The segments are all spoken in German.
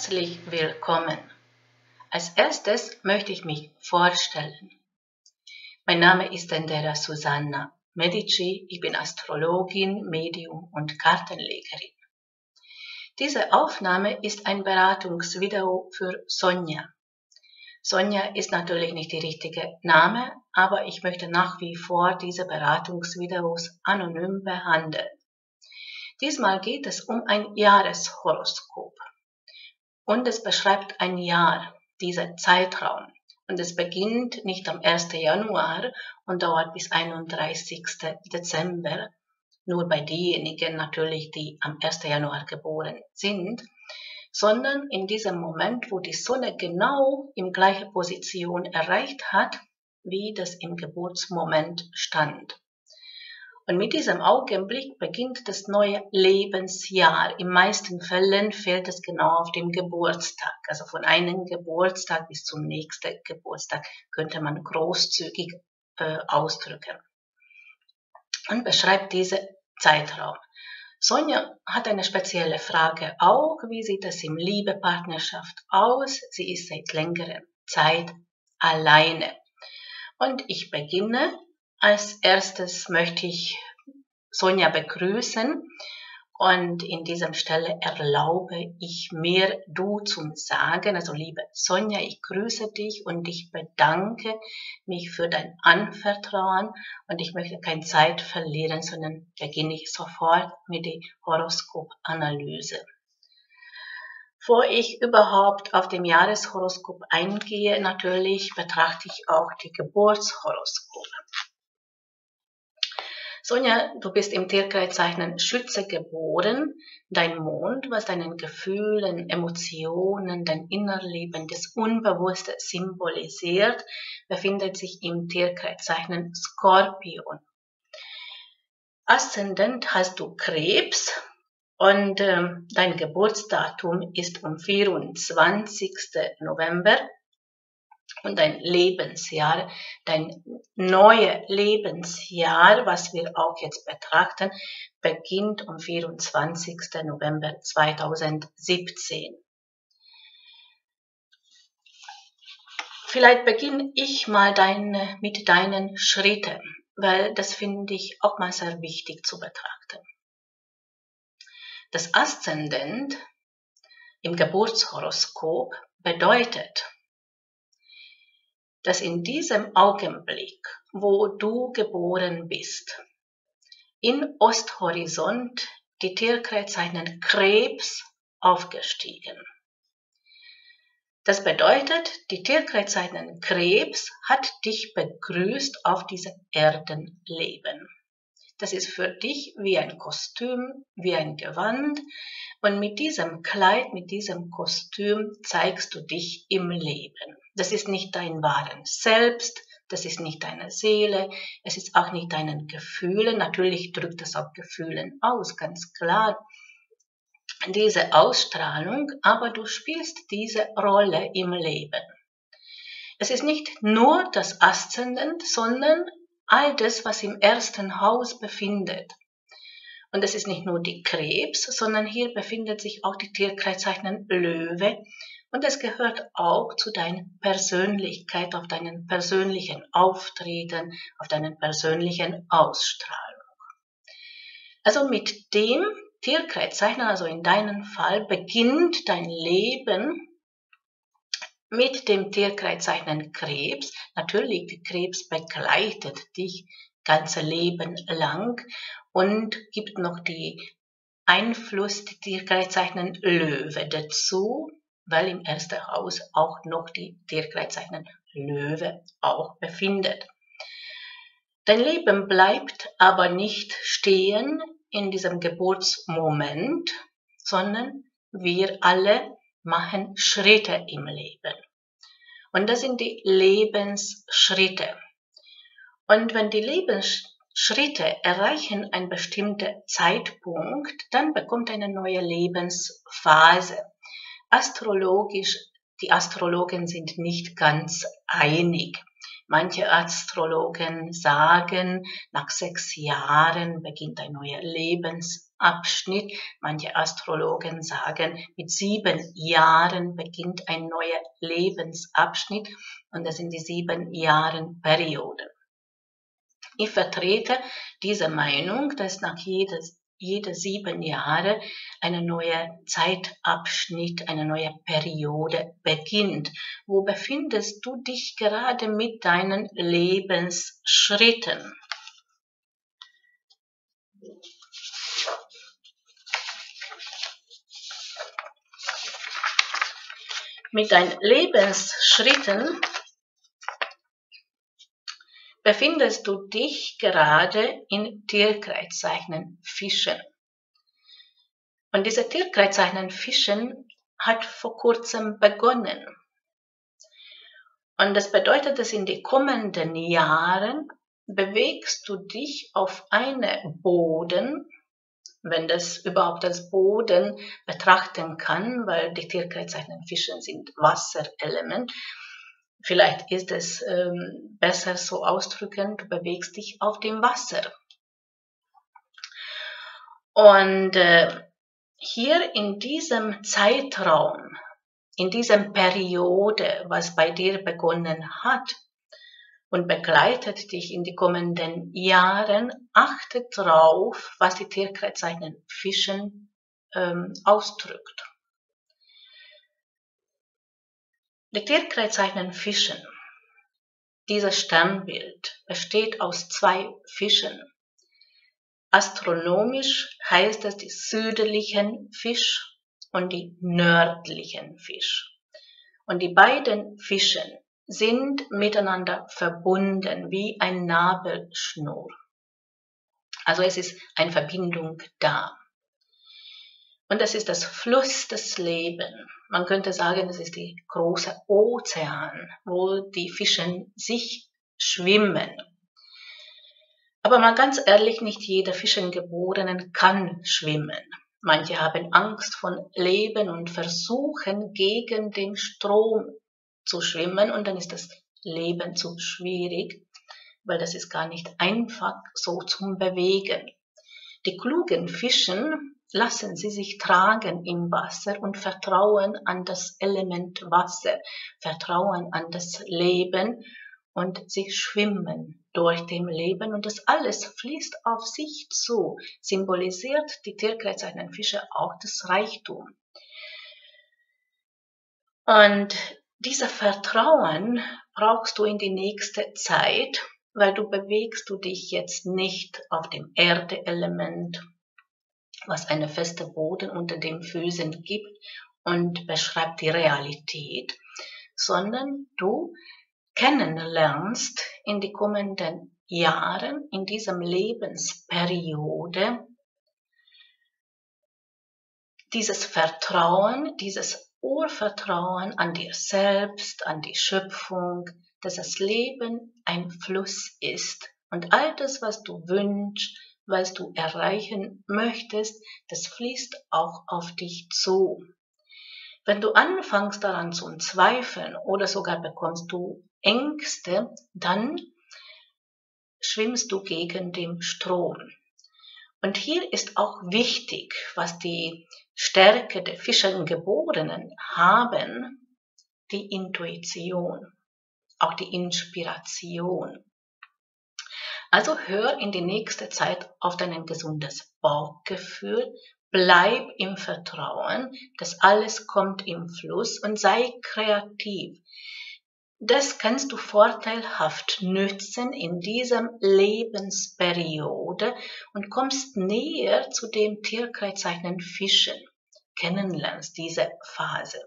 Herzlich willkommen. Als erstes möchte ich mich vorstellen. Mein Name ist Endera Susanna Medici. Ich bin Astrologin, Medium und Kartenlegerin. Diese Aufnahme ist ein Beratungsvideo für Sonja. Sonja ist natürlich nicht der richtige Name, aber ich möchte nach wie vor diese Beratungsvideos anonym behandeln. Diesmal geht es um ein Jahreshoroskop und es beschreibt ein Jahr, dieser Zeitraum. Und es beginnt nicht am 1. Januar und dauert bis 31. Dezember. Nur bei denjenigen natürlich, die am 1. Januar geboren sind, sondern in diesem Moment, wo die Sonne genau in gleiche Position erreicht hat, wie das im Geburtsmoment stand. Und mit diesem Augenblick beginnt das neue Lebensjahr. In meisten Fällen fällt es genau auf dem Geburtstag. Also von einem Geburtstag bis zum nächsten Geburtstag könnte man großzügig äh, ausdrücken. Und beschreibt diesen Zeitraum. Sonja hat eine spezielle Frage auch. Wie sieht es im Liebepartnerschaft aus? Sie ist seit längerer Zeit alleine. Und ich beginne als erstes möchte ich Sonja begrüßen und in diesem Stelle erlaube ich mir, du zu sagen. Also liebe Sonja, ich grüße dich und ich bedanke mich für dein Anvertrauen und ich möchte keine Zeit verlieren, sondern beginne ich sofort mit der Horoskopanalyse. Bevor ich überhaupt auf dem Jahreshoroskop eingehe, natürlich betrachte ich auch die Geburtshoroskope. Sonja, du bist im Tierkreiszeichen Schütze geboren. Dein Mond, was deinen Gefühlen, Emotionen, dein Innerleben, das Unbewusste symbolisiert, befindet sich im Tierkreiszeichen Skorpion. Aszendent hast du Krebs und äh, dein Geburtsdatum ist am 24. November und dein Lebensjahr, dein neue Lebensjahr, was wir auch jetzt betrachten, beginnt am 24. November 2017. Vielleicht beginne ich mal deine, mit deinen Schritten, weil das finde ich auch mal sehr wichtig zu betrachten. Das Aszendent im Geburtshoroskop bedeutet, dass in diesem Augenblick, wo du geboren bist, in Osthorizont die Tierkreiszeichen Krebs aufgestiegen. Das bedeutet, die Tierkreiszeichen Krebs hat dich begrüßt auf diesem Erdenleben. Das ist für dich wie ein Kostüm, wie ein Gewand. Und mit diesem Kleid, mit diesem Kostüm zeigst du dich im Leben. Das ist nicht dein wahren Selbst, das ist nicht deine Seele, es ist auch nicht deinen Gefühlen. Natürlich drückt es auch Gefühlen aus, ganz klar. Diese Ausstrahlung, aber du spielst diese Rolle im Leben. Es ist nicht nur das Aszendent, sondern all das, was im ersten Haus befindet. Und es ist nicht nur die Krebs, sondern hier befindet sich auch die Tierkreiszeichen Löwe. Und es gehört auch zu deiner Persönlichkeit, auf deinen persönlichen Auftreten, auf deinen persönlichen Ausstrahlung. Also mit dem Tierkreiszeichen, also in deinem Fall, beginnt dein Leben mit dem Tierkreiszeichen Krebs. Natürlich, Krebs begleitet dich ganze Leben lang und gibt noch die Einfluss die Tierkreiszeichen Löwe dazu, weil im ersten Haus auch noch die Tierkreiszeichen Löwe auch befindet. Dein Leben bleibt aber nicht stehen in diesem Geburtsmoment, sondern wir alle machen Schritte im Leben. Und das sind die Lebensschritte. Und wenn die Lebensschritte erreichen einen bestimmten Zeitpunkt, dann bekommt eine neue Lebensphase. Astrologisch, die Astrologen sind nicht ganz einig. Manche Astrologen sagen, nach sechs Jahren beginnt ein neuer Lebensabschnitt. Manche Astrologen sagen, mit sieben Jahren beginnt ein neuer Lebensabschnitt und das sind die sieben Jahren Periode. Ich vertrete diese Meinung, dass nach jedes jede sieben Jahre eine neue Zeitabschnitt, eine neue Periode beginnt. Wo befindest du dich gerade mit deinen Lebensschritten? Mit deinen Lebensschritten befindest du dich gerade in Tierkreiszeichen Fischen. Und diese Tierkreiszeichen Fischen hat vor kurzem begonnen. Und das bedeutet, dass in den kommenden Jahren bewegst du dich auf einen Boden, wenn das überhaupt als Boden betrachten kann, weil die Tierkreiszeichen Fischen sind Wasserelement, Vielleicht ist es ähm, besser so ausdrücken, du bewegst dich auf dem Wasser. Und äh, hier in diesem Zeitraum, in diesem Periode, was bei dir begonnen hat und begleitet dich in die kommenden Jahren, achte drauf, was die Tierkreiszeichen Fischen ähm, ausdrückt. Die Tierkreiszeichen Fischen. Dieses Sternbild besteht aus zwei Fischen. Astronomisch heißt es die südlichen Fisch und die nördlichen Fisch. Und die beiden Fischen sind miteinander verbunden wie ein Nabelschnur. Also es ist eine Verbindung da. Und das ist das Fluss des Lebens. Man könnte sagen, das ist die große Ozean, wo die Fische sich schwimmen. Aber mal ganz ehrlich, nicht jeder Fischengeborenen kann schwimmen. Manche haben Angst von Leben und versuchen gegen den Strom zu schwimmen und dann ist das Leben zu schwierig, weil das ist gar nicht einfach so zum Bewegen. Die klugen Fischen lassen sie sich tragen im Wasser und vertrauen an das Element Wasser, vertrauen an das Leben und sie schwimmen durch dem Leben und das alles fließt auf sich zu, symbolisiert die Tierkreiszeichen Fische auch das Reichtum. Und dieser Vertrauen brauchst du in die nächste Zeit, weil du bewegst du dich jetzt nicht auf dem Erdeelement, was eine feste Boden unter den Füßen gibt und beschreibt die Realität, sondern du kennenlernst in die kommenden Jahren, in diesem Lebensperiode, dieses Vertrauen, dieses Urvertrauen an dir selbst, an die Schöpfung, dass das Leben ein Fluss ist. Und all das, was du wünschst, was du erreichen möchtest, das fließt auch auf dich zu. Wenn du anfängst daran zu zweifeln oder sogar bekommst du Ängste, dann schwimmst du gegen den Strom. Und hier ist auch wichtig, was die Stärke der Fischengeborenen haben, die Intuition, auch die Inspiration. Also hör in die nächste Zeit auf dein gesundes Bauchgefühl, bleib im Vertrauen, dass alles kommt im Fluss und sei kreativ. Das kannst du vorteilhaft nützen in diesem Lebensperiode und kommst näher zu dem Tierkreiszeichen Fischen, kennenlernst diese Phase.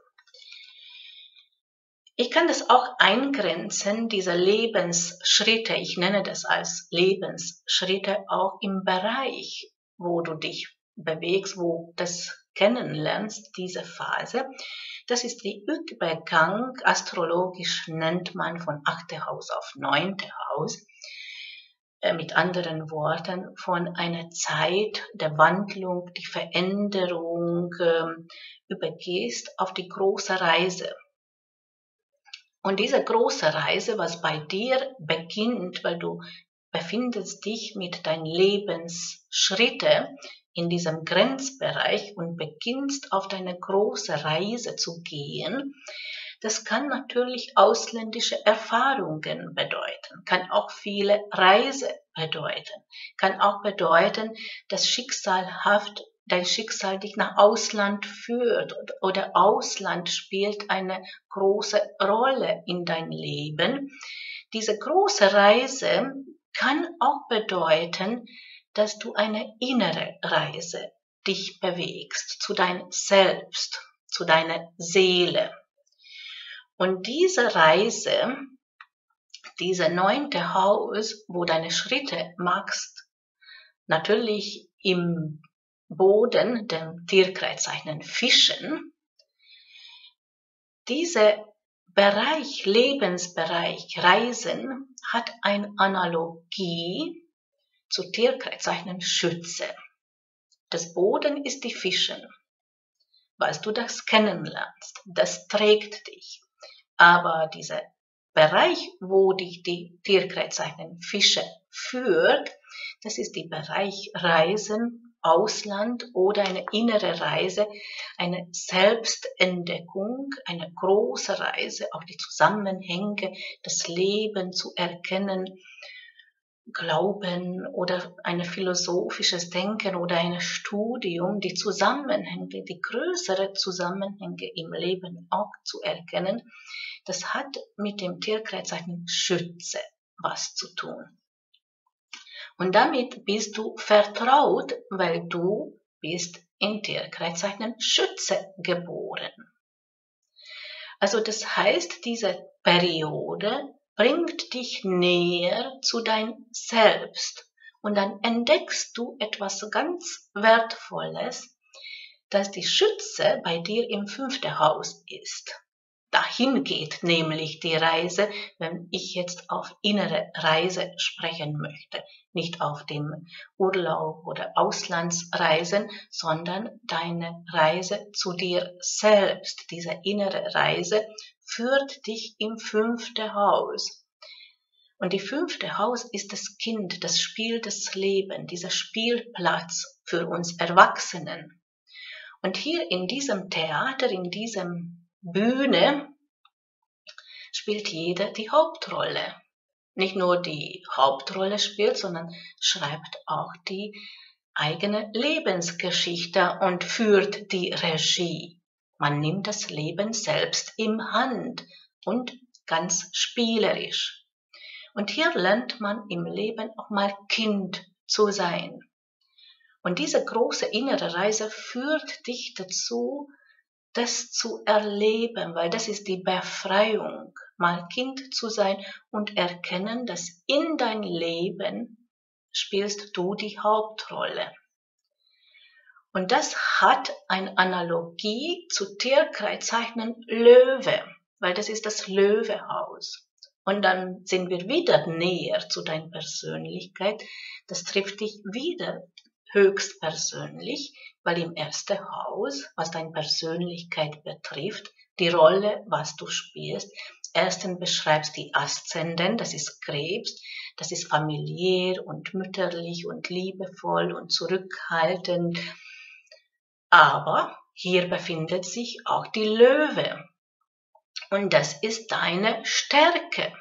Ich kann das auch eingrenzen, diese Lebensschritte, ich nenne das als Lebensschritte auch im Bereich, wo du dich bewegst, wo das kennenlernst, diese Phase. Das ist die Übergang, astrologisch nennt man von achte Haus auf neunte Haus. Äh, mit anderen Worten, von einer Zeit der Wandlung, die Veränderung ähm, übergehst auf die große Reise Und diese große Reise, was bei dir beginnt, weil du befindest dich mit deinen Lebensschritte in diesem Grenzbereich und beginnst auf deine große Reise zu gehen, das kann natürlich ausländische Erfahrungen bedeuten, kann auch viele Reise bedeuten, kann auch bedeuten, dass schicksalhaft dein Schicksal dich nach Ausland führt oder Ausland spielt eine große Rolle in dein Leben. Diese große Reise kann auch bedeuten, dass du eine innere Reise dich bewegst zu dein Selbst, zu deiner Seele. Und diese Reise, diese neunte Haus, wo deine Schritte machst, natürlich im Boden, dem Tierkreiszeichen Fischen, diese Bereich, Lebensbereich Reisen hat eine Analogie zu Tierkreiszeichen Schütze. Das Boden ist die Fischen. Weil du das kennenlernst, das trägt dich. Aber dieser Bereich, wo dich die Tierkreiszeichen Fische führt, das ist die Bereich Reisen, Ausland oder eine innere Reise, eine Selbstentdeckung, eine große Reise, auch die Zusammenhänge, das Leben zu erkennen, Glauben oder ein philosophisches Denken oder ein Studium, die Zusammenhänge, die größere Zusammenhänge im Leben auch zu erkennen, das hat mit dem Tierkreiszeichen Schütze was zu tun. Und damit bist du vertraut, weil du bist in Tierkreiszeichen Schütze geboren. Also das heißt, diese Periode bringt dich näher zu dein Selbst und dann entdeckst du etwas ganz Wertvolles, dass die Schütze bei dir im fünften Haus ist. Dahin geht nämlich die Reise, wenn ich jetzt auf innere Reise sprechen möchte. Nicht auf dem Urlaub oder Auslandsreisen, sondern deine Reise zu dir selbst. Diese innere Reise führt dich im fünfte Haus. Und die fünfte Haus ist das Kind, das Spiel des Lebens, dieser Spielplatz für uns Erwachsenen. Und hier in diesem Theater, in diesem Bühne spielt jeder die Hauptrolle. Nicht nur die Hauptrolle spielt, sondern schreibt auch die eigene Lebensgeschichte und führt die Regie. Man nimmt das Leben selbst im Hand und ganz spielerisch. Und hier lernt man im Leben auch mal Kind zu sein. Und diese große innere Reise führt dich dazu, das zu erleben, weil das ist die Befreiung, mal Kind zu sein und erkennen, dass in dein Leben spielst du die Hauptrolle. Und das hat eine Analogie zu Tierkreiszeichen Löwe, weil das ist das Löwehaus. Und dann sind wir wieder näher zu deiner Persönlichkeit. Das trifft dich wieder höchstpersönlich, weil im ersten Haus, was deine Persönlichkeit betrifft, die Rolle, was du spielst, erstens beschreibst die Aszendent, das ist Krebs, das ist familiär und mütterlich und liebevoll und zurückhaltend. Aber hier befindet sich auch die Löwe. Und das ist deine Stärke.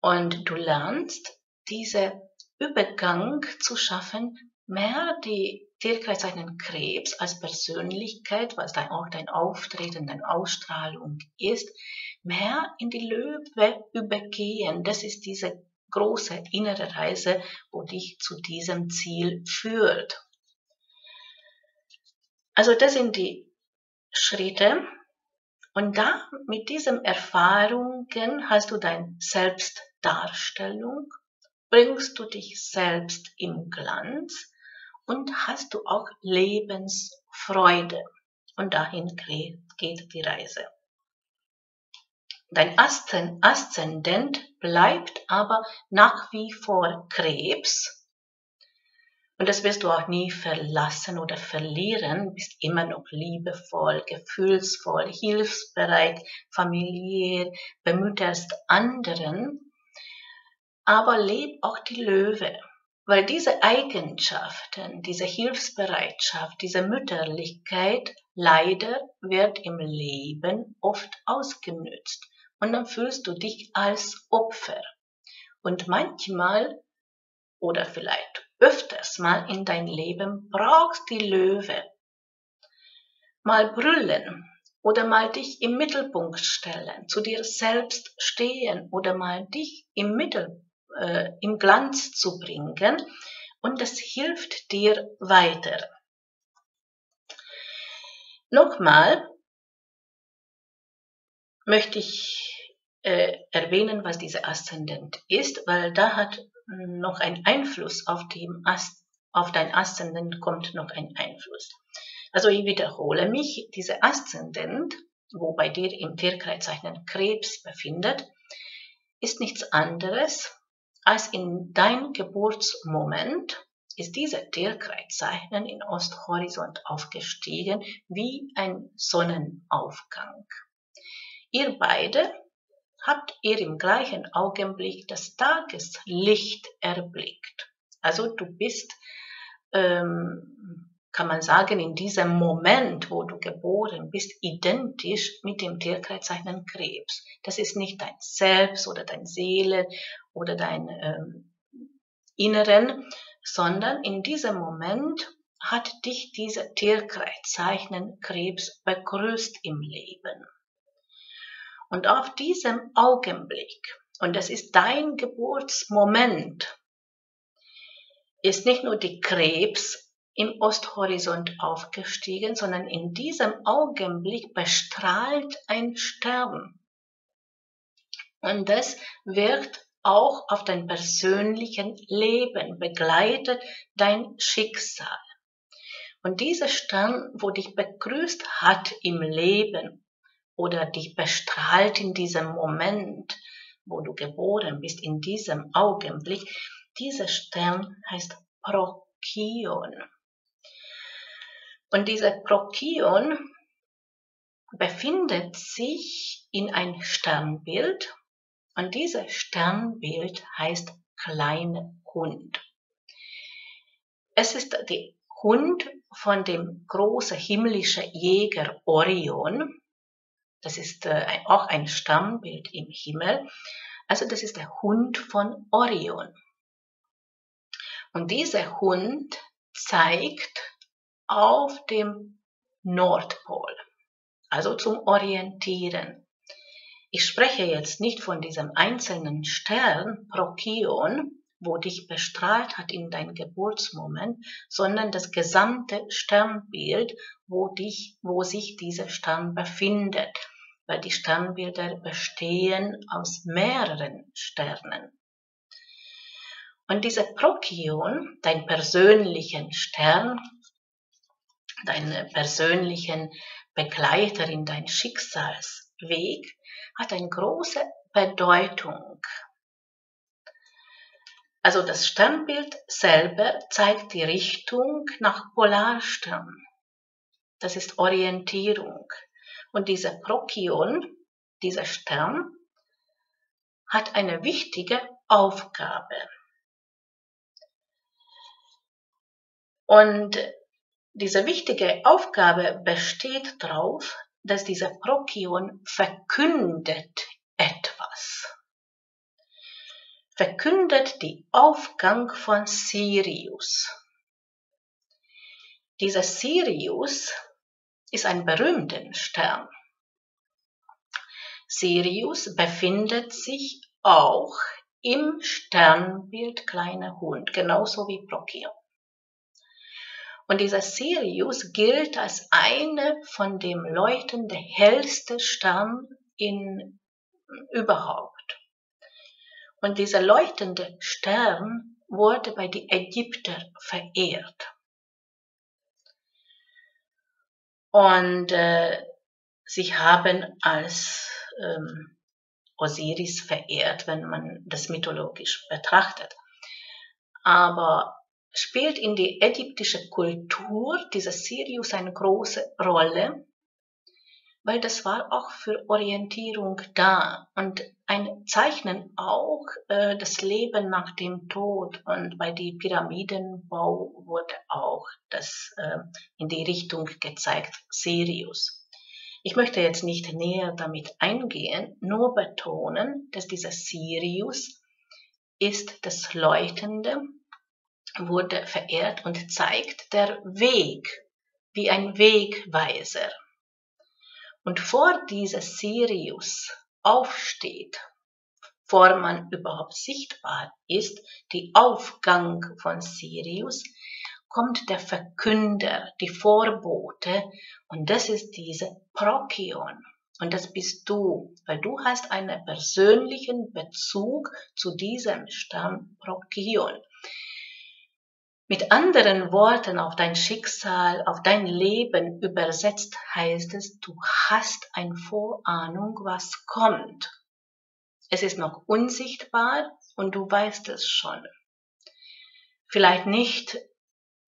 Und du lernst diese Übergang zu schaffen, mehr die Tierkreiszeichen Krebs als Persönlichkeit, was dann auch dein Auftreten, deine Ausstrahlung ist, mehr in die Löwe übergehen. Das ist diese große innere Reise, wo dich zu diesem Ziel führt. Also das sind die Schritte. Und da mit diesen Erfahrungen hast du deine Selbstdarstellung bringst du dich selbst im Glanz und hast du auch Lebensfreude. Und dahin geht die Reise. Dein Aszendent bleibt aber nach wie vor Krebs. Und das wirst du auch nie verlassen oder verlieren, bist immer noch liebevoll, gefühlsvoll, hilfsbereit, familiär, bemütterst anderen, aber leb auch die Löwe. Weil diese Eigenschaften, diese Hilfsbereitschaft, diese Mütterlichkeit leider wird im Leben oft ausgenützt. Und dann fühlst du dich als Opfer. Und manchmal oder vielleicht öfters mal in dein Leben brauchst die Löwe. Mal brüllen oder mal dich im Mittelpunkt stellen, zu dir selbst stehen oder mal dich im Mittelpunkt äh, im Glanz zu bringen und das hilft dir weiter. Nochmal möchte ich äh, erwähnen, was dieser Aszendent ist, weil da hat noch ein Einfluss auf, dem Ast, auf dein Aszendent kommt noch ein Einfluss. Also ich wiederhole mich, dieser Aszendent, wo bei dir im Tierkreiszeichen Krebs befindet, ist nichts anderes als in dein Geburtsmoment ist dieser Tierkreiszeichen in Osthorizont aufgestiegen wie ein Sonnenaufgang. Ihr beide habt ihr im gleichen Augenblick das Tageslicht erblickt. Also du bist, ähm, kann man sagen, in diesem Moment, wo du geboren bist, identisch mit dem Tierkreiszeichen Krebs. Das ist nicht dein Selbst oder deine Seele oder dein ähm, Inneren, sondern in diesem Moment hat dich dieser Tierkreiszeichen Krebs begrüßt im Leben. Und auf diesem Augenblick, und das ist dein Geburtsmoment, ist nicht nur die Krebs im Osthorizont aufgestiegen, sondern in diesem Augenblick bestrahlt ein Stern. Und das wird auch auf dein persönlichen Leben, begleitet dein Schicksal. Und dieser Stern, wo dich begrüßt hat im Leben oder dich bestrahlt in diesem Moment, wo du geboren bist, in diesem Augenblick, dieser Stern heißt Prokion. Und dieser Prokion befindet sich in ein Sternbild und dieses Sternbild heißt kleine Hund. Es ist der Hund von dem großen himmlischen Jäger Orion. Das ist äh, auch ein Stammbild im Himmel. Also das ist der Hund von Orion. Und dieser Hund zeigt auf dem Nordpol, also zum Orientieren. Ich spreche jetzt nicht von diesem einzelnen Stern, Prokion, wo dich bestrahlt hat in dein Geburtsmoment, sondern das gesamte Sternbild, wo dich, wo sich dieser Stern befindet, weil die Sternbilder bestehen aus mehreren Sternen. Und dieser Prokion, dein persönlichen Stern, dein persönlichen Begleiter in dein Schicksalsweg, hat eine große Bedeutung. Also das Sternbild selber zeigt die Richtung nach Polarstern. Das ist Orientierung. Und dieser Prokion, dieser Stern, hat eine wichtige Aufgabe. Und diese wichtige Aufgabe besteht darauf, dass dieser Prokion verkündet etwas. Verkündet die Aufgang von Sirius. Dieser Sirius ist ein berühmter Stern. Sirius befindet sich auch im Sternbild kleiner Hund, genauso wie Prokion. Und dieser Sirius gilt als eine von dem leuchtende hellste Stern in überhaupt. Und dieser leuchtende Stern wurde bei den Ägypter verehrt. Und äh, sie haben als ähm, Osiris verehrt, wenn man das mythologisch betrachtet. Aber spielt in die ägyptische Kultur dieser Sirius eine große Rolle, weil das war auch für Orientierung da und ein Zeichnen auch äh, das Leben nach dem Tod und bei die Pyramidenbau wurde auch das äh, in die Richtung gezeigt Sirius. Ich möchte jetzt nicht näher damit eingehen, nur betonen, dass dieser Sirius ist das Leuchtende, wurde verehrt und zeigt der Weg wie ein Wegweiser. Und vor dieser Sirius aufsteht, vor man überhaupt sichtbar ist, die Aufgang von Sirius, kommt der Verkünder, die Vorbote, und das ist diese Prokion. Und das bist du, weil du hast einen persönlichen Bezug zu diesem Stamm Prokion. Mit anderen Worten auf dein Schicksal, auf dein Leben übersetzt heißt es, du hast eine Vorahnung, was kommt. Es ist noch unsichtbar und du weißt es schon. Vielleicht nicht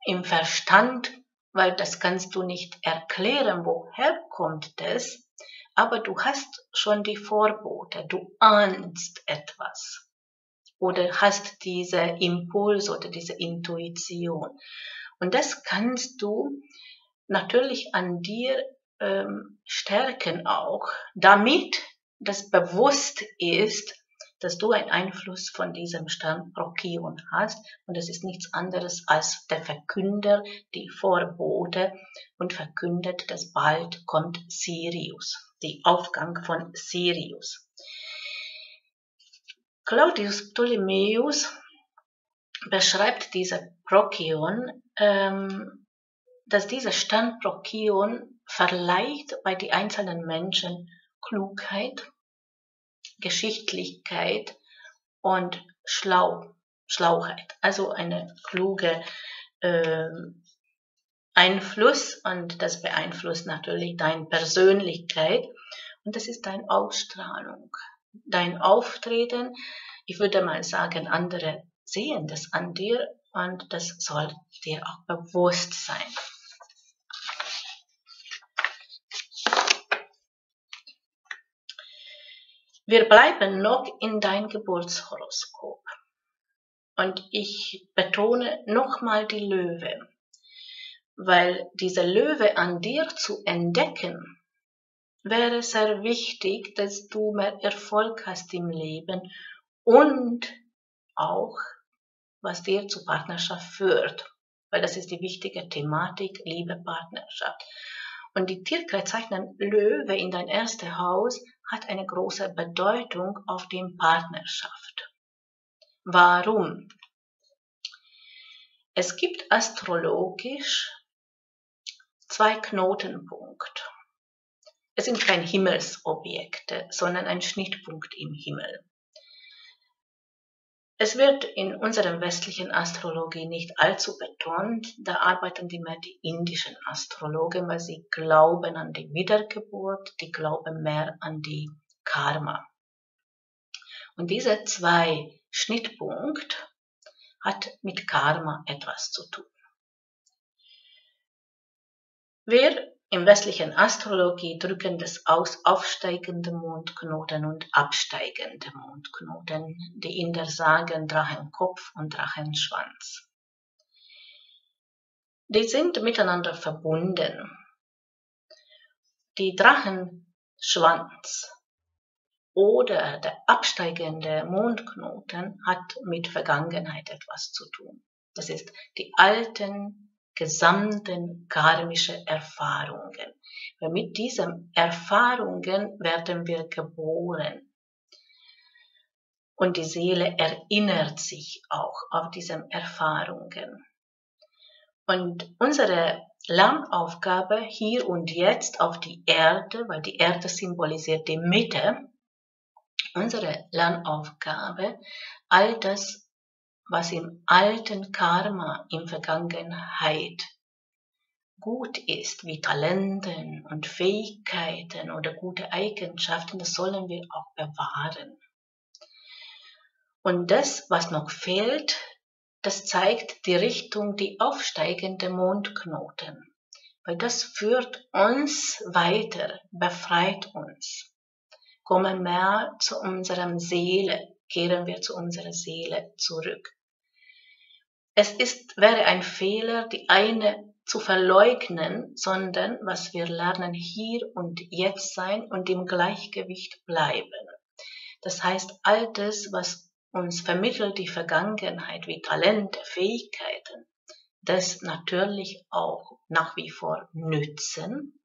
im Verstand, weil das kannst du nicht erklären, woher kommt das, aber du hast schon die Vorbote, du ahnst etwas oder hast diese Impuls oder diese Intuition. Und das kannst du natürlich an dir ähm, stärken auch, damit das bewusst ist, dass du einen Einfluss von diesem Stamm Prokion hast und es ist nichts anderes als der Verkünder, die Vorbote und verkündet, dass bald kommt Sirius, die Aufgang von Sirius. Claudius Ptolemäus beschreibt diese Prokion, ähm, dass dieser Stand Prokion verleiht bei den einzelnen Menschen Klugheit, Geschichtlichkeit und Schlau, Schlauheit. Also eine kluge äh, Einfluss und das beeinflusst natürlich deine Persönlichkeit und das ist deine Ausstrahlung dein Auftreten, ich würde mal sagen, andere sehen das an dir und das soll dir auch bewusst sein. Wir bleiben noch in dein Geburtshoroskop. Und ich betone nochmal die Löwe, weil diese Löwe an dir zu entdecken, wäre sehr wichtig, dass du mehr Erfolg hast im Leben und auch, was dir zur Partnerschaft führt. Weil das ist die wichtige Thematik, Liebe, Partnerschaft. Und die Tierkreiszeichen Löwe in dein erstes Haus hat eine große Bedeutung auf die Partnerschaft. Warum? Es gibt astrologisch zwei Knotenpunkte. Es sind keine Himmelsobjekte, sondern ein Schnittpunkt im Himmel. Es wird in unserer westlichen Astrologie nicht allzu betont, da arbeiten die mehr die indischen Astrologen, weil sie glauben an die Wiedergeburt, die glauben mehr an die Karma. Und diese zwei Schnittpunkt hat mit Karma etwas zu tun. Wir im westlichen Astrologie drücken das aus aufsteigende Mondknoten und absteigende Mondknoten. Die Inder sagen Drachenkopf und Drachenschwanz. Die sind miteinander verbunden. Die Drachenschwanz oder der absteigende Mondknoten hat mit Vergangenheit etwas zu tun. Das ist die alten gesamten karmische Erfahrungen. Weil mit diesen Erfahrungen werden wir geboren. Und die Seele erinnert sich auch auf diese Erfahrungen. Und unsere Lernaufgabe hier und jetzt auf die Erde, weil die Erde symbolisiert die Mitte, unsere Lernaufgabe, all das was im alten Karma in Vergangenheit gut ist, wie Talenten und Fähigkeiten oder gute Eigenschaften, das sollen wir auch bewahren. Und das, was noch fehlt, das zeigt die Richtung, die aufsteigende Mondknoten, weil das führt uns weiter, befreit uns. Kommen mehr zu unserer Seele, kehren wir zu unserer Seele zurück. Es ist, wäre ein Fehler, die eine zu verleugnen, sondern was wir lernen, hier und jetzt sein und im Gleichgewicht bleiben. Das heißt, all das, was uns vermittelt die Vergangenheit wie Talente, Fähigkeiten, das natürlich auch nach wie vor nützen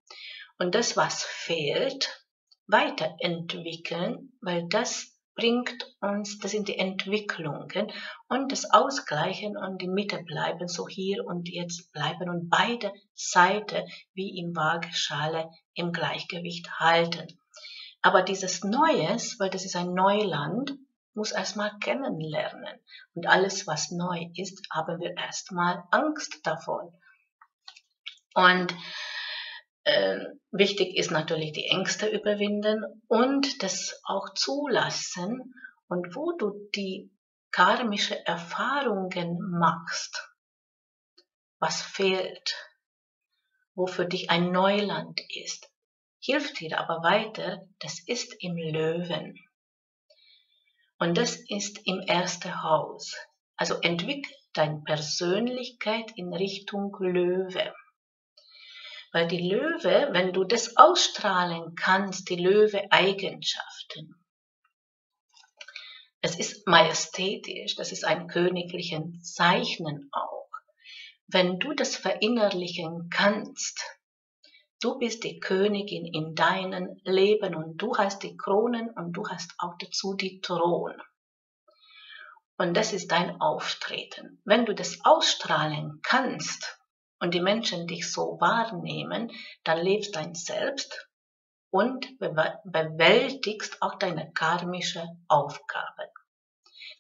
und das, was fehlt, weiterentwickeln, weil das bringt uns, das sind die Entwicklungen und das Ausgleichen und die Mitte bleiben, so hier und jetzt bleiben und beide Seiten wie im Waageschale im Gleichgewicht halten. Aber dieses Neues, weil das ist ein Neuland, muss erstmal kennenlernen. Und alles, was neu ist, haben wir erstmal Angst davon. Und äh, wichtig ist natürlich die Ängste überwinden und das auch zulassen. Und wo du die karmische Erfahrungen machst, was fehlt, wo für dich ein Neuland ist, hilft dir aber weiter, das ist im Löwen. Und das ist im ersten Haus. Also entwickle deine Persönlichkeit in Richtung Löwe. Weil die Löwe, wenn du das ausstrahlen kannst, die Löwe-Eigenschaften, es ist majestätisch, das ist ein königlichen Zeichnen auch. Wenn du das verinnerlichen kannst, du bist die Königin in deinem Leben und du hast die Kronen und du hast auch dazu die Thron. Und das ist dein Auftreten. Wenn du das ausstrahlen kannst, und die Menschen dich so wahrnehmen, dann lebst dein Selbst und bewältigst auch deine karmische Aufgaben.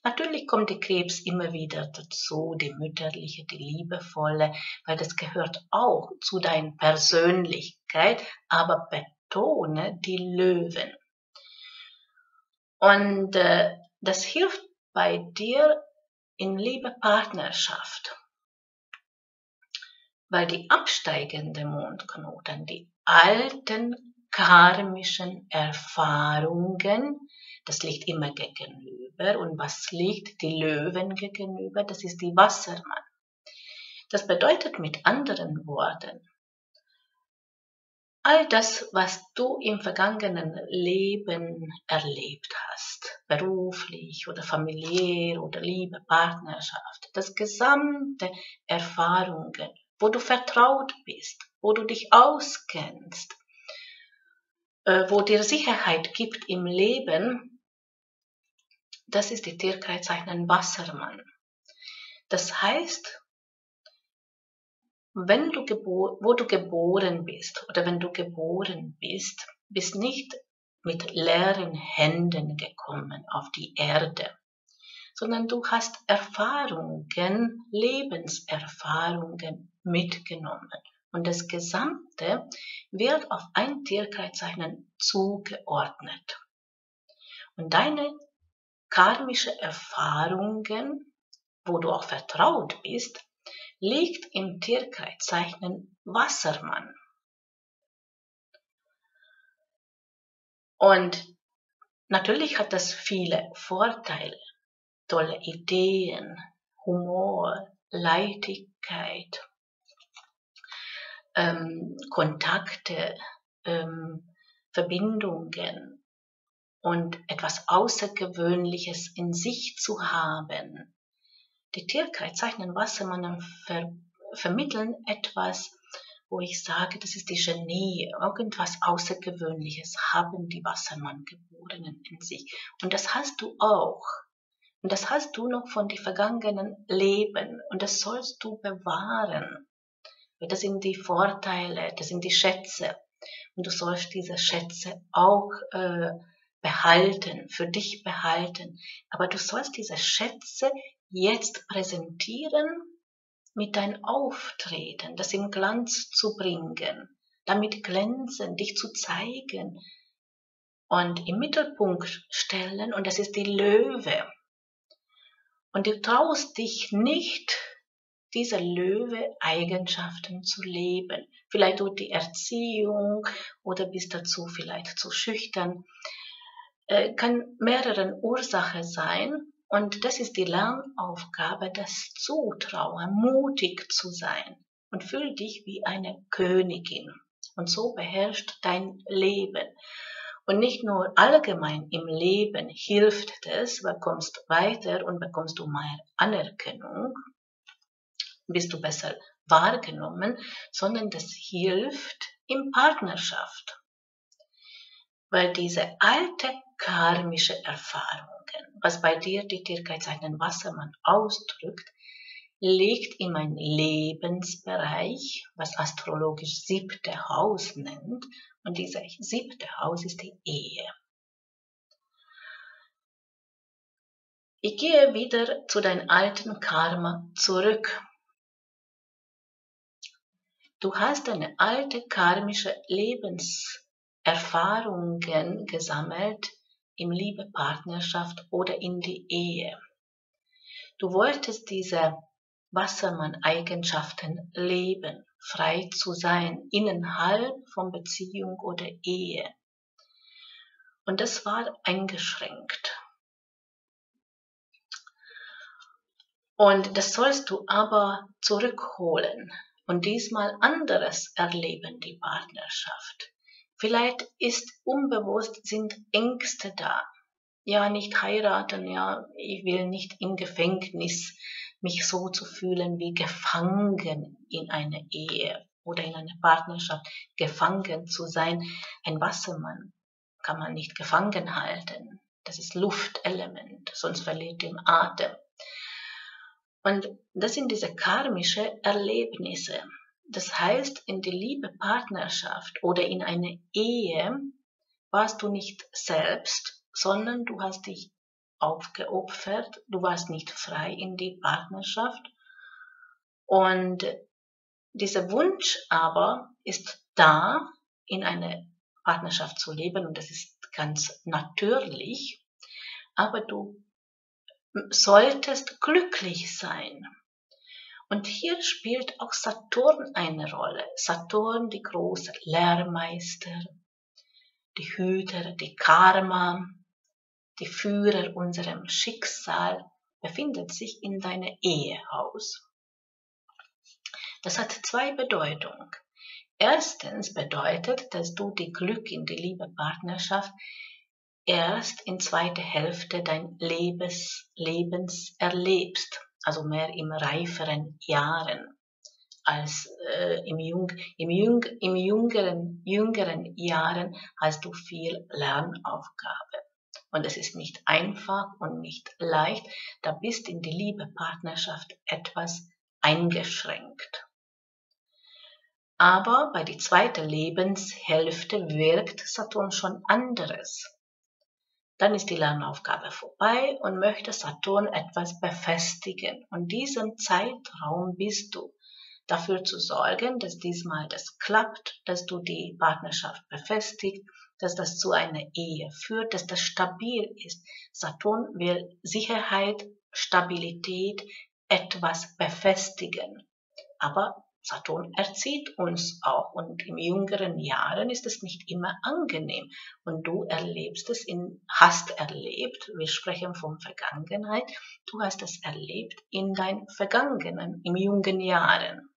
Natürlich kommt die Krebs immer wieder dazu, die mütterliche, die liebevolle, weil das gehört auch zu deiner Persönlichkeit, aber betone die Löwen. Und äh, das hilft bei dir in Liebe Partnerschaft weil die absteigende Mondknoten, die alten karmischen Erfahrungen, das liegt immer gegenüber. Und was liegt die Löwen gegenüber? Das ist die Wassermann. Das bedeutet mit anderen Worten, all das, was du im vergangenen Leben erlebt hast, beruflich oder familiär oder Liebe, Partnerschaft, das gesamte Erfahrungen, wo du vertraut bist, wo du dich auskennst, äh, wo dir Sicherheit gibt im Leben, das ist die Tierkreiszeichen Wassermann. Das heißt, wenn du wo du geboren bist oder wenn du geboren bist, bist nicht mit leeren Händen gekommen auf die Erde, sondern du hast Erfahrungen, Lebenserfahrungen mitgenommen. Und das Gesamte wird auf ein Tierkreiszeichen zugeordnet. Und deine karmische Erfahrungen, wo du auch vertraut bist, liegt im Tierkreiszeichen Wassermann. Und natürlich hat das viele Vorteile, tolle Ideen, Humor, Leichtigkeit, ähm, Kontakte, ähm, Verbindungen und etwas Außergewöhnliches in sich zu haben. Die Tierkreiszeichen Wassermann ver vermitteln etwas, wo ich sage, das ist die Genie, irgendwas Außergewöhnliches haben die Wassermann-Geborenen in sich. Und das hast du auch. Und das hast du noch von den vergangenen Leben. Und das sollst du bewahren. Das sind die Vorteile, das sind die Schätze. Und du sollst diese Schätze auch äh, behalten, für dich behalten. Aber du sollst diese Schätze jetzt präsentieren mit deinem Auftreten, das in Glanz zu bringen, damit glänzen, dich zu zeigen und im Mittelpunkt stellen. Und das ist die Löwe. Und du traust dich nicht, diese Löwe-Eigenschaften zu leben. Vielleicht durch die Erziehung oder bist dazu vielleicht zu schüchtern. Äh, kann mehrere Ursachen sein. Und das ist die Lernaufgabe, das Zutrauen, mutig zu sein. Und fühl dich wie eine Königin. Und so beherrscht dein Leben. Und nicht nur allgemein im Leben hilft es, bekommst weiter und bekommst du mehr Anerkennung, bist du besser wahrgenommen, sondern das hilft in Partnerschaft. Weil diese alte karmische Erfahrungen, was bei dir die Tierkeitszeichen Wassermann ausdrückt, liegt in meinem Lebensbereich, was astrologisch siebte Haus nennt, und dieser siebte Haus ist die Ehe. Ich gehe wieder zu deinem alten Karma zurück. Du hast eine alte karmische Lebenserfahrungen gesammelt im Liebe, Partnerschaft oder in die Ehe. Du wolltest diese Wassermann-Eigenschaften leben, frei zu sein, innerhalb von Beziehung oder Ehe. Und das war eingeschränkt. Und das sollst du aber zurückholen und diesmal anderes erleben, die Partnerschaft. Vielleicht ist unbewusst sind Ängste da. Ja, nicht heiraten, ja, ich will nicht im Gefängnis mich so zu fühlen wie gefangen in einer Ehe oder in einer Partnerschaft, gefangen zu sein. Ein Wassermann kann man nicht gefangen halten. Das ist Luftelement, sonst verliert den Atem. Und das sind diese karmische Erlebnisse. Das heißt, in der Liebe Partnerschaft oder in einer Ehe warst du nicht selbst, sondern du hast dich aufgeopfert, du warst nicht frei in die Partnerschaft. Und dieser Wunsch aber ist da, in eine Partnerschaft zu leben und das ist ganz natürlich, aber du solltest glücklich sein. Und hier spielt auch Saturn eine Rolle. Saturn, die große Lehrmeister, die Hüter, die Karma, die Führer unserem Schicksal befindet sich in deinem Ehehaus. Das hat zwei Bedeutungen. Erstens bedeutet, dass du die Glück in die Liebepartnerschaft erst in zweiter Hälfte dein Lebens, Lebens erlebst, also mehr im reiferen Jahren als äh, im, Jung, im, Jung, im jüngeren, jüngeren Jahren hast du viel Lernaufgabe. Und es ist nicht einfach und nicht leicht. Da bist in die Liebepartnerschaft etwas eingeschränkt. Aber bei der zweiten Lebenshälfte wirkt Saturn schon anderes. Dann ist die Lernaufgabe vorbei und möchte Saturn etwas befestigen. Und diesen Zeitraum bist du dafür zu sorgen, dass diesmal das klappt, dass du die Partnerschaft befestigt, dass das zu einer Ehe führt, dass das stabil ist. Saturn will Sicherheit, Stabilität, etwas befestigen. Aber Saturn erzieht uns auch. Und im jüngeren Jahren ist es nicht immer angenehm. Und du erlebst es in, hast erlebt, wir sprechen von Vergangenheit, du hast es erlebt in dein Vergangenen, im jungen Jahren.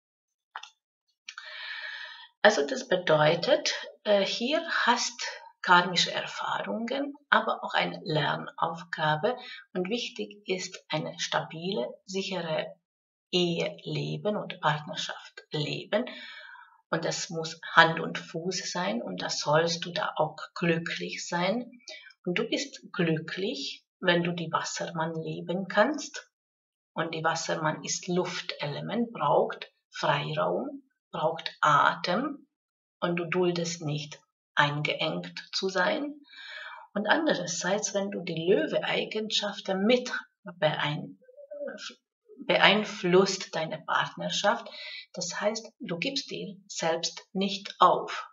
Also das bedeutet, äh, hier hast karmische Erfahrungen, aber auch eine Lernaufgabe. Und wichtig ist eine stabile, sichere Ehe leben und Partnerschaft leben. Und das muss Hand und Fuß sein und da sollst du da auch glücklich sein. Und du bist glücklich, wenn du die Wassermann leben kannst. Und die Wassermann ist Luftelement, braucht Freiraum, braucht Atem. Und du duldest nicht eingeengt zu sein. Und andererseits, wenn du die Löwe-Eigenschaften mit beeinflusst deine Partnerschaft, das heißt, du gibst dir selbst nicht auf.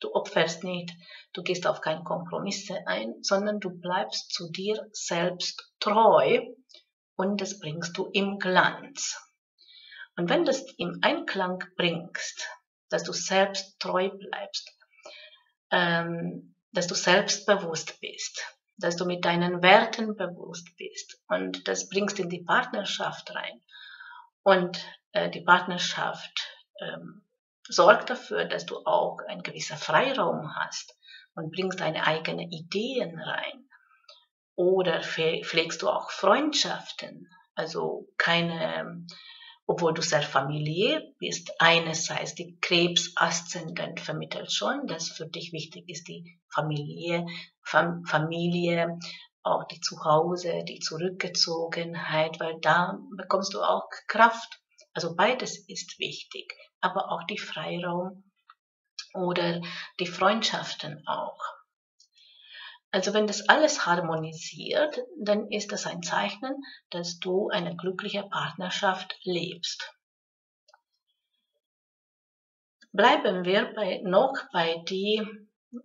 Du opferst nicht, du gehst auf keine Kompromisse ein, sondern du bleibst zu dir selbst treu und das bringst du im Glanz. Und wenn du das im Einklang bringst, dass du selbst treu bleibst, ähm, dass du selbstbewusst bist, dass du mit deinen Werten bewusst bist und das bringst in die Partnerschaft rein. Und äh, die Partnerschaft ähm, sorgt dafür, dass du auch ein gewisser Freiraum hast und bringst deine eigenen Ideen rein. Oder pflegst du auch Freundschaften, also keine obwohl du sehr familiär bist. Einerseits die Krebs-Aszendent vermittelt schon, dass für dich wichtig ist die Familie, Fam Familie, auch die Zuhause, die Zurückgezogenheit, weil da bekommst du auch Kraft. Also beides ist wichtig, aber auch die Freiraum oder die Freundschaften auch. Also wenn das alles harmonisiert, dann ist das ein Zeichen, dass du eine glückliche Partnerschaft lebst. Bleiben wir bei, noch bei die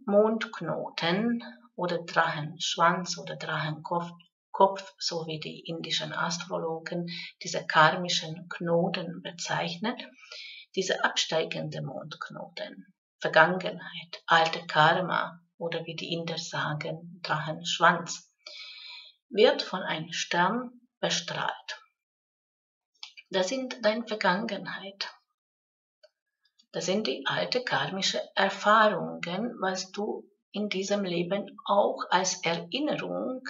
Mondknoten oder Drachenschwanz oder Drachenkopf, Kopf, so wie die indischen Astrologen diese karmischen Knoten bezeichnet, diese absteigende Mondknoten, Vergangenheit, alte Karma, oder wie die Inder sagen, Drachenschwanz, wird von einem Stern bestrahlt. Das sind deine Vergangenheit. Das sind die alte karmische Erfahrungen, was du in diesem Leben auch als Erinnerung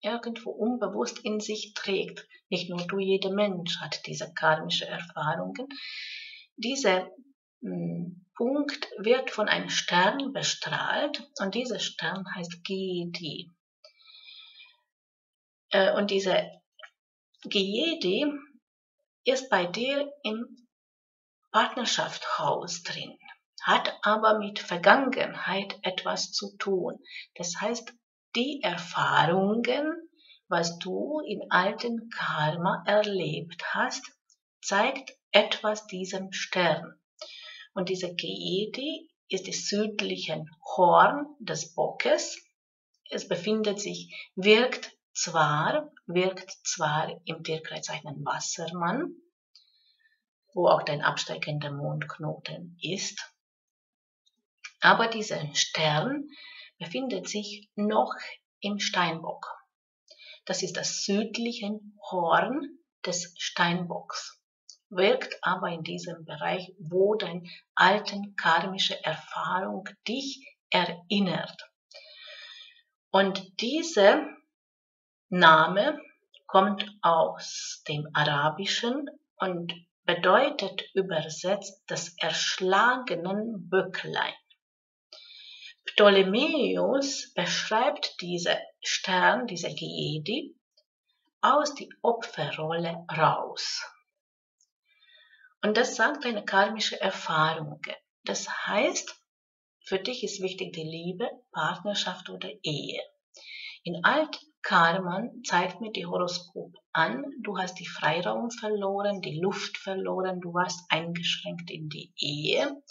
irgendwo unbewusst in sich trägt. Nicht nur du, jeder Mensch hat diese karmische Erfahrungen. Diese hm, Punkt wird von einem Stern bestrahlt und dieser Stern heißt Giedi. Äh, und dieser Giedi ist bei dir im Partnerschaftshaus drin, hat aber mit Vergangenheit etwas zu tun. Das heißt, die Erfahrungen, was du in alten Karma erlebt hast, zeigt etwas diesem Stern. Und diese Geedi ist das südliche Horn des Bockes. Es befindet sich, wirkt zwar, wirkt zwar im Tierkreiszeichen Wassermann, wo auch dein absteigender Mondknoten ist. Aber dieser Stern befindet sich noch im Steinbock. Das ist das südliche Horn des Steinbocks wirkt aber in diesem Bereich, wo deine alten karmische Erfahrung dich erinnert. Und dieser Name kommt aus dem Arabischen und bedeutet übersetzt das erschlagenen Böcklein. Ptolemäus beschreibt diese Stern, diese Giedi, aus die Opferrolle raus. Und das sagt eine karmische Erfahrung. Das heißt, für dich ist wichtig die Liebe, Partnerschaft oder Ehe. In alten Karman zeigt mir die Horoskop an, du hast die Freiraum verloren, die Luft verloren, du warst eingeschränkt in die Ehe,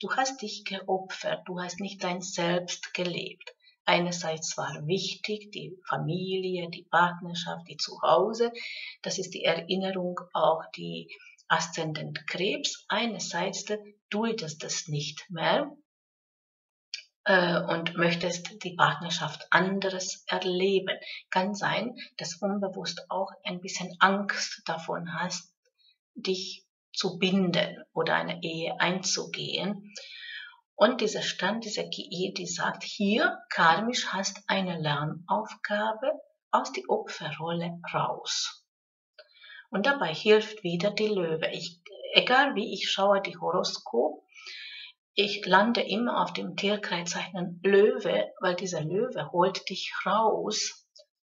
du hast dich geopfert, du hast nicht dein Selbst gelebt. Einerseits war wichtig die Familie, die Partnerschaft, die Zuhause, das ist die Erinnerung auch, die Aszendent Krebs einerseits duldest das nicht mehr äh, und möchtest die Partnerschaft anderes erleben. Kann sein, dass unbewusst auch ein bisschen Angst davon hast, dich zu binden oder eine Ehe einzugehen. Und dieser Stand, dieser GE, die sagt, hier karmisch hast eine Lernaufgabe aus die Opferrolle raus. Und dabei hilft wieder die Löwe. Ich, egal wie ich schaue die Horoskop, ich lande immer auf dem Tierkreiszeichen Löwe, weil dieser Löwe holt dich raus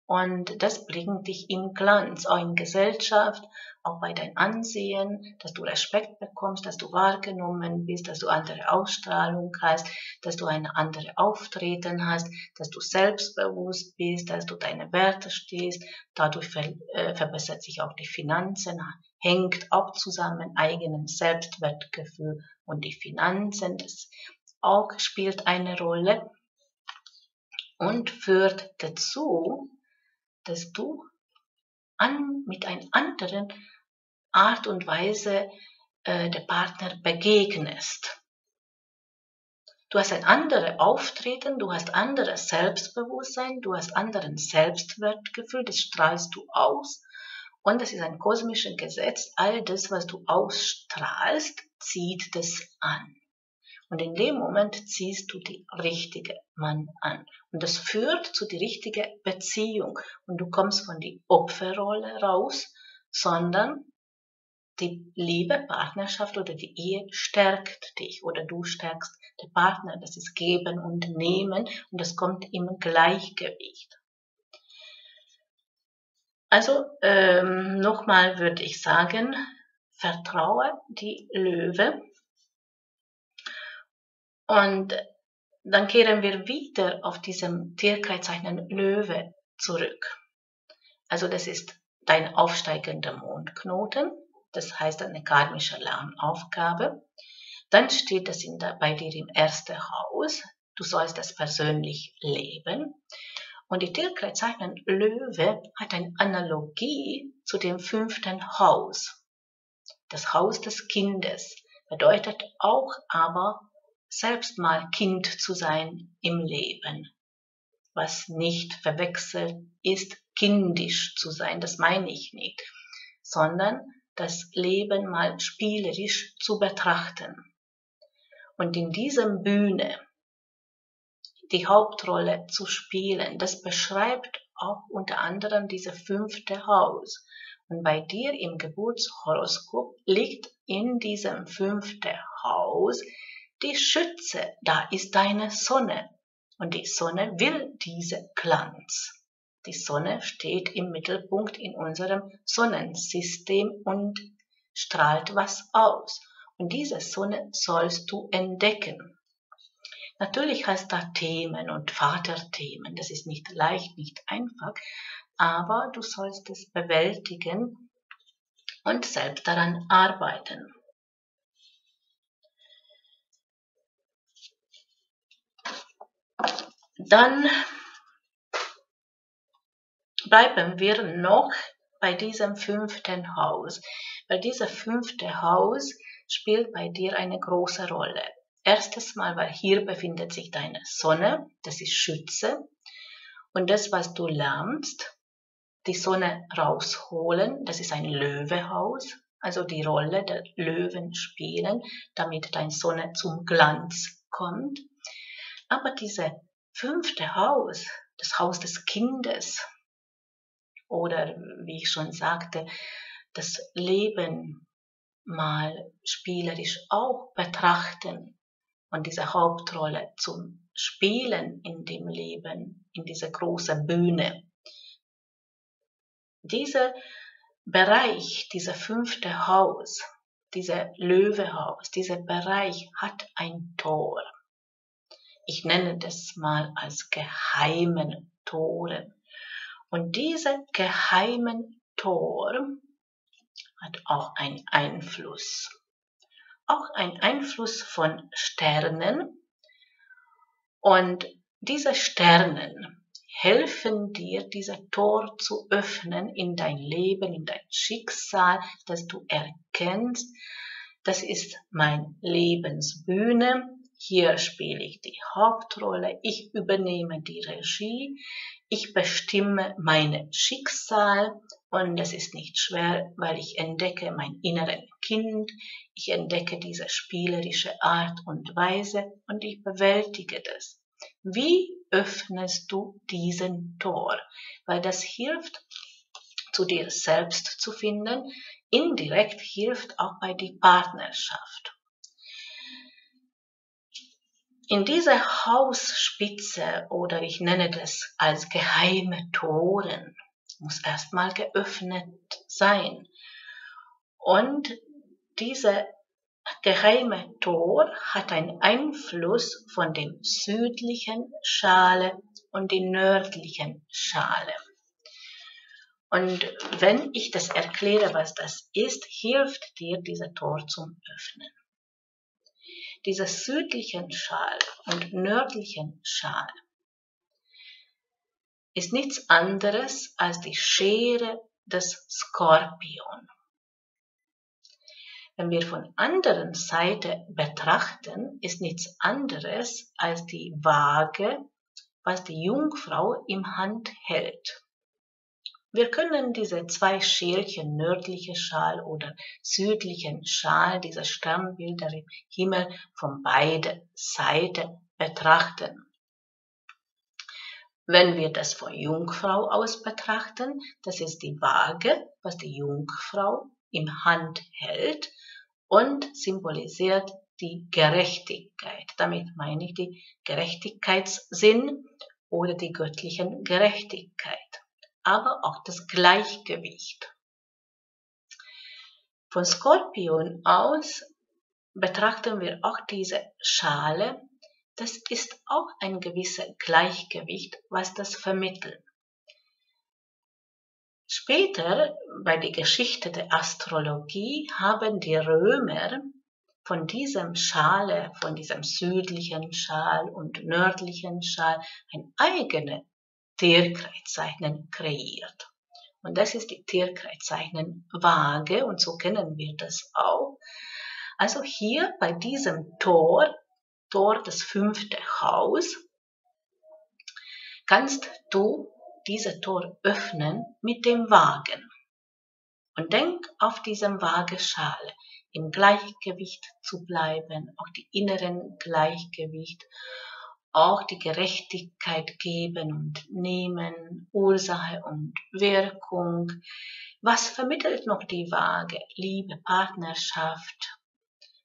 und das bringt dich in Glanz, auch in Gesellschaft, auch bei deinem Ansehen, dass du Respekt bekommst, dass du wahrgenommen bist, dass du andere Ausstrahlung hast, dass du eine andere Auftreten hast, dass du selbstbewusst bist, dass du deine Werte stehst. Dadurch ver äh, verbessert sich auch die Finanzen, hängt auch zusammen eigenen Selbstwertgefühl und die Finanzen. Das auch spielt eine Rolle und führt dazu, dass du an, mit einer anderen Art und Weise äh, der Partner begegnest. Du hast ein anderes Auftreten, du hast anderes Selbstbewusstsein, du hast anderen Selbstwertgefühl, das strahlst du aus. Und das ist ein kosmisches Gesetz. All das, was du ausstrahlst, zieht das an. Und in dem Moment ziehst du die richtige Mann an. Und das führt zu die richtige Beziehung. Und du kommst von die Opferrolle raus, sondern die Liebe, Partnerschaft oder die Ehe stärkt dich oder du stärkst den Partner. Das ist Geben und Nehmen und das kommt im Gleichgewicht. Also ähm, nochmal würde ich sagen, vertraue die Löwe und dann kehren wir wieder auf diesem Tierkreiszeichen Löwe zurück. Also das ist dein aufsteigender Mondknoten das heißt eine karmische Lernaufgabe. Dann steht das der, bei dir im ersten Haus. Du sollst das persönlich leben. Und die Tierkreiszeichen Löwe hat eine Analogie zu dem fünften Haus. Das Haus des Kindes bedeutet auch aber, selbst mal Kind zu sein im Leben. Was nicht verwechselt ist, kindisch zu sein, das meine ich nicht, sondern das Leben mal spielerisch zu betrachten. Und in diesem Bühne die Hauptrolle zu spielen, das beschreibt auch unter anderem diese fünfte Haus. Und bei dir im Geburtshoroskop liegt in diesem fünften Haus die Schütze, da ist deine Sonne. Und die Sonne will diese Glanz. Die Sonne steht im Mittelpunkt in unserem Sonnensystem und strahlt was aus. Und diese Sonne sollst du entdecken. Natürlich hast du Themen und Vaterthemen. Das ist nicht leicht, nicht einfach. Aber du sollst es bewältigen und selbst daran arbeiten. Dann bleiben wir noch bei diesem fünften Haus. Weil dieser fünfte Haus spielt bei dir eine große Rolle. Erstes Mal, weil hier befindet sich deine Sonne, das ist Schütze. Und das, was du lernst, die Sonne rausholen, das ist ein Löwehaus, also die Rolle der Löwen spielen, damit deine Sonne zum Glanz kommt. Aber diese fünfte Haus, das Haus des Kindes, oder wie ich schon sagte, das Leben mal spielerisch auch betrachten und diese Hauptrolle zum Spielen in dem Leben, in dieser großen Bühne. Dieser Bereich, dieser fünfte Haus, dieser Löwehaus, dieser Bereich hat ein Tor. Ich nenne das mal als geheimen Toren. Und dieser geheimen Tor hat auch einen Einfluss. Auch ein Einfluss von Sternen. Und diese Sternen helfen dir, dieser Tor zu öffnen in dein Leben, in dein Schicksal, dass du erkennst, das ist mein Lebensbühne. Hier spiele ich die Hauptrolle. Ich übernehme die Regie. Ich bestimme mein Schicksal und es ist nicht schwer, weil ich entdecke mein inneren Kind, ich entdecke diese spielerische Art und Weise und ich bewältige das. Wie öffnest du diesen Tor? Weil das hilft, zu dir selbst zu finden, indirekt hilft auch bei die Partnerschaft. In dieser Hausspitze oder ich nenne das als geheime Toren muss erstmal geöffnet sein. Und diese geheime Tor hat einen Einfluss von dem südlichen Schale und die nördlichen Schale. Und wenn ich das erkläre, was das ist, hilft dir dieser Tor zum Öffnen dieser südlichen Schal und nördlichen Schal ist nichts anderes als die Schere des Skorpion. Wenn wir von anderen Seite betrachten, ist nichts anderes als die Waage, was die Jungfrau im Hand hält. Wir können diese zwei Schälchen, nördliche Schal oder südlichen Schal, diese Sternbilder im Himmel von beiden Seiten betrachten. Wenn wir das von Jungfrau aus betrachten, das ist die Waage, was die Jungfrau im Hand hält und symbolisiert die Gerechtigkeit. Damit meine ich die Gerechtigkeitssinn oder die göttlichen Gerechtigkeit, aber auch das Gleichgewicht. Von Skorpion aus betrachten wir auch diese Schale das ist auch ein gewisser Gleichgewicht, was das vermittelt. Später bei der Geschichte der Astrologie haben die Römer von diesem Schale, von diesem südlichen Schal und nördlichen Schal ein eigenes Tierkreiszeichen kreiert. Und das ist die Tierkreiszeichen Waage und so kennen wir das auch. Also hier bei diesem Tor Tor, das fünfte Haus, kannst du diese Tor öffnen mit dem Wagen. Und denk auf diesem Waageschale im Gleichgewicht zu bleiben, auch die inneren Gleichgewicht, auch die Gerechtigkeit geben und nehmen, Ursache und Wirkung. Was vermittelt noch die Waage? Liebe, Partnerschaft,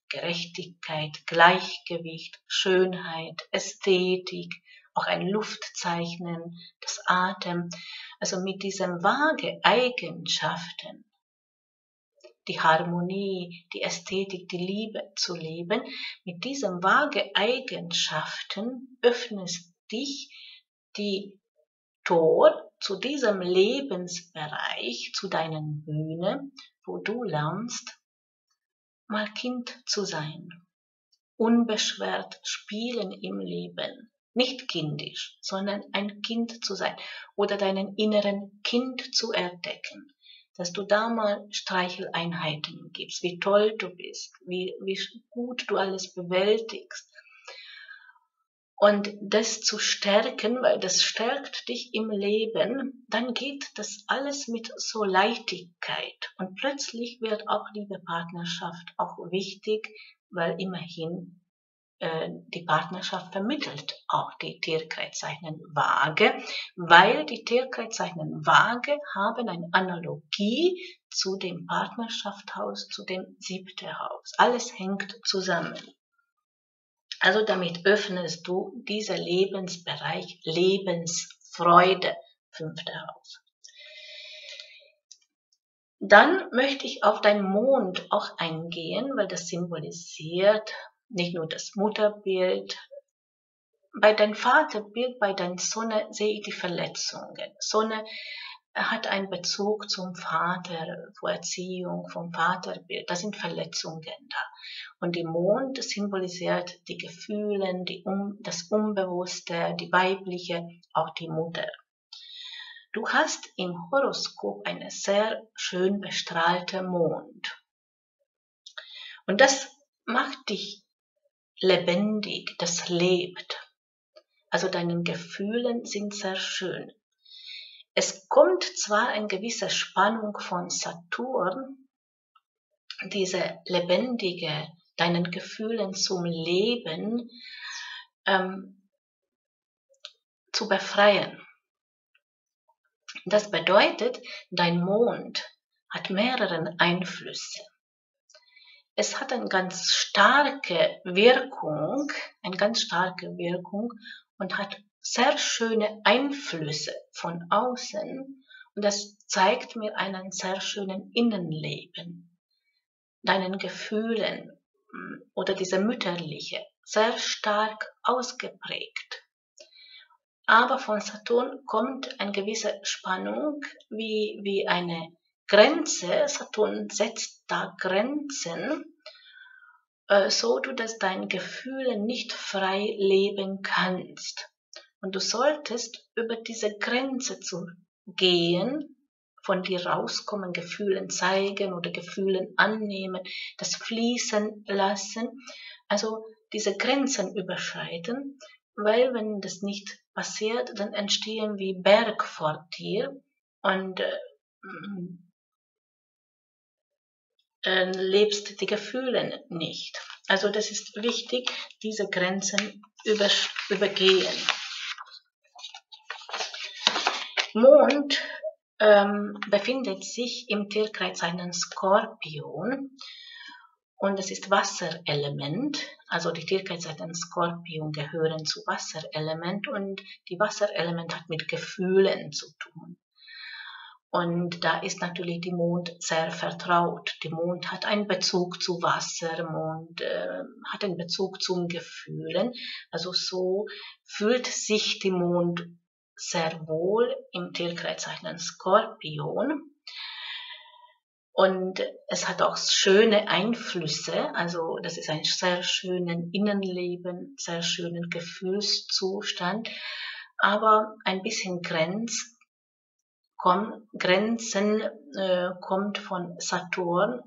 Gerechtigkeit, Gleichgewicht, Schönheit, Ästhetik, auch ein Luftzeichnen, das Atem, also mit diesen vage Eigenschaften, die Harmonie, die Ästhetik, die Liebe zu leben, mit diesen vage Eigenschaften öffnest dich die Tor zu diesem Lebensbereich, zu deinen Bühne, wo du lernst, mal Kind zu sein, unbeschwert spielen im Leben, nicht kindisch, sondern ein Kind zu sein oder deinen inneren Kind zu entdecken, dass du da mal Streicheleinheiten gibst, wie toll du bist, wie, wie gut du alles bewältigst, und das zu stärken, weil das stärkt dich im Leben, dann geht das alles mit so Leichtigkeit. Und plötzlich wird auch liebe Partnerschaft auch wichtig, weil immerhin äh, die Partnerschaft vermittelt auch die Tierkreiszeichen Waage, weil die Tierkreiszeichen Waage haben eine Analogie zu dem Partnerschaftshaus, zu dem siebten Haus. Alles hängt zusammen. Also damit öffnest du dieser Lebensbereich Lebensfreude, fünfte Haus. Dann möchte ich auf dein Mond auch eingehen, weil das symbolisiert nicht nur das Mutterbild. Bei deinem Vaterbild, bei deiner Sonne sehe ich die Verletzungen. Sonne hat einen Bezug zum Vater, vor Erziehung, vom Vaterbild. Da sind Verletzungen da. Und die Mond symbolisiert die Gefühle, die um, das Unbewusste, die weibliche, auch die Mutter. Du hast im Horoskop eine sehr schön bestrahlte Mond. Und das macht dich lebendig, das lebt. Also deine Gefühle sind sehr schön. Es kommt zwar eine gewisse Spannung von Saturn, diese lebendige, deinen Gefühlen zum Leben ähm, zu befreien. Das bedeutet, dein Mond hat mehrere Einflüsse. Es hat eine ganz starke Wirkung, eine ganz starke Wirkung und hat sehr schöne Einflüsse von außen und das zeigt mir einen sehr schönen Innenleben, deinen Gefühlen mm, oder diese mütterliche, sehr stark ausgeprägt. Aber von Saturn kommt eine gewisse Spannung wie, wie eine Grenze. Saturn setzt da Grenzen, äh, so du dass deine Gefühle nicht frei leben kannst. Und du solltest über diese Grenze zu gehen, von dir rauskommen, Gefühlen zeigen oder Gefühlen annehmen, das fließen lassen. Also diese Grenzen überschreiten, weil wenn das nicht passiert, dann entstehen wie Berg vor dir und äh, lebst die Gefühle nicht. Also das ist wichtig, diese Grenzen über, übergehen. Mond ähm, befindet sich im Tierkreis einen Skorpion und es ist Wasserelement. Also die Tierkreiszeiten Skorpion gehören zu Wasserelement und die Wasserelement hat mit Gefühlen zu tun. Und da ist natürlich die Mond sehr vertraut. Die Mond hat einen Bezug zu Wasser, Mond äh, hat einen Bezug zu Gefühlen. Also so fühlt sich die Mond sehr wohl im Tierkreiszeichen Skorpion. Und es hat auch schöne Einflüsse, also das ist ein sehr schönen Innenleben, sehr schönen Gefühlszustand, aber ein bisschen Grenz, komm, Grenzen äh, kommt von Saturn.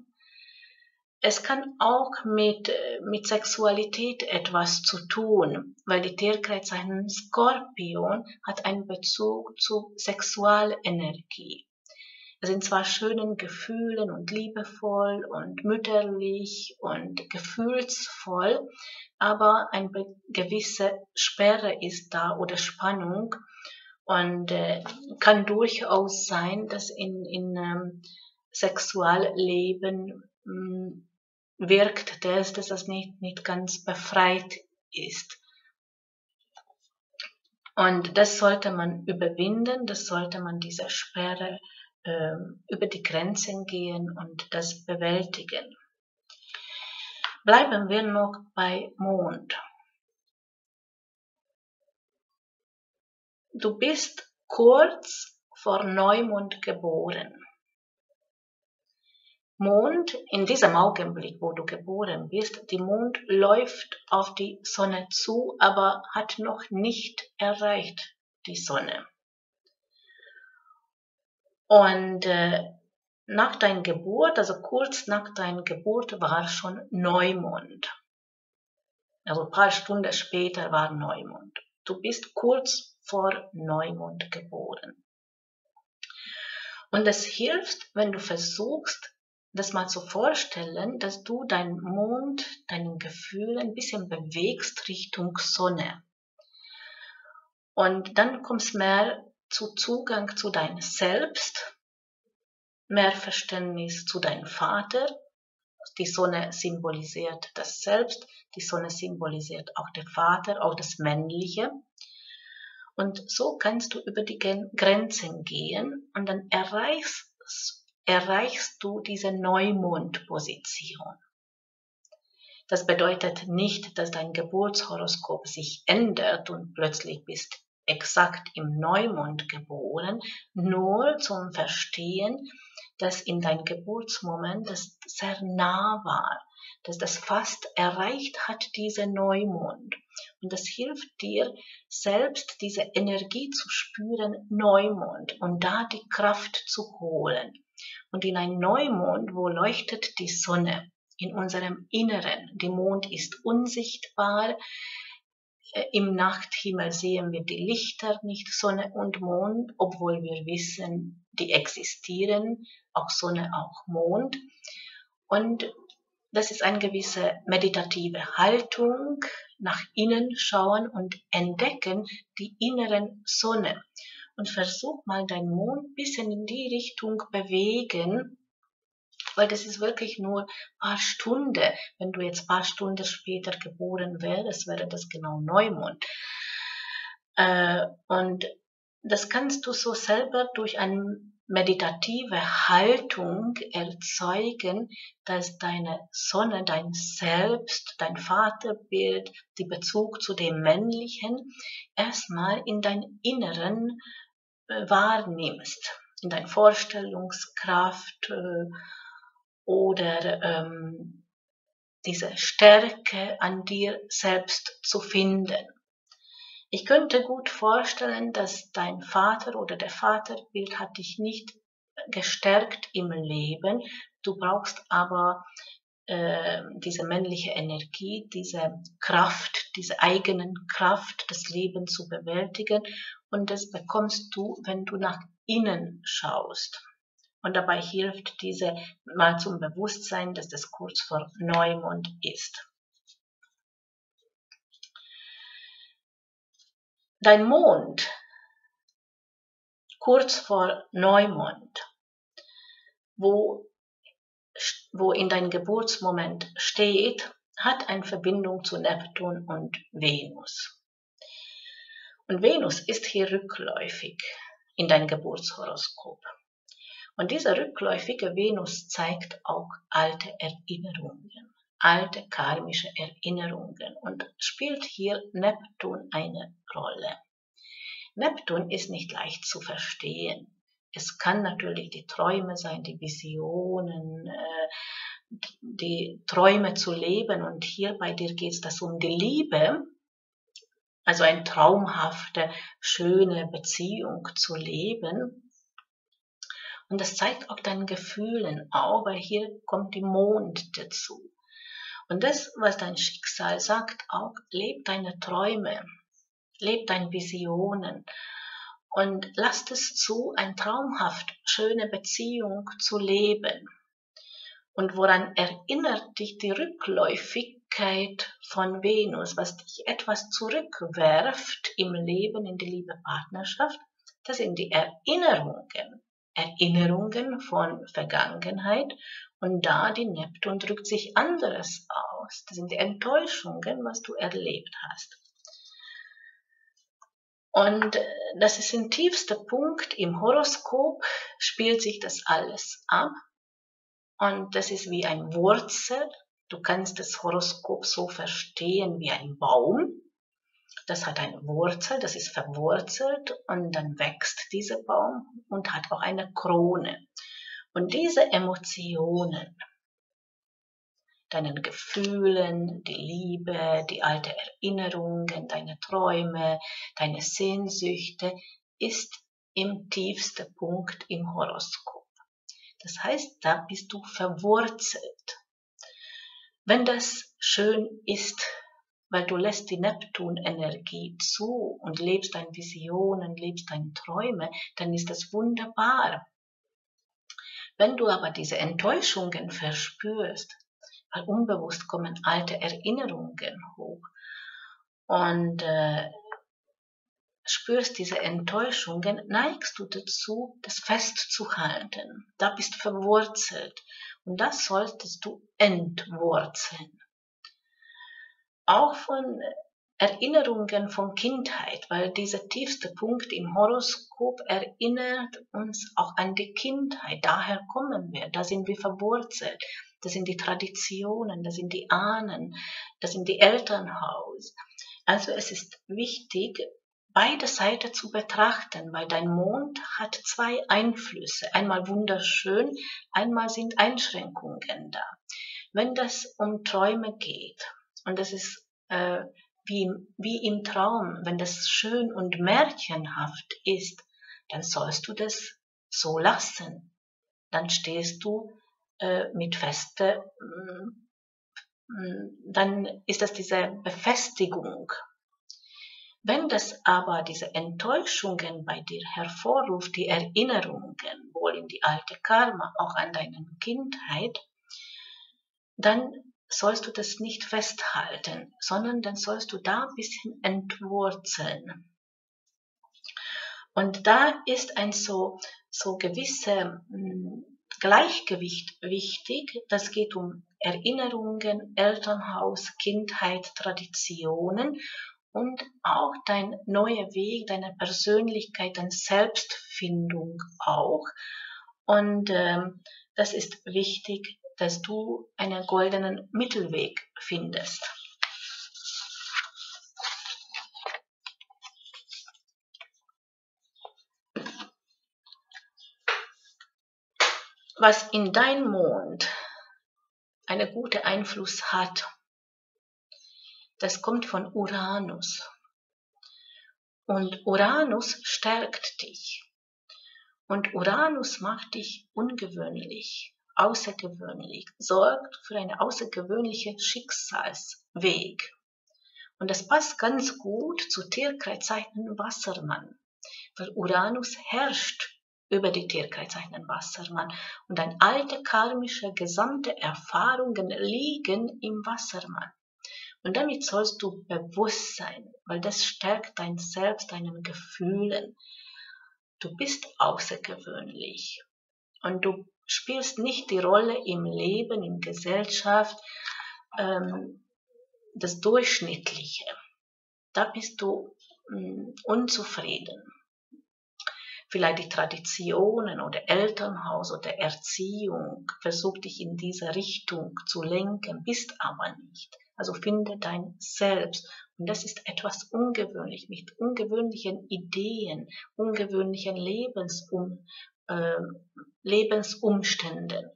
Es kann auch mit, mit Sexualität etwas zu tun, weil die Tierkreiszeichen Skorpion hat einen Bezug zu Sexualenergie sind zwar schönen Gefühlen und liebevoll und mütterlich und gefühlsvoll, aber eine gewisse Sperre ist da oder Spannung und äh, kann durchaus sein, dass in, in ähm, Sexualleben mh, hm, wirkt das, dass das nicht, nicht ganz befreit ist. Und das sollte man überwinden, das sollte man diese Sperre ähm, über die Grenzen gehen und das bewältigen. Bleiben wir noch bei Mond. Du bist kurz vor Neumond geboren. Mond, in diesem Augenblick, wo du geboren bist, die Mond läuft auf die Sonne zu, aber hat noch nicht erreicht die Sonne. Und äh, nach deiner Geburt, also kurz nach deiner Geburt, war schon Neumond. Also ein paar Stunden später war Neumond. Du bist kurz vor Neumond geboren. Und es hilft, wenn du versuchst, das mal zu vorstellen, dass du deinen Mond, deinen Gefühl ein bisschen bewegst Richtung Sonne. Und dann kommst mehr zu Zugang zu deinem Selbst, mehr Verständnis zu deinem Vater. Die Sonne symbolisiert das Selbst, die Sonne symbolisiert auch den Vater, auch das Männliche. Und so kannst du über die Grenzen gehen und dann erreichst, erreichst du diese Neumondposition. Das bedeutet nicht, dass dein Geburtshoroskop sich ändert und plötzlich bist exakt im Neumond geboren, nur zum Verstehen, dass in deinem Geburtsmoment das sehr nah war, dass das fast erreicht hat, diese Neumond. Und das hilft dir, selbst diese Energie zu spüren, Neumond, und da die Kraft zu holen. Und in ein Neumond, wo leuchtet die Sonne? In unserem Inneren. Der Mond ist unsichtbar, äh, Im Nachthimmel sehen wir die Lichter, nicht Sonne und Mond, obwohl wir wissen, die existieren, auch Sonne, auch Mond. Und das ist eine gewisse meditative Haltung, nach innen schauen und entdecken die inneren Sonne. Und versuch mal deinen Mond bisschen in die Richtung bewegen, weil das ist wirklich nur ein paar Stunden. Wenn du jetzt ein paar Stunden später geboren wärst, wäre das genau Neumond. Äh, und das kannst du so selber durch eine meditative Haltung erzeugen, dass deine Sonne, dein Selbst, dein Vaterbild, die Bezug zu dem Männlichen erstmal in dein Inneren äh, wahrnimmst, in deine Vorstellungskraft, äh, oder ähm, diese Stärke an dir selbst zu finden. Ich könnte gut vorstellen, dass dein Vater oder der Vaterbild hat dich nicht gestärkt im Leben. Du brauchst aber äh, diese männliche Energie, diese Kraft, diese eigenen Kraft, das Leben zu bewältigen. Und das bekommst du, wenn du nach innen schaust. Und dabei hilft diese mal zum Bewusstsein, dass das kurz vor Neumond ist. Dein Mond kurz vor Neumond, wo, wo in dein Geburtsmoment steht, hat eine Verbindung zu Neptun und Venus. Und Venus ist hier rückläufig in dein Geburtshoroskop. Und diese rückläufige Venus zeigt auch alte Erinnerungen, alte karmische Erinnerungen und spielt hier Neptun eine Rolle. Neptun ist nicht leicht zu verstehen. Es kann natürlich die Träume sein, die Visionen, äh, die Träume zu leben. Und hier bei dir geht es um die Liebe, also eine traumhafte, schöne Beziehung zu leben. Und das zeigt auch deinen Gefühlen auch, weil hier kommt die Mond dazu. Und das, was dein Schicksal sagt, auch, leb deine Träume, leb deine Visionen und lasst es zu, eine traumhaft schöne Beziehung zu leben. Und woran erinnert dich die Rückläufigkeit von Venus, was dich etwas zurückwerft im Leben, in die liebe Partnerschaft? Das sind die Erinnerungen. Erinnerungen von Vergangenheit und da die Neptun drückt sich anderes aus. Das sind die Enttäuschungen, was du erlebt hast. Und äh, das ist ein tiefster Punkt im Horoskop, spielt sich das alles ab. Und das ist wie ein Wurzel. Du kannst das Horoskop so verstehen wie ein Baum. Das hat eine Wurzel, das ist verwurzelt und dann wächst dieser Baum und hat auch eine Krone. Und diese Emotionen, deinen Gefühlen, die Liebe, die alte Erinnerungen, deine Träume, deine Sehnsüchte, ist im tiefsten Punkt im Horoskop. Das heißt, da bist du verwurzelt. Wenn das schön ist, weil du lässt die Neptun-Energie zu und lebst deine Visionen, lebst deine Träume, dann ist das wunderbar. Wenn du aber diese Enttäuschungen verspürst, weil unbewusst kommen alte Erinnerungen hoch und äh, spürst diese Enttäuschungen, neigst du dazu, das festzuhalten. Da bist verwurzelt und das solltest du entwurzeln. Auch von Erinnerungen von Kindheit, weil dieser tiefste Punkt im Horoskop erinnert uns auch an die Kindheit. Daher kommen wir, da sind wir verwurzelt das sind die Traditionen, das sind die Ahnen, das sind die Elternhaus. Also es ist wichtig, beide Seiten zu betrachten, weil dein Mond hat zwei Einflüsse. Einmal wunderschön, einmal sind Einschränkungen da. Wenn das um Träume geht, und das ist äh, wie, wie im Traum, wenn das schön und märchenhaft ist, dann sollst du das so lassen. Dann stehst du äh, mit feste, mm, mm, dann ist das diese Befestigung. Wenn das aber diese Enttäuschungen bei dir hervorruft, die Erinnerungen wohl in die alte Karma, auch an deine Kindheit, dann sollst du das nicht festhalten, sondern dann sollst du da ein bisschen entwurzeln. Und da ist ein so, so gewisse mm, Gleichgewicht wichtig. Das geht um Erinnerungen, Elternhaus, Kindheit, Traditionen und auch dein neuer Weg, deine Persönlichkeit, deine Selbstfindung auch. Und ähm, das ist wichtig, dass du einen goldenen Mittelweg findest. was in dein Mond einen guten Einfluss hat, das kommt von Uranus. Und Uranus stärkt dich. Und Uranus macht dich ungewöhnlich, außergewöhnlich, sorgt für einen außergewöhnlichen Schicksalsweg. Und das passt ganz gut zu Tierkreiszeichen Wassermann, weil Uranus herrscht über die Tierkreiszeichen Wassermann und ein alte karmische gesamte Erfahrungen liegen im Wassermann. Und damit sollst du bewusst sein, weil das stärkt dein Selbst, deinen Gefühlen. Du bist außergewöhnlich und du spielst nicht die Rolle im Leben, in Gesellschaft, ähm, das Durchschnittliche. Da bist du mh, hm, unzufrieden. Vielleicht die Traditionen oder Elternhaus oder Erziehung versucht dich in diese Richtung zu lenken, bist aber nicht. Also finde dein Selbst. Und das ist etwas ungewöhnlich, mit ungewöhnlichen Ideen, ungewöhnlichen Lebensum, äh, Lebensumständen.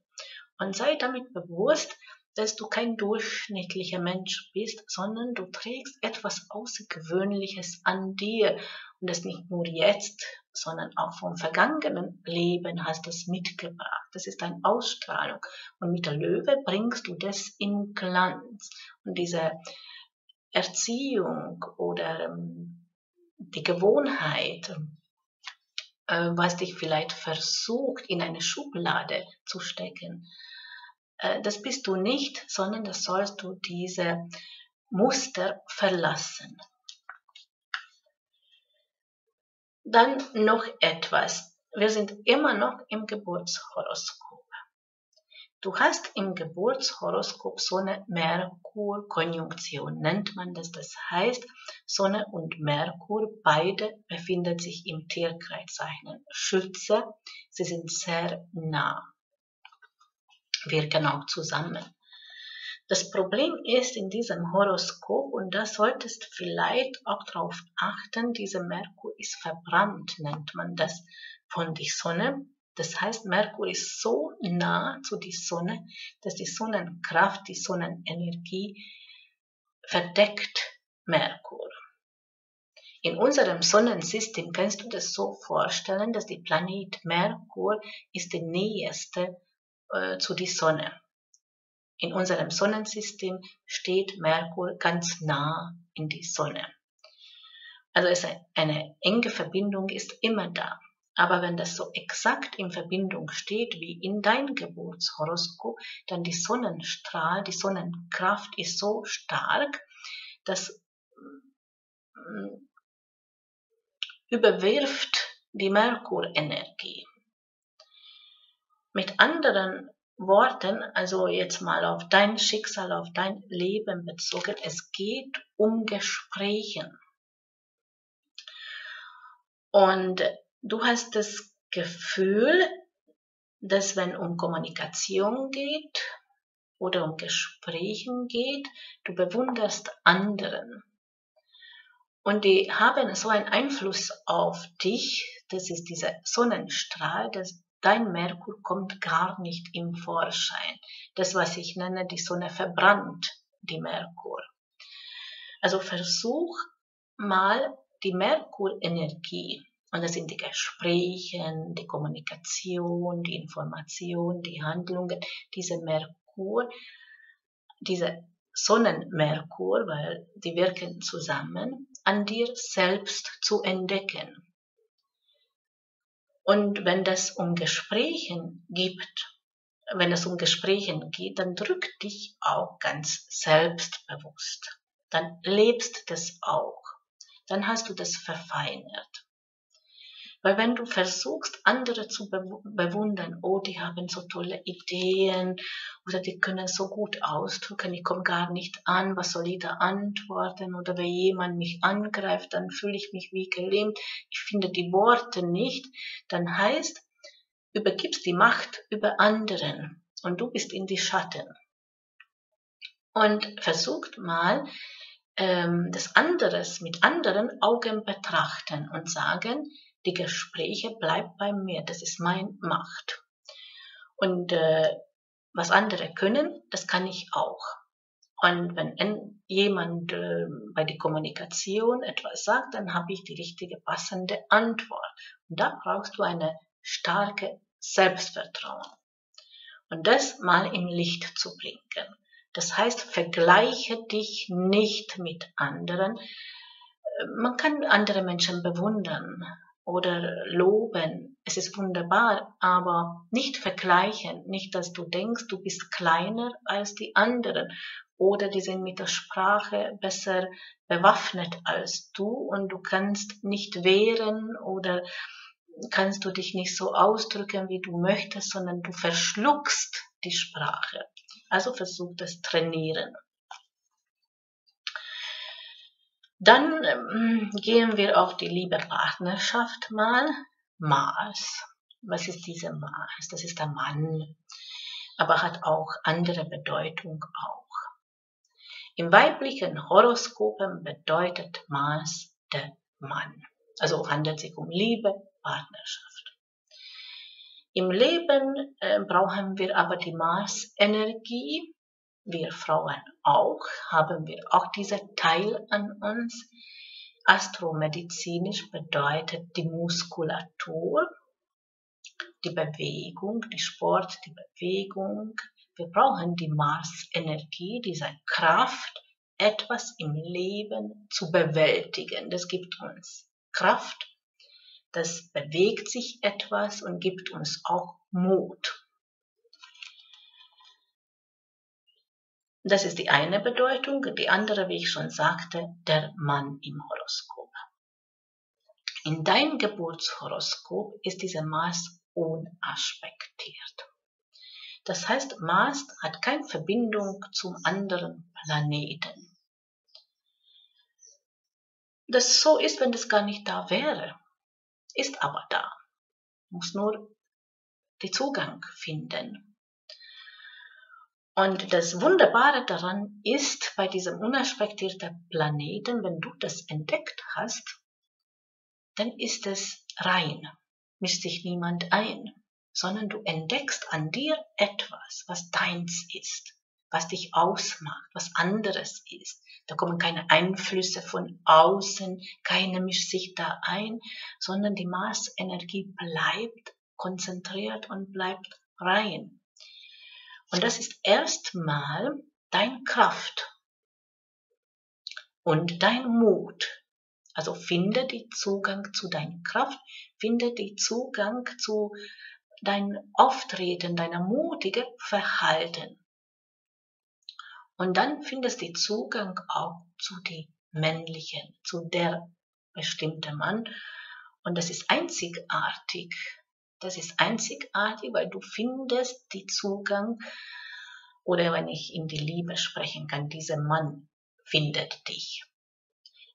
Und sei damit bewusst, dass du kein durchschnittlicher Mensch bist, sondern du trägst etwas Außergewöhnliches an dir. Und das nicht nur jetzt, sondern auch vom vergangenen Leben hast du es mitgebracht. Das ist eine Ausstrahlung. Und mit der Löwe bringst du das in Glanz. Und diese Erziehung oder ähm, die Gewohnheit, äh, was dich vielleicht versucht, in eine Schublade zu stecken, äh, das bist du nicht, sondern das sollst du diese Muster verlassen. Dann noch etwas. Wir sind immer noch im Geburtshoroskop. Du hast im Geburtshoroskop Sonne Merkur Konjunktion, nennt man das. Das heißt, Sonne und Merkur beide befinden sich im Tierkreiszeichen Schütze. Sie sind sehr nah wirken auch zusammen. Das Problem ist in diesem Horoskop, und da solltest vielleicht auch darauf achten, dieser Merkur ist verbrannt, nennt man das, von der Sonne. Das heißt, Merkur ist so nah zu der Sonne, dass die Sonnenkraft, die Sonnenenergie verdeckt Merkur. In unserem Sonnensystem kannst du das so vorstellen, dass die Planet Merkur ist der nächste äh, zu die Sonne. In unserem Sonnensystem steht Merkur ganz nah in die Sonne. Also es eine enge Verbindung ist immer da. Aber wenn das so exakt in Verbindung steht wie in dein Geburtshoroskop, dann die Sonnenstrahl, die Sonnenkraft ist so stark, dass mm, überwirft die Merkurenergie. Mit anderen Worten, also jetzt mal auf dein Schicksal, auf dein Leben bezogen, es geht um Gesprächen. Und du hast das Gefühl, dass wenn um Kommunikation geht oder um Gesprächen geht, du bewunderst anderen. Und die haben so einen Einfluss auf dich, das ist dieser Sonnenstrahl, dass dein Merkur kommt gar nicht im Vorschein. Das, was ich nenne, die Sonne verbrannt die Merkur. Also versuch mal die Merkurenergie, und das sind die Gespräche, die Kommunikation, die Information, die Handlungen, diese Merkur, diese Sonnenmerkur, weil die wirken zusammen, an dir selbst zu entdecken. Und wenn das um Gesprächen gibt, wenn es um Gesprächen geht, dann drückt dich auch ganz selbstbewusst. Dann lebst das auch. Dann hast du das verfeinert. Weil wenn du versuchst, andere zu bewundern, oh, die haben so tolle Ideen oder die können so gut ausdrücken, ich komme gar nicht an, was soll ich da antworten? Oder wenn jemand mich angreift, dann fühle ich mich wie gelähmt, ich finde die Worte nicht, dann heißt, übergibst die Macht über anderen und du bist in die Schatten. Und versucht mal, ähm, das anderes mit anderen Augen betrachten und sagen, die Gespräche bleibt bei mir, das ist mein Macht. Und äh, was andere können, das kann ich auch. Und wenn jemand äh, bei der Kommunikation etwas sagt, dann habe ich die richtige passende Antwort. Und da brauchst du eine starke Selbstvertrauen. Und das mal im Licht zu bringen. Das heißt, vergleiche dich nicht mit anderen. Man kann andere Menschen bewundern oder loben. Es ist wunderbar, aber nicht vergleichen. Nicht, dass du denkst, du bist kleiner als die anderen oder die sind mit der Sprache besser bewaffnet als du und du kannst nicht wehren oder kannst du dich nicht so ausdrücken, wie du möchtest, sondern du verschluckst die Sprache. Also versuch das trainieren. Dann ähm, gehen wir auf die liebe Partnerschaft mal. Mars. Was ist diese Mars? Das ist der Mann, aber hat auch andere Bedeutung auch. Im weiblichen Horoskopen bedeutet Mars der Mann. Also handelt sich um Liebe, Partnerschaft. Im Leben äh, brauchen wir aber die Mars-Energie. Wir Frauen auch, haben wir auch diesen Teil an uns. Astromedizinisch bedeutet die Muskulatur, die Bewegung, die Sport, die Bewegung. Wir brauchen die Mars-Energie, diese Kraft, etwas im Leben zu bewältigen. Das gibt uns Kraft, das bewegt sich etwas und gibt uns auch Mut. Das ist die eine Bedeutung. Die andere, wie ich schon sagte, der Mann im Horoskop. In deinem Geburtshoroskop ist dieser Mars unaspektiert. Das heißt, Mars hat keine Verbindung zum anderen Planeten. Das so ist, wenn das gar nicht da wäre ist aber da, muss nur den Zugang finden. Und das Wunderbare daran ist, bei diesem unaspektierten Planeten, wenn du das entdeckt hast, dann ist es rein, mischt sich niemand ein, sondern du entdeckst an dir etwas, was deins ist was dich ausmacht, was anderes ist. Da kommen keine Einflüsse von außen, keiner mischt sich da ein, sondern die Marsenergie bleibt konzentriert und bleibt rein. Und das ist erstmal dein Kraft und dein Mut. Also finde die Zugang zu deiner Kraft, finde die Zugang zu dein Auftreten, deiner mutige Verhalten. Und dann findest du Zugang auch zu die männlichen, zu der bestimmte Mann. Und das ist einzigartig. Das ist einzigartig, weil du findest die Zugang, oder wenn ich in die Liebe sprechen kann, dieser Mann findet dich.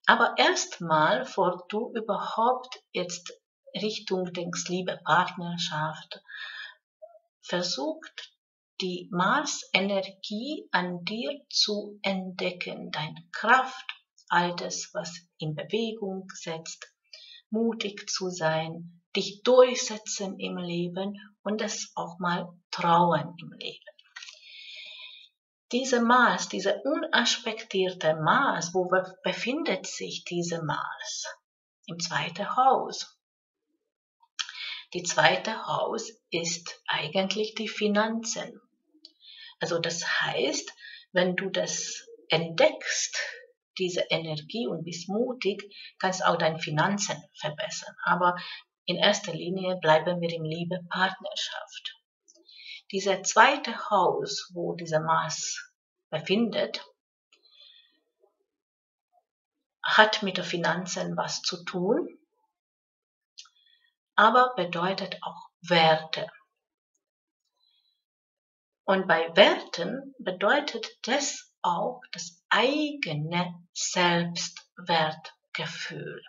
Aber erstmal, vor du überhaupt jetzt Richtung denkst, Liebe, Partnerschaft, versucht die Mars-Energie an dir zu entdecken, deine Kraft, all das, was in Bewegung setzt, mutig zu sein, dich durchsetzen im Leben und es auch mal trauen im Leben. Diese Mars, diese unaspektierte Mars, wo befindet sich diese Mars? Im zweiten Haus. Die zweite Haus ist eigentlich die Finanzen. Also das heißt, wenn du das entdeckst, diese Energie und bist mutig, kannst auch deine Finanzen verbessern. Aber in erster Linie bleiben wir in Liebe, Partnerschaft. Dieser zweite Haus, wo dieser Mars befindet, hat mit den Finanzen was zu tun, aber bedeutet auch Werte. Und bei Werten bedeutet das auch das eigene Selbstwertgefühl.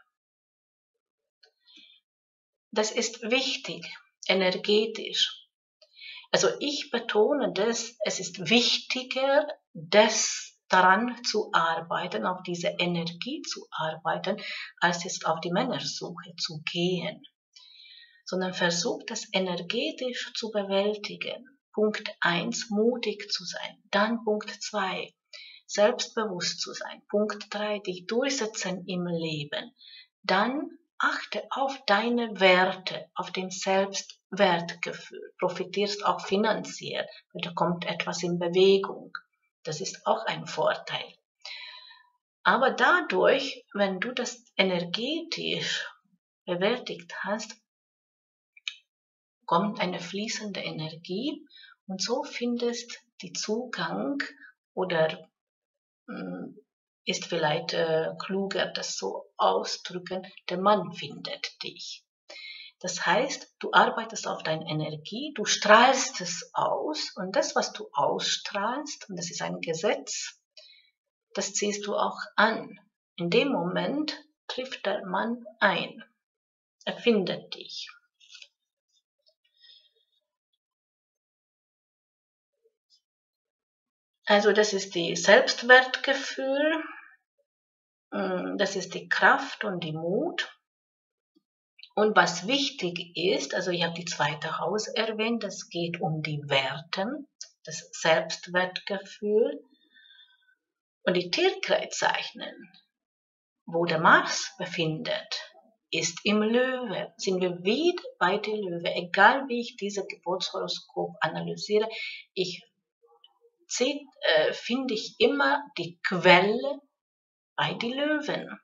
Das ist wichtig, energetisch. Also ich betone das, es ist wichtiger, das daran zu arbeiten, auf diese Energie zu arbeiten, als jetzt auf die Männersuche zu gehen. Sondern versucht das energetisch zu bewältigen Punkt 1, mutig zu sein. Dann Punkt 2, selbstbewusst zu sein. Punkt 3, dich durchsetzen im Leben. Dann achte auf deine Werte, auf den Selbstwertgefühl, profitierst auch finanziell, weil da kommt etwas in Bewegung. Das ist auch ein Vorteil. Aber dadurch, wenn du das energetisch bewältigt hast, kommt eine fließende Energie und so findest die Zugang oder hm, ist vielleicht äh, kluger, das so auszudrücken, der Mann findet dich. Das heißt, du arbeitest auf deine Energie, du strahlst es aus und das, was du ausstrahlst, und das ist ein Gesetz, das ziehst du auch an. In dem Moment trifft der Mann ein. Er findet dich. Also das ist die Selbstwertgefühl, das ist die Kraft und die Mut. Und was wichtig ist, also ich habe die zweite Haus erwähnt, das geht um die Werten, das Selbstwertgefühl. Und die Tierkreiszeichen, wo der Mars befindet, ist im Löwe. Sind wir wieder bei der Löwe. Egal wie ich dieses Geburtshoroskop analysiere, ich äh, finde ich immer die Quelle bei den Löwen.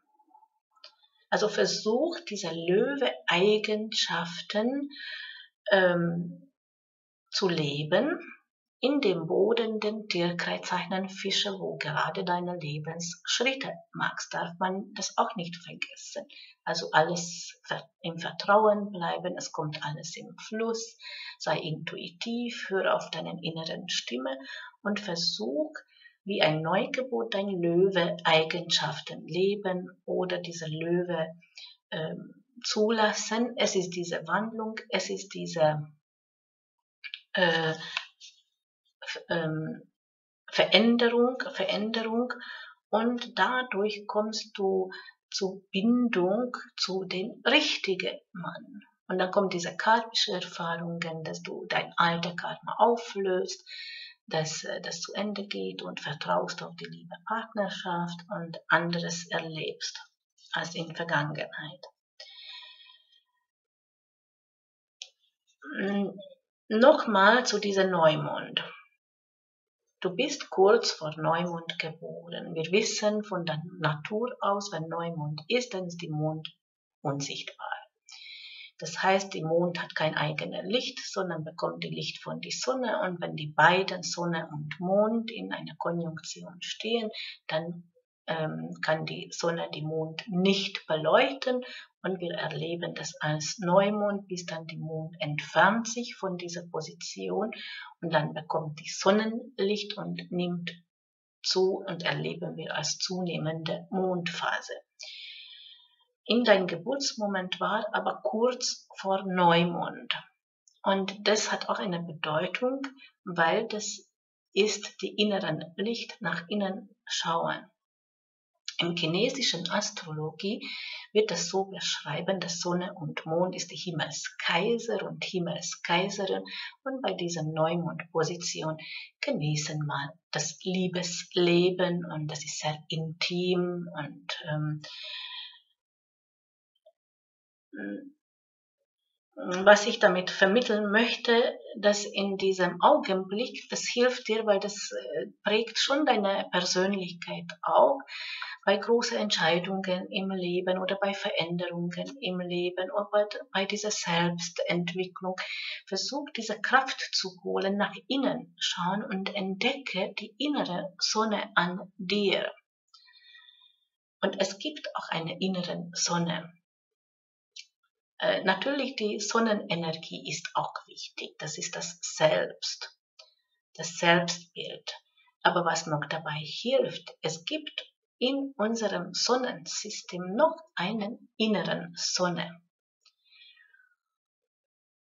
Also versucht diese Löwe-Eigenschaften ähm, zu leben in dem bodenden Tierkreiszeichen Fische, wo gerade deine Lebensschritte machst, darf man das auch nicht vergessen. Also alles im Vertrauen bleiben, es kommt alles im Fluss, sei intuitiv, hör auf deinen inneren Stimme und versuch, wie ein Neugeburt dein Löwe Eigenschaften leben oder diese Löwe ähm, zulassen. Es ist diese Wandlung, es ist diese äh, ähm, Veränderung, Veränderung und dadurch kommst du zu Bindung zu dem richtigen Mann. Und dann kommt diese karmische Erfahrungen, dass du dein alter Karma auflöst, dass äh, das zu Ende geht und vertraust auf die liebe Partnerschaft und anderes erlebst als in Vergangenheit. Hm, nochmal zu diesem Neumond. Du bist kurz vor Neumond geboren. Wir wissen von der Natur aus, wenn Neumond ist, dann ist die Mond unsichtbar. Das heißt, die Mond hat kein eigenes Licht, sondern bekommt die Licht von der Sonne. Und wenn die beiden Sonne und Mond in einer Konjunktion stehen, dann ähm, kann die Sonne die Mond nicht beleuchten und wir erleben das als Neumond, bis dann die Mond entfernt sich von dieser Position und dann bekommt die Sonnenlicht und nimmt zu und erleben wir als zunehmende Mondphase. In dein Geburtsmoment war aber kurz vor Neumond. Und das hat auch eine Bedeutung, weil das ist die inneren Licht nach innen schauen. Im chinesischen Astrologie wird es so beschreiben, dass Sonne und Mond ist die Himmelskaiser und Himmelskaiserin und bei dieser Neumondposition genießen mal das Liebesleben und das ist sehr intim und ähm, was ich damit vermitteln möchte, dass in diesem Augenblick, das hilft dir, weil das äh, prägt schon deine Persönlichkeit auch, bei großen Entscheidungen im Leben oder bei Veränderungen im Leben oder bei dieser Selbstentwicklung. Versuch diese Kraft zu holen, nach innen schauen und entdecke die innere Sonne an dir. Und es gibt auch eine innere Sonne. Äh, natürlich die Sonnenenergie ist auch wichtig. Das ist das Selbst, das Selbstbild. Aber was noch dabei hilft, es gibt in unserem Sonnensystem noch einen inneren Sonne.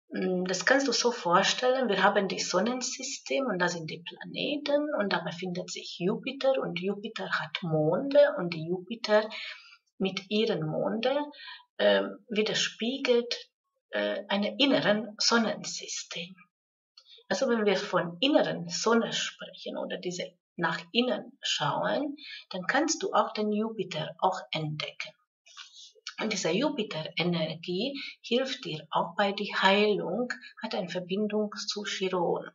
Mm, das kannst du so vorstellen, wir haben die Sonnensystem und da sind die Planeten und da befindet sich Jupiter und Jupiter hat Monde und die Jupiter mit ihren Monde äh, widerspiegelt äh, einen inneren Sonnensystem. Also wenn wir von inneren Sonne sprechen oder diese nach innen schauen, dann kannst du auch den Jupiter auch entdecken. Und diese Jupiter-Energie hilft dir auch bei der Heilung, hat eine Verbindung zu Chiron.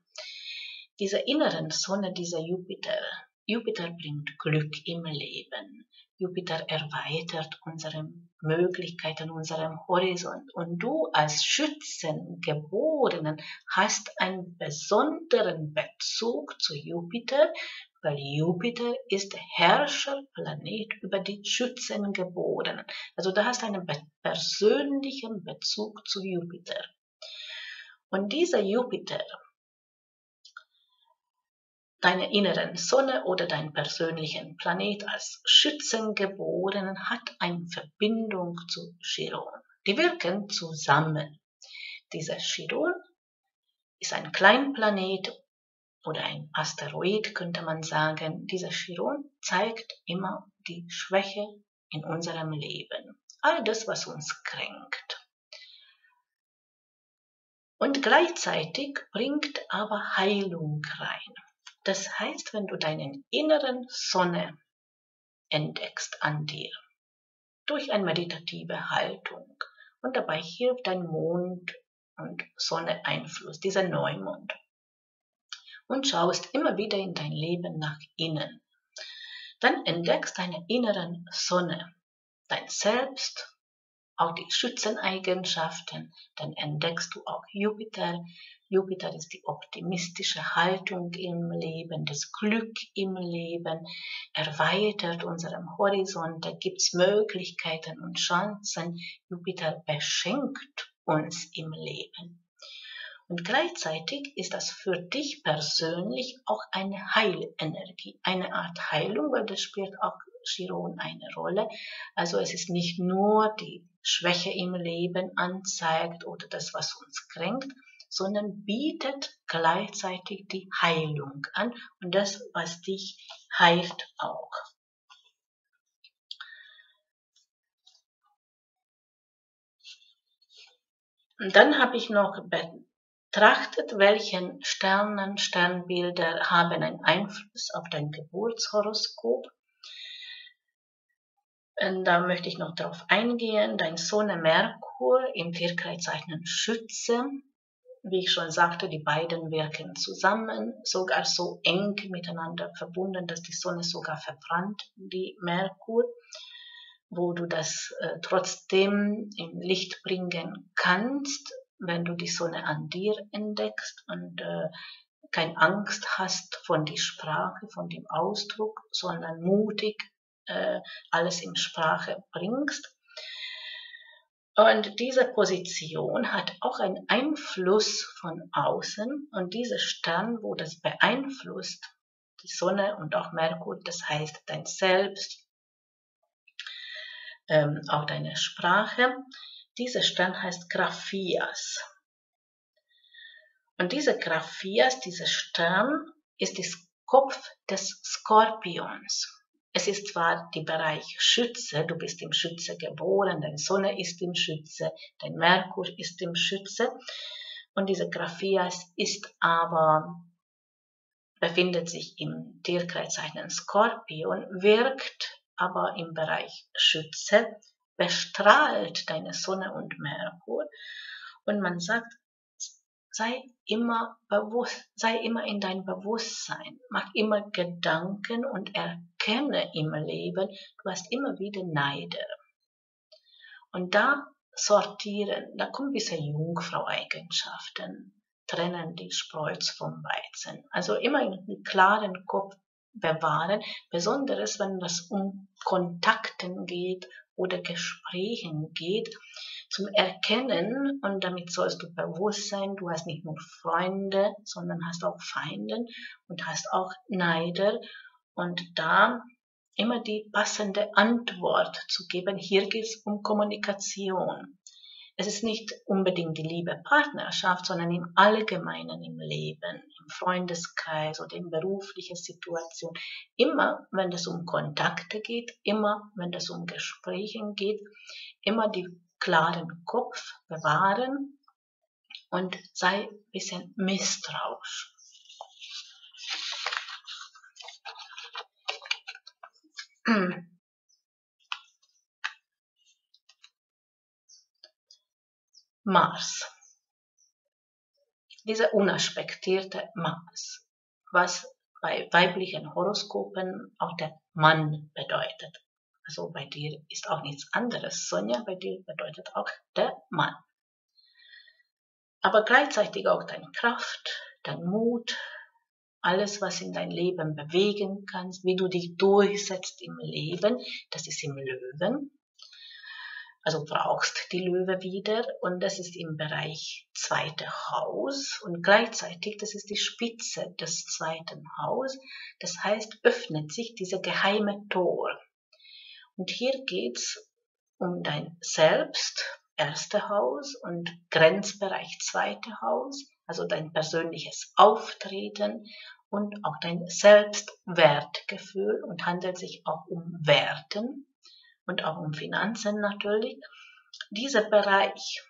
Diese inneren Sonne, dieser Jupiter, Jupiter bringt Glück im Leben. Jupiter erweitert unsere Möglichkeiten, unseren Horizont. Und du als Schützengeborenen hast einen besonderen Bezug zu Jupiter, weil Jupiter ist Herrscherplanet über die Schützengeborenen. Also da hast du einen persönlichen Bezug zu Jupiter. Und dieser Jupiter deine inneren Sonne oder dein persönlichen Planet als Schützengeborenen hat eine Verbindung zu Chiron. Die wirken zusammen. Dieser Chiron ist ein Kleinplanet oder ein Asteroid, könnte man sagen. Dieser Chiron zeigt immer die Schwäche in unserem Leben. All das, was uns kränkt. Und gleichzeitig bringt aber Heilung rein. Das heißt, wenn du deinen inneren Sonne entdeckst an dir, durch eine meditative Haltung und dabei hilft dein Mond und Sonne Einfluss, dieser Neumond. Und schaust immer wieder in dein Leben nach innen. Dann entdeckst deine inneren Sonne, dein Selbst, auch die Schützeneigenschaften, dann entdeckst du auch Jupiter, Jupiter ist die optimistische Haltung im Leben, das Glück im Leben, erweitert unseren Horizont, da gibt's Möglichkeiten und Chancen. Jupiter beschenkt uns im Leben. Und gleichzeitig ist das für dich persönlich auch eine Heilenergie, eine Art Heilung, weil das spielt auch Chiron eine Rolle. Also es ist nicht nur die Schwäche im Leben anzeigt oder das, was uns kränkt, sondern bietet gleichzeitig die Heilung an und das, was dich heilt auch. Und dann habe ich noch betrachtet, welche Sternen, Sternbilder haben einen Einfluss auf dein Geburtshoroskop. Und da möchte ich noch darauf eingehen, dein Sonne Merkur im Tierkreiszeichen Schütze. Wie ich schon sagte, die beiden wirken zusammen, sogar so eng miteinander verbunden, dass die Sonne sogar verbrannt, die Merkur, wo du das äh, trotzdem im Licht bringen kannst, wenn du die Sonne an dir entdeckst und äh, keine Angst hast von der Sprache, von dem Ausdruck, sondern mutig äh, alles in Sprache bringst. Und diese Position hat auch einen Einfluss von außen und dieser Stern, wo das beeinflusst, die Sonne und auch Merkur, das heißt dein Selbst, ähm, auch deine Sprache, dieser Stern heißt Graphias. Und dieser Graphias, dieser Stern, ist der Kopf des Skorpions. Es ist zwar der Bereich Schütze, du bist im Schütze geboren, deine Sonne ist im Schütze, dein Merkur ist im Schütze. Und dieser Graphias ist aber, befindet sich im Tierkreiszeichen Skorpion, wirkt aber im Bereich Schütze, bestrahlt deine Sonne und Merkur. Und man sagt, sei immer bewusst, sei immer in dein Bewusstsein, mach immer Gedanken und erkenne im Leben, du hast immer wieder Neider. Und da sortieren, da kommen diese Jungfrau-Eigenschaften, trennen die Spreuz vom Weizen. Also immer einen klaren Kopf bewahren, besonders wenn es um Kontakten geht oder Gesprächen geht, zum Erkennen und damit sollst du bewusst sein, du hast nicht nur Freunde, sondern hast auch Feinde und hast auch Neider und da immer die passende Antwort zu geben. Hier geht es um Kommunikation. Es ist nicht unbedingt die liebe Partnerschaft, sondern im Allgemeinen im Leben, im Freundeskreis oder in beruflicher Situation. Immer, wenn es um Kontakte geht, immer, wenn es um Gespräche geht, immer die klaren Kopf bewahren und sei ein bisschen misstrauisch. Mars. Dieser unaspektierte Mars, was bei weiblichen Horoskopen auch der Mann bedeutet. Also bei dir ist auch nichts anderes. Sonja, bei dir bedeutet auch der Mann. Aber gleichzeitig auch deine Kraft, dein Mut, alles, was in dein Leben bewegen kannst, wie du dich durchsetzt im Leben, das ist im Löwen. Also brauchst die Löwe wieder und das ist im Bereich zweite Haus und gleichzeitig, das ist die Spitze des zweiten Haus. Das heißt, öffnet sich dieser geheime Tor. Und hier geht's um dein Selbst, erste Haus und Grenzbereich zweite Haus, also dein persönliches Auftreten und auch dein Selbstwertgefühl und handelt sich auch um Werten und auch um Finanzen natürlich. Dieser Bereich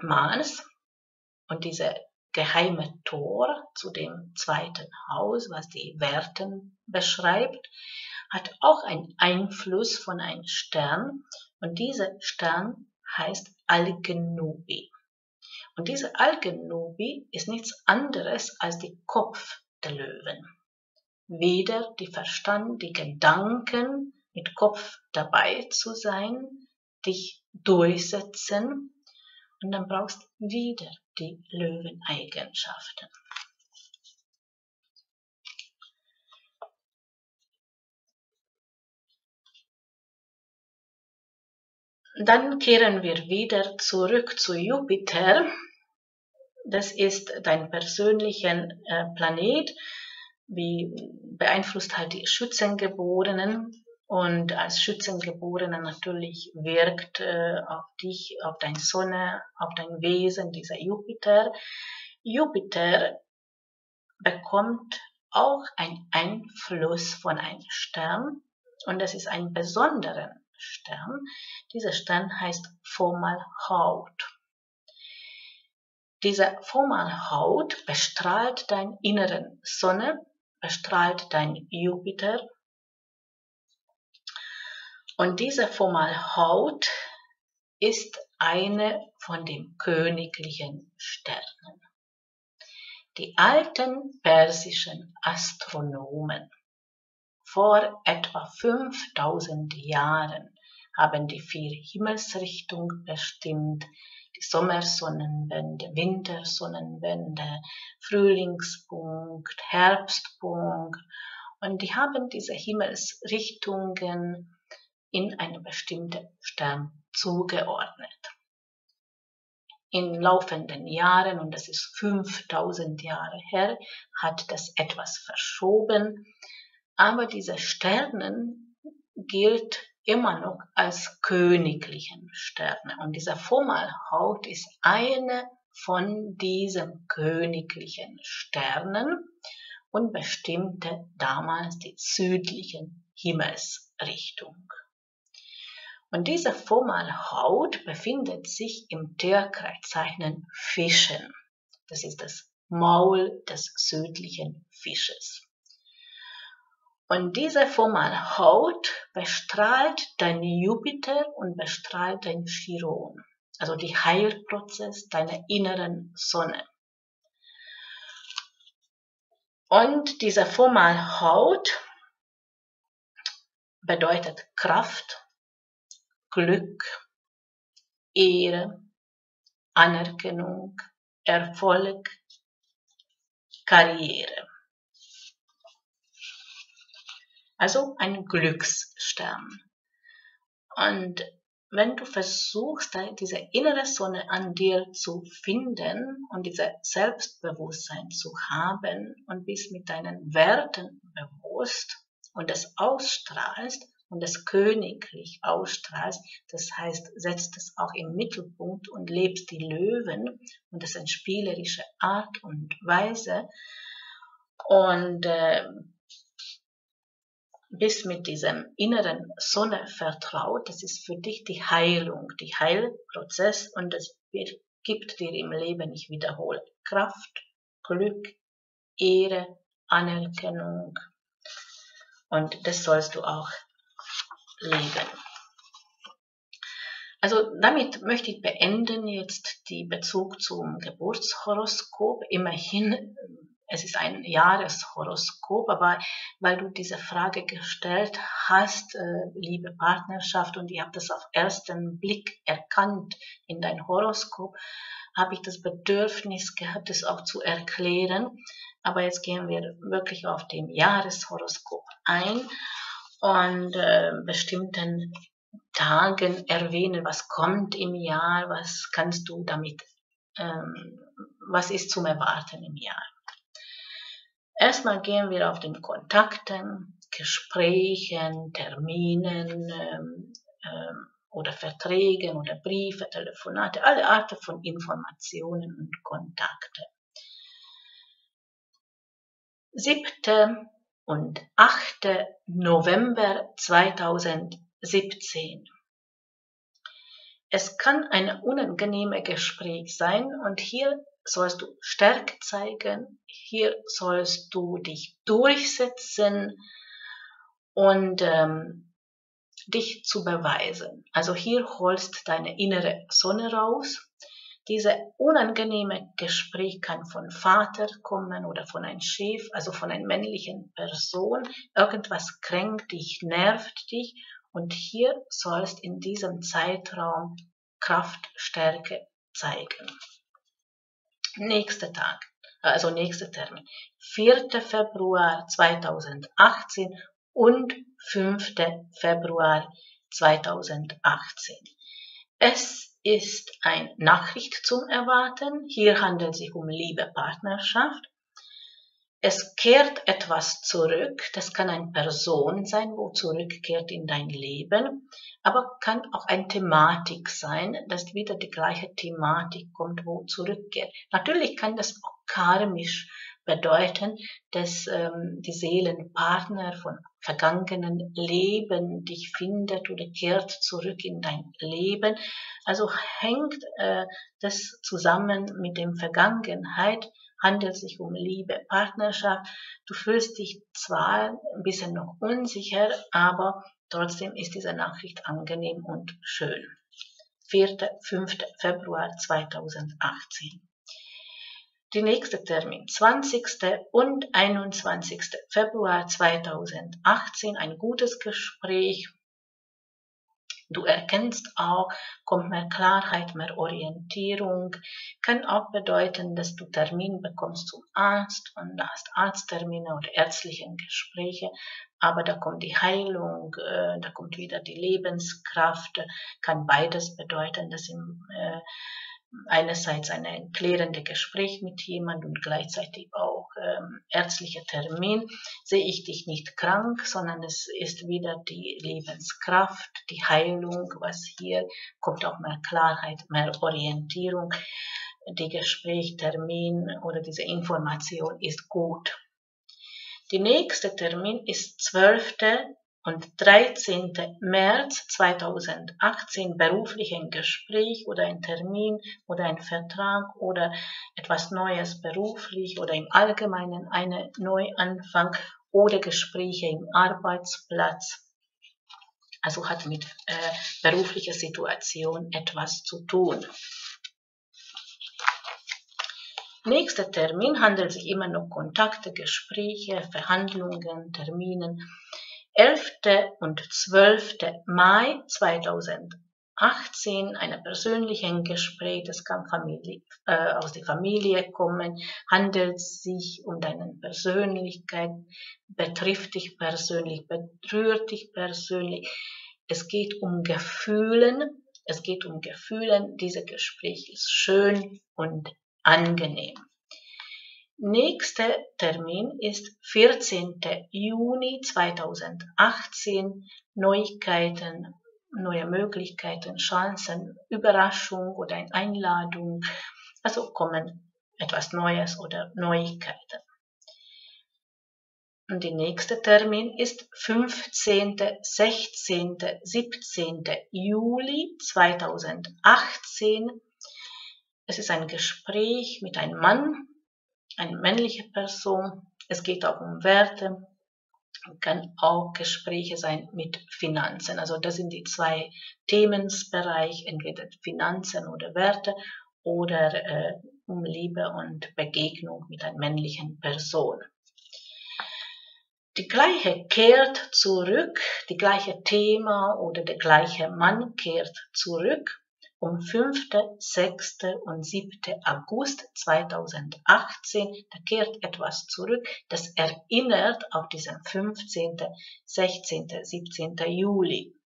Mars und diese geheime Tor zu dem zweiten Haus, was die Werten beschreibt, hat auch einen Einfluss von einem Stern und dieser Stern heißt Algenubi. Und diese Algenubi ist nichts anderes als die Kopf der Löwen. Weder die Verstand, die Gedanken mit Kopf dabei zu sein, dich durchsetzen und dann brauchst wieder die Löweneigenschaften. Dann kehren wir wieder zurück zu Jupiter. Das ist dein persönlicher äh, Planet, wie beeinflusst halt die Schützengeborenen und als Schützengeborene natürlich wirkt äh, auf dich, auf deine Sonne, auf dein Wesen dieser Jupiter. Jupiter bekommt auch einen Einfluss von einem Stern und das ist ein besonderer Stern. Dieser Stern heißt Formalhaut. Diese Formalhaut bestrahlt dein inneren Sonne, bestrahlt dein Jupiter und diese Formalhaut ist eine von den königlichen Sternen. Die alten persischen Astronomen vor etwa 5000 Jahren haben die vier Himmelsrichtungen bestimmt, die Sommersonnenwende, Wintersonnenwende, Frühlingspunkt, Herbstpunkt. Und die haben diese Himmelsrichtungen in einem bestimmten Stern zugeordnet. In laufenden Jahren, und das ist 5000 Jahre her, hat das etwas verschoben, aber diese Sternen gilt immer noch als königlichen Sterne. Und dieser Formalhaut ist eine von diesen königlichen Sternen und bestimmte damals die südlichen Himmelsrichtung. Und diese Formalhaut befindet sich im Tierkreiszeichen Fischen. Das ist das Maul des südlichen Fisches. Und diese Formalhaut bestrahlt dein Jupiter und bestrahlt dein Chiron, also die Heilprozess deiner inneren Sonne. Und diese Formalhaut bedeutet Kraft, Glück, Ehre, Anerkennung, Erfolg, Karriere. Also ein Glücksstern. Und wenn du versuchst, diese innere Sonne an dir zu finden und dieses Selbstbewusstsein zu haben und bist mit deinen Werten bewusst und es ausstrahlst, und das königlich ausstrahlst, das heißt, setzt es auch im Mittelpunkt und lebst die Löwen und das in spielerische Art und Weise und äh, bist mit diesem inneren Sonne vertraut, das ist für dich die Heilung, die Heilprozess und das gibt dir im Leben, ich wiederhole, Kraft, Glück, Ehre, Anerkennung und das sollst du auch leben. Also damit möchte ich beenden jetzt die Bezug zum Geburtshoroskop. Immerhin, es ist ein Jahreshoroskop, aber weil du diese Frage gestellt hast, äh, liebe Partnerschaft, und ich habe das auf ersten Blick erkannt in dein Horoskop, habe ich das Bedürfnis gehabt, es auch zu erklären. Aber jetzt gehen wir wirklich auf den Jahreshoroskop ein und äh, bestimmten Tagen erwähnen, was kommt im Jahr, was kannst du damit, ähm, was ist zum Erwarten im Jahr. Erstmal gehen wir auf den Kontakten, Gesprächen, Terminen ähm, ähm, oder Verträgen oder Briefe, Telefonate, alle Arten von Informationen und Kontakte. 7. und 8. November 2017. Es kann ein unangenehmes Gespräch sein und hier sollst du Stärke zeigen, hier sollst du dich durchsetzen und ähm, dich zu beweisen. Also hier holst deine innere Sonne raus. Diese unangenehme Gespräch kann von Vater kommen oder von einem Chef, also von einer männlichen Person. Irgendwas kränkt dich, nervt dich und hier sollst in diesem Zeitraum Kraft, Stärke zeigen. Nächster Tag, also nächster Termin. 4. Februar 2018 und 5. Februar 2018. Es ist eine Nachricht zum Erwarten. Hier handelt es sich um Liebe, Partnerschaft es kehrt etwas zurück. Das kann eine Person sein, wo zurückkehrt in dein Leben, aber kann auch eine Thematik sein, dass wieder die gleiche Thematik kommt, wo zurückkehrt. Natürlich kann das auch karmisch bedeuten, dass ähm, die Seelenpartner von vergangenen Leben dich findet oder kehrt zurück in dein Leben. Also hängt äh, das zusammen mit dem Vergangenheit handelt sich um Liebe, Partnerschaft. Du fühlst dich zwar ein bisschen noch unsicher, aber trotzdem ist diese Nachricht angenehm und schön. 4. 5. Februar 2018. Die nächste Termin, 20. und 21. Februar 2018, ein gutes Gespräch Du erkennst auch, kommt mehr Klarheit, mehr Orientierung. Kann auch bedeuten, dass du Termin bekommst zum Arzt und hast Arzttermine oder ärztliche Gespräche. Aber da kommt die Heilung, äh, da kommt wieder die Lebenskraft. Kann beides bedeuten, dass im äh, einerseits ein erklärende Gespräch mit jemand und gleichzeitig auch ähm, ärztlicher Termin, sehe ich dich nicht krank, sondern es ist wieder die Lebenskraft, die Heilung, was hier kommt auch mehr Klarheit, mehr Orientierung. Die Gespräch, Termin oder diese Information ist gut. Die nächste Termin ist 12 und 13. März 2018 beruflich ein Gespräch oder ein Termin oder ein Vertrag oder etwas Neues beruflich oder im Allgemeinen eine Neuanfang oder Gespräche im Arbeitsplatz. Also hat mit äh, beruflicher Situation etwas zu tun. Nächster Termin handelt sich immer noch Kontakte, Gespräche, Verhandlungen, Terminen 11. und 12. Mai 2018 eine persönlichen Gespräch, das kann Familie, äh, aus der Familie kommen, handelt sich um deine Persönlichkeit, betrifft dich persönlich, berührt dich persönlich. Es geht um Gefühlen, es geht um Gefühlen. Dieses Gespräch ist schön und angenehm. Nächster Termin ist 14. Juni 2018. Neuigkeiten, neue Möglichkeiten, Chancen, Überraschung oder eine Einladung. Also kommen etwas Neues oder Neuigkeiten. Und der nächste Termin ist 15., 16., 17. Juli 2018. Es ist ein Gespräch mit einem Mann, eine männliche Person. Es geht auch um Werte, kann auch Gespräche sein mit Finanzen. Also das sind die zwei Themenbereiche, entweder Finanzen oder Werte oder äh, um Liebe und Begegnung mit einer männlichen Person. Die gleiche kehrt zurück, die gleiche Thema oder der gleiche Mann kehrt zurück um 5., 6. und 7. August 2018. Da kehrt etwas zurück, das erinnert auf diesen 15., 16., 17. Juli.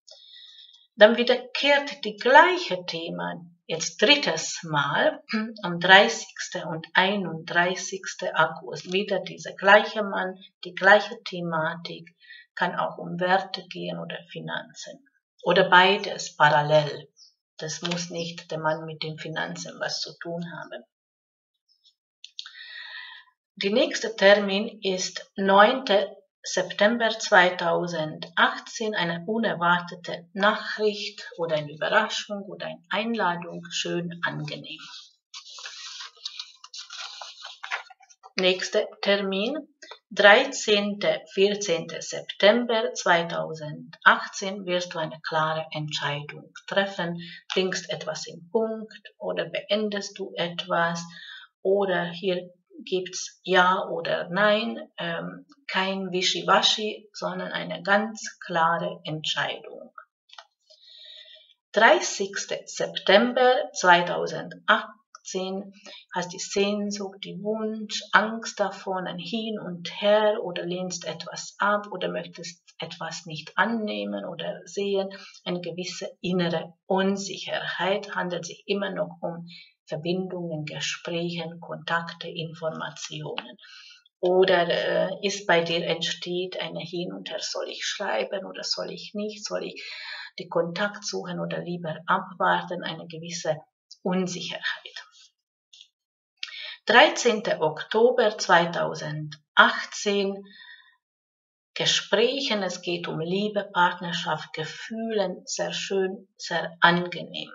Dann wiederkehrt die gleiche Thema jetzt drittes Mal am 30. und 31. August. Wieder dieser gleiche Mann, die gleiche Thematik, kann auch um Werte gehen oder Finanzen. Oder beides parallel. Das muss nicht der Mann mit den Finanzen was zu tun haben. Der nächste Termin ist 9. September 2018 eine unerwartete Nachricht oder eine Überraschung oder eine Einladung, schön angenehm. Nächster Termin 13. 14. September 2018 wirst du eine klare Entscheidung treffen, bringst etwas in Punkt oder beendest du etwas oder hier gibt's Ja oder Nein, ähm, kein Wischiwaschi, sondern eine ganz klare Entscheidung. 30. September 2018 18 hast die Sehnsucht, die Wunsch, Angst davon, ein Hin und Her oder lehnst etwas ab oder möchtest etwas nicht annehmen oder sehen, eine gewisse innere Unsicherheit handelt sich immer noch um Verbindungen, Gesprächen, Kontakte, Informationen. Oder äh, ist bei dir entsteht eine Hin und Her, soll ich schreiben oder soll ich nicht, soll ich die Kontakt suchen oder lieber abwarten, eine gewisse Unsicherheit. 13. Oktober 2018 Gesprächen, es geht um Liebe, Partnerschaft, Gefühlen, sehr schön, sehr angenehm.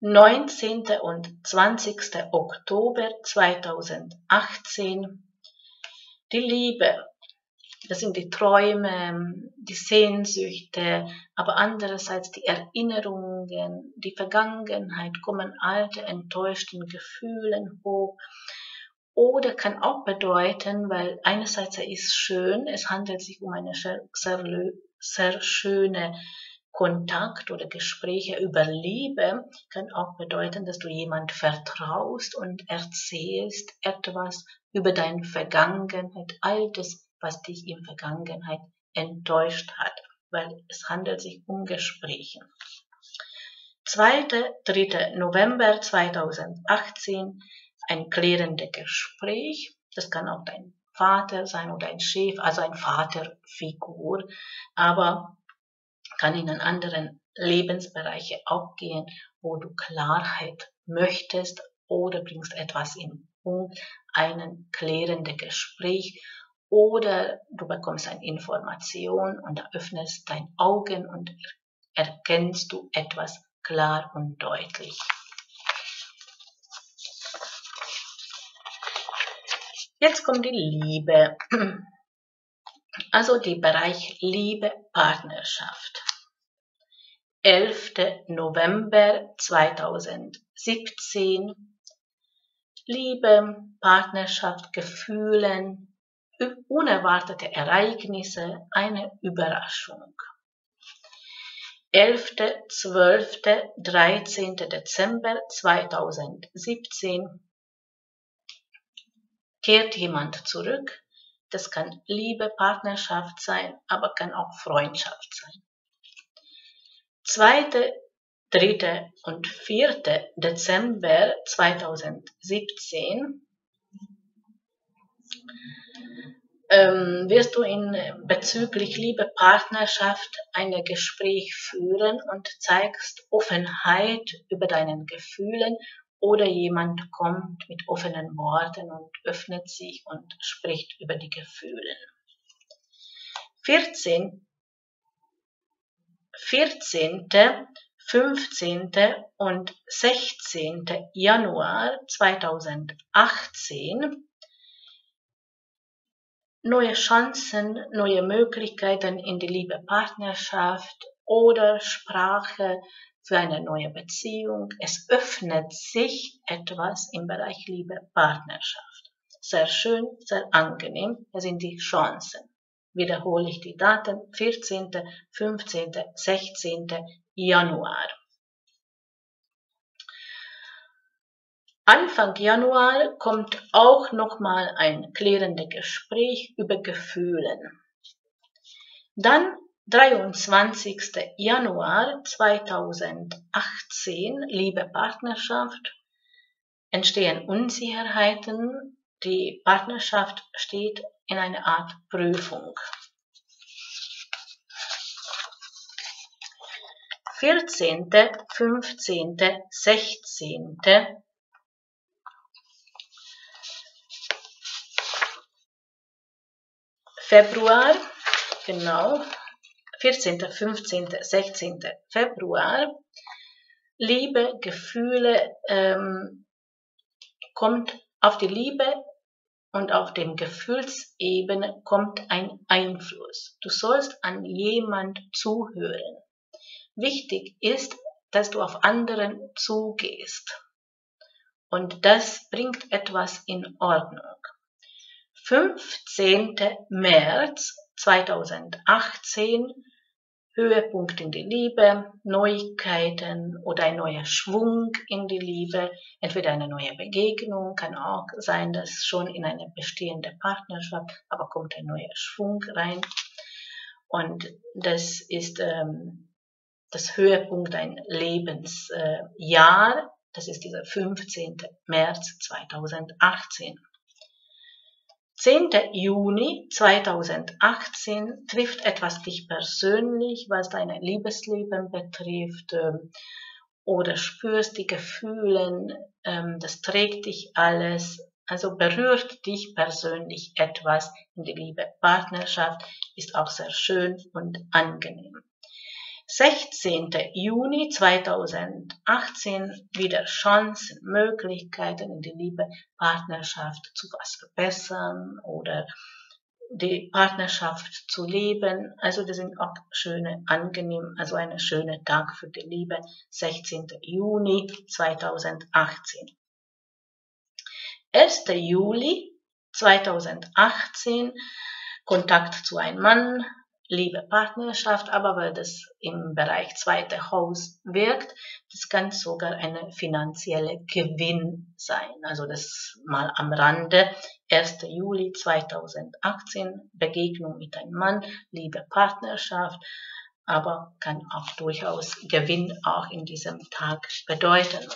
19. und 20. Oktober 2018 die Liebe, das sind die Träume, die Sehnsüchte, aber andererseits die Erinnerungen, die Vergangenheit, kommen alte, enttäuschte Gefühle hoch. Oder kann auch bedeuten, weil einerseits er ist schön, es handelt sich um eine sehr, sehr, sehr schöne Kontakt oder Gespräche über Liebe kann auch bedeuten, dass du jemand vertraust und erzählst etwas über deine Vergangenheit, altes was dich in Vergangenheit enttäuscht hat, weil es handelt sich um Gespräche. 2. 3. November 2018 ein klärendes Gespräch. Das kann auch dein Vater sein oder ein Chef, also ein Vaterfigur, aber kann in einen anderen Lebensbereiche auch gehen, wo du Klarheit möchtest oder bringst etwas in Punkt, einen klärenden Gespräch oder du bekommst eine Information und öffnest deine Augen und erkennst du etwas klar und deutlich. Jetzt kommt die Liebe. Also die Bereich Liebe, Partnerschaft. 11. November 2017. Liebe, Partnerschaft, Gefühlen, unerwartete Ereignisse eine Überraschung. 11., 12., 13. Dezember 2017 kehrt jemand zurück. Das kann Liebe, Partnerschaft sein, aber kann auch Freundschaft sein. 2., 3. und 4. Dezember 2017 ähm, wirst du in bezüglich Liebe, Partnerschaft ein Gespräch führen und zeigst Offenheit über deinen Gefühlen oder jemand kommt mit offenen Worten und öffnet sich und spricht über die Gefühle. 14. 14. 15. und 16. Januar 2018 neue Chancen, neue Möglichkeiten in die liebe Partnerschaft oder Sprache für eine neue Beziehung. Es öffnet sich etwas im Bereich Liebe Partnerschaft. Sehr schön, sehr angenehm. Das sind die Chancen. Wiederhole ich die Daten 14., 15., 16. Januar. Anfang Januar kommt auch nochmal ein klärendes Gespräch über Gefühlen. Dann 23. Januar 2018, liebe Partnerschaft, entstehen Unsicherheiten. Die Partnerschaft steht in einer Art Prüfung. 14., 15., 16. Februar, genau, 14., 15., 16. Februar, Liebe, Gefühle, ähm, kommt auf die Liebe und auf dem Gefühlsebene kommt ein Einfluss. Du sollst an jemand zuhören. Wichtig ist, dass du auf anderen zugehst. Und das bringt etwas in Ordnung. 15. März 2018 Höhepunkt in die Liebe, Neuigkeiten oder ein neuer Schwung in die Liebe, entweder eine neue Begegnung, kann auch sein, dass schon in eine bestehende Partnerschaft, aber kommt ein neuer Schwung rein. Und das ist ähm, das Höhepunkt ein Lebensjahr, äh, das ist dieser 15. März 2018. 10. Juni 2018 trifft etwas dich persönlich, was dein Liebesleben betrifft, ähm, oder spürst die Gefühle, ähm, das trägt dich alles, also berührt dich persönlich etwas in die Liebe. Partnerschaft ist auch sehr schön und angenehm. 16. Juni 2018 wieder Chancen, Möglichkeiten in die Liebe, Partnerschaft zu was verbessern oder die Partnerschaft zu leben. Also das sind auch schöne, angenehm, also eine schöne Tag für die Liebe, 16. Juni 2018. 1. Juli 2018 Kontakt zu einem Mann, liebe Partnerschaft, aber weil das im Bereich zweite Haus wirkt, das kann sogar eine finanzielle Gewinn sein. Also das mal am Rande. 1. Juli 2018, Begegnung mit einem Mann, liebe Partnerschaft, aber kann auch durchaus Gewinn auch in diesem Tag bedeuten.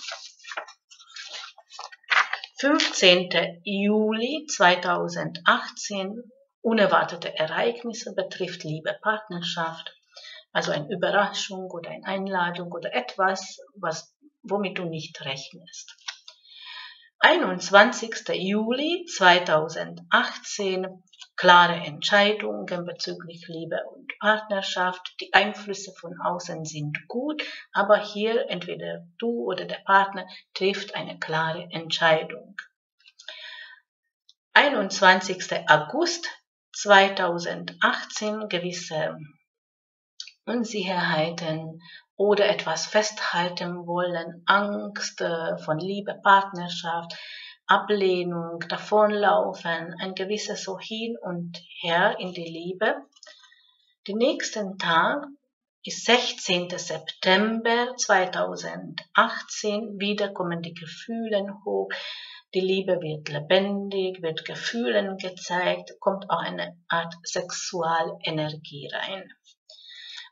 15. Juli 2018 unerwartete Ereignisse betrifft Liebe, Partnerschaft, also eine Überraschung oder eine Einladung oder etwas, was, womit du nicht rechnest. 21. Juli 2018 klare Entscheidungen bezüglich Liebe und Partnerschaft. Die Einflüsse von außen sind gut, aber hier entweder du oder der Partner trifft eine klare Entscheidung. 21. August 2018 gewisse Unsicherheiten oder etwas festhalten wollen, Angst äh, von Liebe, Partnerschaft, Ablehnung, davonlaufen, ein gewisses so hin und her in die Liebe. Den nächsten Tag ist 16. September 2018, wieder kommen die Gefühle hoch, die Liebe wird lebendig, wird Gefühlen gezeigt, kommt auch eine Art Sexualenergie rein.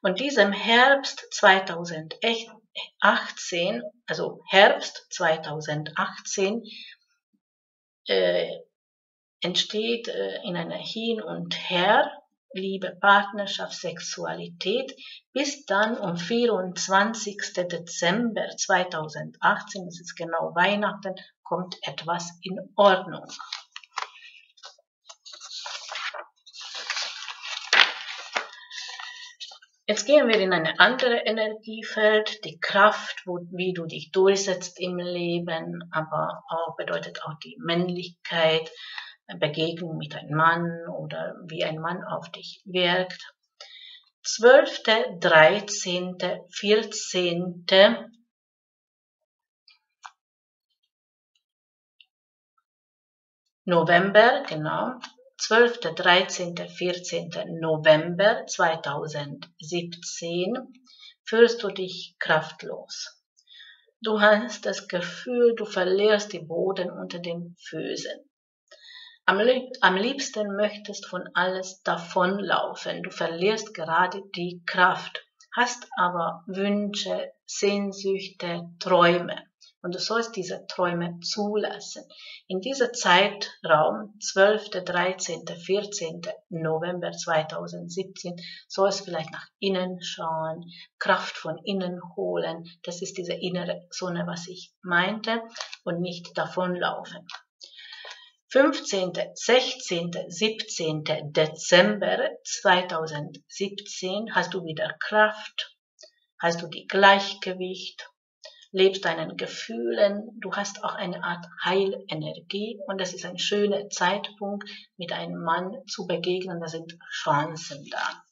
Und diesem Herbst 2018, also Herbst 2018, äh, entsteht äh, in einer Hin und Her Liebe, Partnerschaft, Sexualität, bis dann um 24. Dezember 2018, das ist genau Weihnachten, kommt etwas in Ordnung. Jetzt gehen wir in eine andere Energiefeld, die Kraft, wo, wie du dich durchsetzt im Leben, aber auch bedeutet auch die Männlichkeit, Begegnung mit einem Mann oder wie ein Mann auf dich wirkt. 12., 13., 14. November, genau, 12., 13., 14. November 2017 fühlst du dich kraftlos. Du hast das Gefühl, du verlierst den Boden unter den Füßen. Am, lieb am liebsten möchtest von alles davonlaufen. Du verlierst gerade die Kraft, hast aber Wünsche, Sehnsüchte, Träume und du sollst diese Träume zulassen. In dieser Zeitraum, 12., 13., 14. November 2017, sollst du vielleicht nach innen schauen, Kraft von innen holen. Das ist diese innere Sonne, was ich meinte, und nicht davonlaufen. 15., 16., 17. Dezember 2017 hast du wieder Kraft, hast du die Gleichgewicht lebst deinen Gefühlen, du hast auch eine Art Heilenergie und es ist ein schöner Zeitpunkt, mit einem Mann zu begegnen, da sind Chancen da.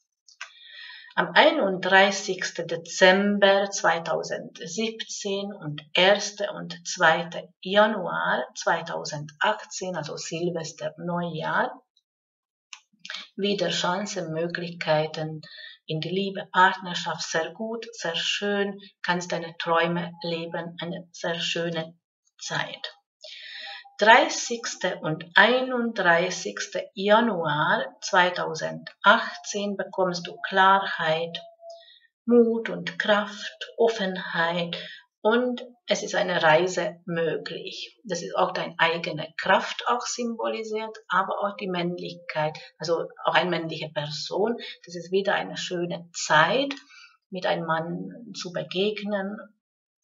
Am 31. Dezember 2017 und 1. und 2. Januar 2018, also Silvester Neujahr, wieder Chancen, Möglichkeiten, in die Liebe, Partnerschaft sehr gut, sehr schön, kannst deine Träume leben, eine sehr schöne Zeit. 30. und 31. Januar 2018 bekommst du Klarheit, Mut und Kraft, Offenheit und es ist eine Reise möglich. Das ist auch deine eigene Kraft auch symbolisiert, aber auch die Männlichkeit, also auch eine männliche Person. Das ist wieder eine schöne Zeit, mit einem Mann zu begegnen,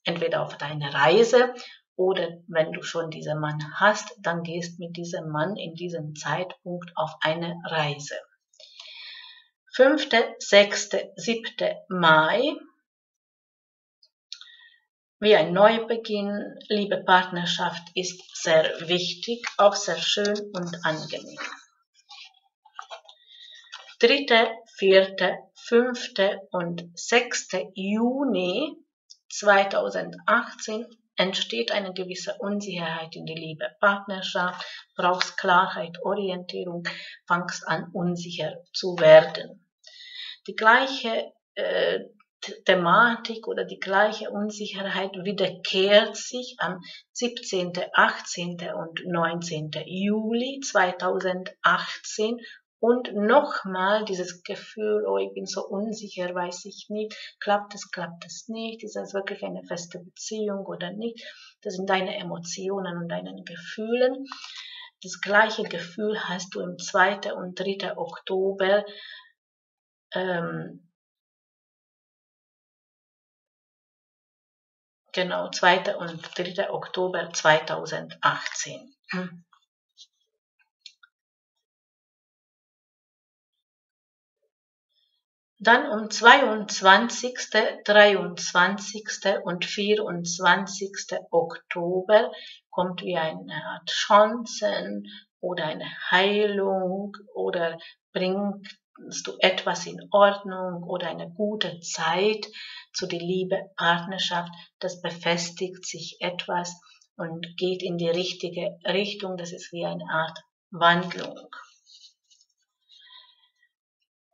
entweder auf deiner Reise oder wenn du schon diesen Mann hast, dann gehst mit diesem Mann in diesem Zeitpunkt auf eine Reise. 5., 6., 7. Mai wie ein Neubeginn, liebe Partnerschaft ist sehr wichtig, auch sehr schön und angenehm. 3., 4., 5. und 6. Juni 2018 entsteht eine gewisse Unsicherheit in der Liebe. Partnerschaft, brauchst Klarheit, Orientierung, fangst an unsicher zu werden. Die gleiche äh, Thematik oder die gleiche Unsicherheit wiederkehrt sich am 17., 18. und 19. Juli 2018 und nochmal dieses Gefühl, oh, ich bin so unsicher, weiß ich nicht, klappt es, klappt es nicht, ist das wirklich eine feste Beziehung oder nicht? Das sind deine Emotionen und deine Gefühlen. Das gleiche Gefühl hast du im 2. und 3. Oktober ähm, Genau, 2. und 3. Oktober 2018. Dann um 22., 23. und 24. Oktober kommt wie eine Art Chancen oder eine Heilung oder du etwas in Ordnung oder eine gute Zeit zu der Liebe, Partnerschaft, das befestigt sich etwas und geht in die richtige Richtung. Das ist wie eine Art Wandlung.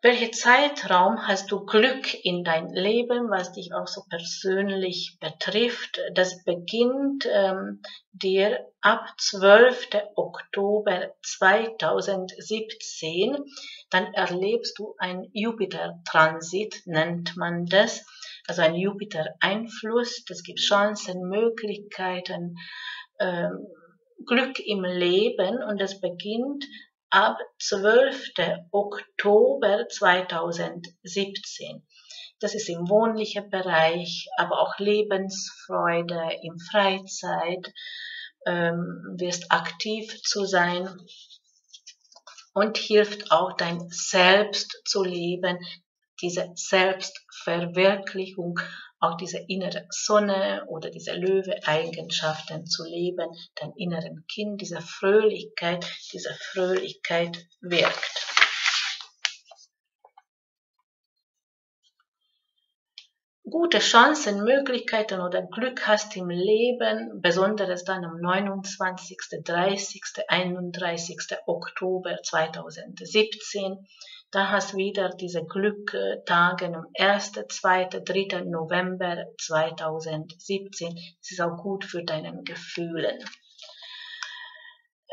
Welcher Zeitraum hast du Glück in dein Leben, was dich auch so persönlich betrifft? Das beginnt ähm, dir ab 12. Oktober 2017. Dann erlebst du ein Jupiter-Transit, nennt man das. Also ein Jupiter-Einfluss. Das gibt Chancen, Möglichkeiten, ähm, Glück im Leben und das beginnt ab 12. Oktober 2017. Das ist im wohnlichen Bereich, aber auch Lebensfreude, im Freizeit, ähm, wirst aktiv zu sein und hilft auch dein Selbst zu leben, diese Selbstverwirklichung, auch diese innere Sonne oder diese Löwe-Eigenschaften zu leben, dein inneren Kind, diese Fröhlichkeit, diese Fröhlichkeit wirkt. gute Chancen, Möglichkeiten oder Glück hast im Leben, besonders dann am 29., 30., 31. Oktober 2017. Da hast wieder diese Glücktage am 1., 2., 3. November 2017. Das ist auch gut für deine Gefühlen.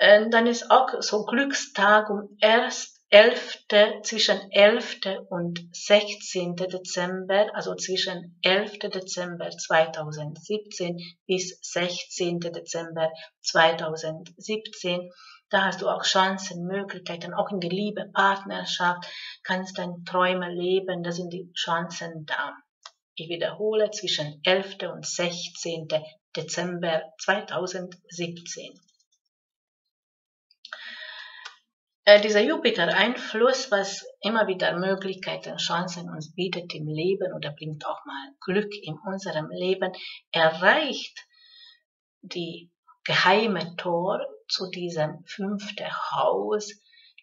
Und dann ist auch so Glückstag um 1. 11. zwischen 11. und 16. Dezember, also zwischen 11. Dezember 2017 bis 16. Dezember 2017. Da hast du auch Chancen, Möglichkeiten, auch in die Liebe, Partnerschaft, kannst deine Träume leben, da sind die Chancen da. Ich wiederhole, zwischen 11. und 16. Dezember 2017. Äh, dieser Jupiter-Einfluss, was immer wieder Möglichkeiten, Chancen uns bietet im Leben oder bringt auch mal Glück in unserem Leben, erreicht die geheime Tor zu diesem fünften Haus,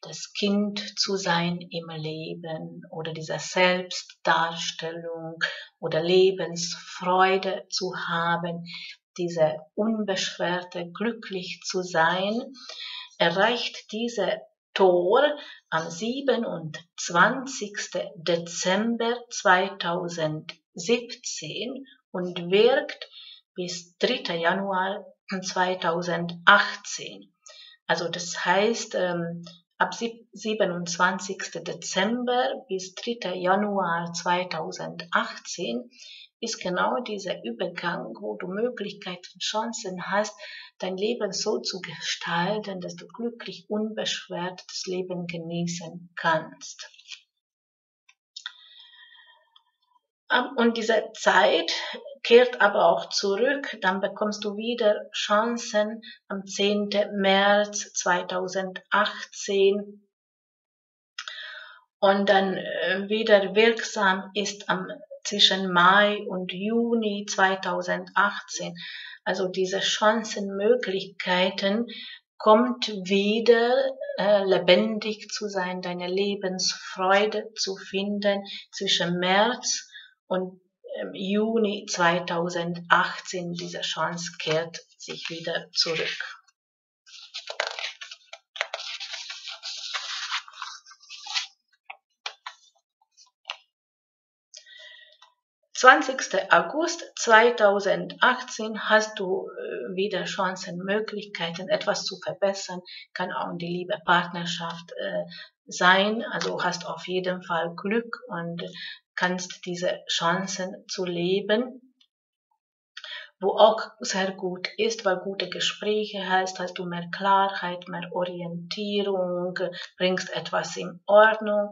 das Kind zu sein im Leben oder dieser Selbstdarstellung oder Lebensfreude zu haben, diese unbeschwerte, glücklich zu sein, erreicht diese Tor am 27. Dezember 2017 und wirkt bis 3. Januar 2018. Also das heißt, ähm, ab 27. Dezember bis 3. Januar 2018 ist genau dieser Übergang, wo du Möglichkeiten, Chancen hast, dein Leben so zu gestalten, dass du glücklich, unbeschwert das Leben genießen kannst. Ähm, und diese Zeit kehrt aber auch zurück, dann bekommst du wieder Chancen am 10. März 2018 und dann äh, wieder wirksam ist am zwischen Mai und Juni 2018. Also diese Chancenmöglichkeiten kommt wieder äh, lebendig zu sein, deine Lebensfreude zu finden zwischen März und ähm, Juni 2018. Diese Chance kehrt sich wieder zurück. 20. August 2018 hast du äh, wieder Chancen, Möglichkeiten, etwas zu verbessern, kann auch die Liebe, Partnerschaft äh, sein, also hast auf jeden Fall Glück und kannst diese Chancen zu leben wo auch sehr gut ist, weil gute Gespräche heißt, hast du mehr Klarheit, mehr Orientierung, bringst etwas in Ordnung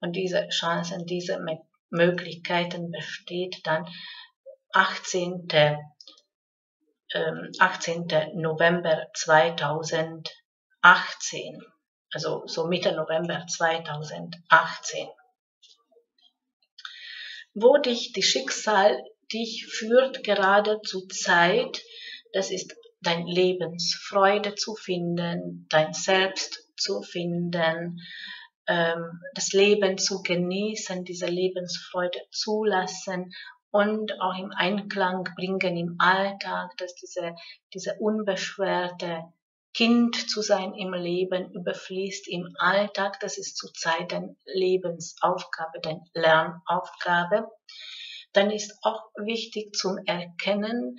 und diese Chancen, diese Möglichkeiten besteht dann 18. Ähm, 18. November 2018, also so Mitte November 2018. Wo dich die Schicksal dich führt gerade zur Zeit, das ist dein Lebensfreude zu finden, dein Selbst zu finden, ähm, das Leben zu genießen, diese Lebensfreude zulassen und auch im Einklang bringen im Alltag, dass diese, diese unbeschwerte Kind zu sein im Leben überfließt im Alltag. Das ist zurzeit deine Lebensaufgabe, deine Lernaufgabe. Dann ist auch wichtig zum Erkennen,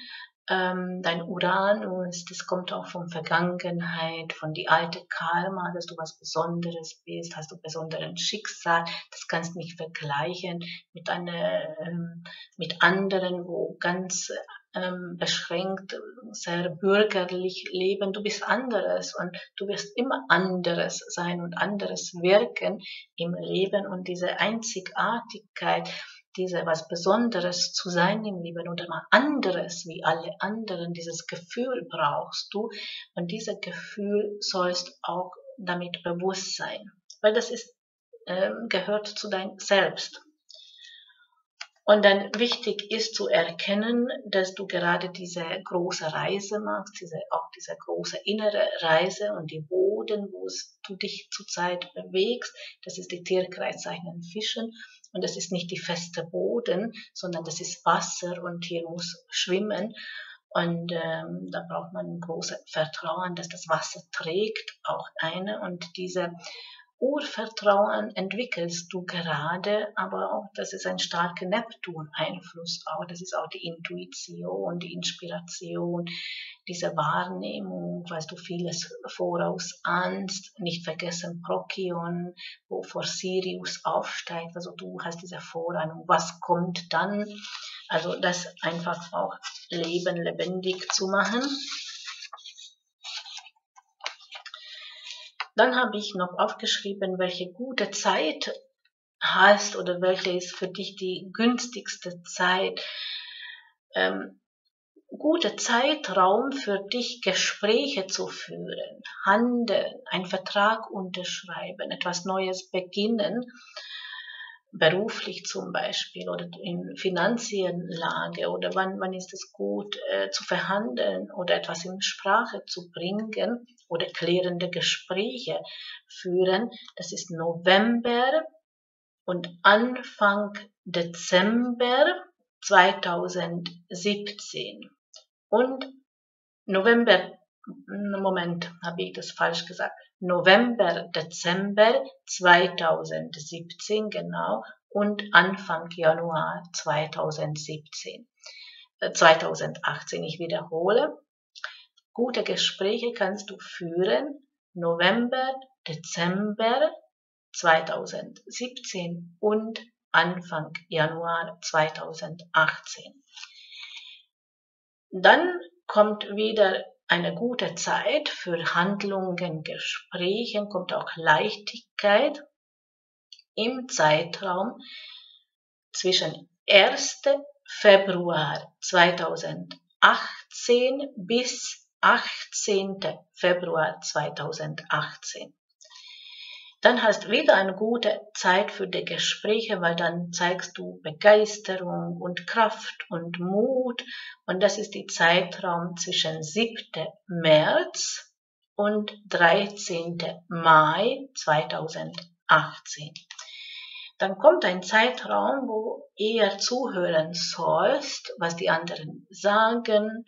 ähm, dein Uranus, das kommt auch von Vergangenheit, von die alte Karma, dass du was Besonderes bist, hast du besonderen Schicksal, das kannst nicht vergleichen mit einer, ähm, mit anderen, wo ganz ähm, beschränkt, sehr bürgerlich leben. Du bist anderes und du wirst immer anderes sein und anderes wirken im Leben und diese Einzigartigkeit, diese was Besonderes zu sein im Leben oder mal anderes wie alle anderen, dieses Gefühl brauchst du und dieses Gefühl sollst auch damit bewusst sein, weil das ist, ähm, gehört zu dein Selbst. Und dann wichtig ist zu erkennen, dass du gerade diese große Reise machst, diese, auch diese große innere Reise und die Boden, wo es, du dich zurzeit bewegst, das ist die Tierkreiszeichen Fischen und das ist nicht die feste Boden, sondern das ist Wasser und hier muss schwimmen. Und ähm, da braucht man ein großes Vertrauen, dass das Wasser trägt, auch eine. Und diese Urvertrauen entwickelst du gerade, aber auch das ist ein starker Neptun-Einfluss auch. Das ist auch die Intuition, die Inspiration, diese Wahrnehmung, weißt du, vieles voraus ahnst. Nicht vergessen Prokion, wo vor Sirius aufsteigt. Also du hast diese Vorahnung, was kommt dann. Also das einfach auch Leben lebendig zu machen. Dann habe ich noch aufgeschrieben, welche gute Zeit hast oder welche ist für dich die günstigste Zeit. Ähm, gute Zeitraum für dich, Gespräche zu führen, handeln, einen Vertrag unterschreiben, etwas Neues beginnen beruflich zum Beispiel oder in finanziellen Lage oder wann, wann ist es gut äh, zu verhandeln oder etwas in Sprache zu bringen oder klärende Gespräche führen. Das ist November und Anfang Dezember 2017 und November, Moment, habe ich das falsch gesagt. November, Dezember 2017 genau und Anfang Januar 2017, äh, 2018. Ich wiederhole. Gute Gespräche kannst du führen November, Dezember 2017 und Anfang Januar 2018. Dann kommt wieder eine gute Zeit für Handlungen, Gesprächen, kommt auch Leichtigkeit im Zeitraum zwischen 1. Februar 2018 bis 18. Februar 2018 dann hast wieder eine gute Zeit für die Gespräche, weil dann zeigst du Begeisterung und Kraft und Mut. Und das ist die Zeitraum zwischen 7. März und 13. Mai 2018. Dann kommt ein Zeitraum, wo eher zuhören sollst, was die anderen sagen,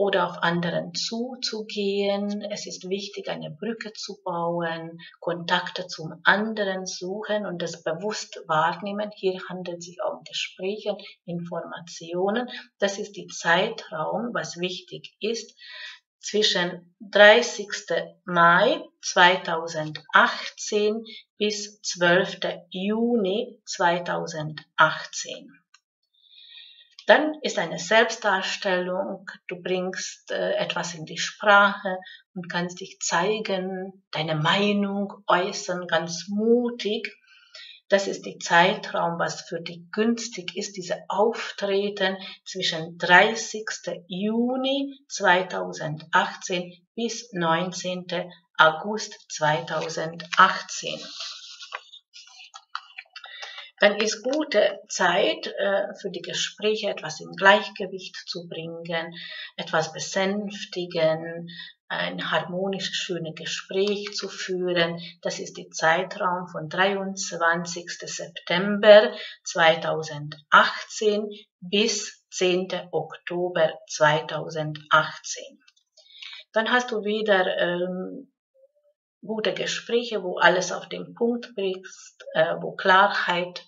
oder auf anderen zuzugehen. Es ist wichtig, eine Brücke zu bauen, Kontakte zum anderen suchen und das bewusst wahrnehmen. Hier handelt es sich um Gespräche, Informationen. Das ist die Zeitraum, was wichtig ist, zwischen 30. Mai 2018 bis 12. Juni 2018. Dann ist eine Selbstdarstellung, du bringst äh, etwas in die Sprache und kannst dich zeigen, deine Meinung äußern, ganz mutig. Das ist die Zeitraum, was für dich günstig ist, diese Auftreten zwischen 30. Juni 2018 bis 19. August 2018 dann ist gute Zeit äh, für die Gespräche, etwas in Gleichgewicht zu bringen, etwas besänftigen, ein harmonisches, schönes Gespräch zu führen. Das ist die Zeitraum von 23. September 2018 bis 10. Oktober 2018. Dann hast du wieder ähm, gute Gespräche, wo alles auf den Punkt bringst, äh, wo Klarheit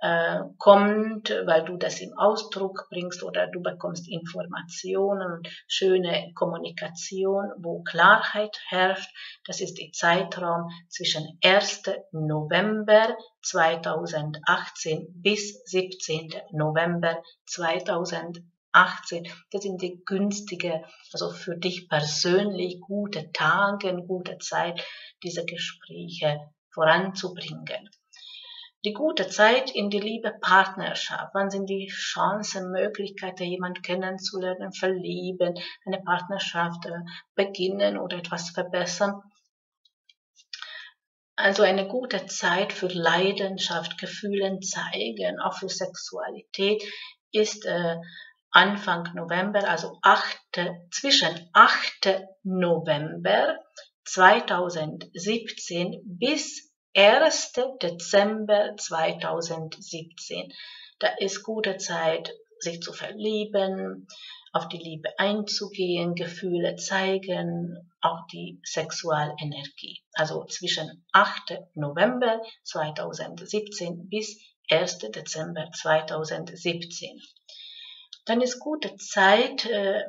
äh, kommt, weil du das im Ausdruck bringst oder du bekommst Informationen, schöne Kommunikation, wo Klarheit herrscht. Das ist der Zeitraum zwischen 1. November 2018 bis 17. November 2018. 18. Das sind die günstige, also für dich persönlich gute Tage, gute Zeit, diese Gespräche voranzubringen. Die gute Zeit in die liebe Partnerschaft. Wann sind die Chancen, Möglichkeiten, jemand kennenzulernen, verlieben, eine Partnerschaft äh, beginnen oder etwas verbessern? also eine gute Zeit für Leidenschaft, Gefühlen zeigen, auch für Sexualität ist äh, Anfang November, also 8, zwischen 8. November 2017 bis 1. Dezember 2017. Da ist gute Zeit, sich zu verlieben, auf die Liebe einzugehen, Gefühle zeigen, auch die Sexualenergie. Also zwischen 8. November 2017 bis 1. Dezember 2017. Dann ist gute Zeit, äh,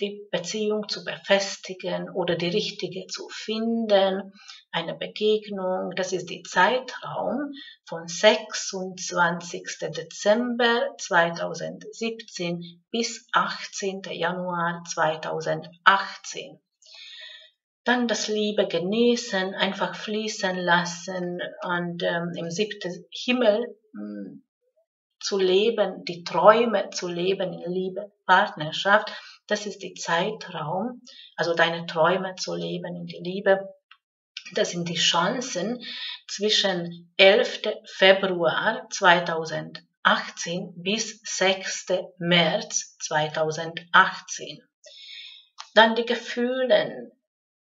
die Beziehung zu befestigen oder die richtige zu finden, eine Begegnung. Das ist die Zeitraum von 26. Dezember 2017 bis 18. Januar 2018. Dann das Liebe genießen, einfach fließen lassen und ähm, im siebten Himmel hm, zu leben, die Träume zu leben in Liebe, Partnerschaft das ist die Zeitraum, also deine Träume zu leben in die Liebe. Das sind die Chancen zwischen 11. Februar 2018 bis 6. März 2018. Dann die Gefühle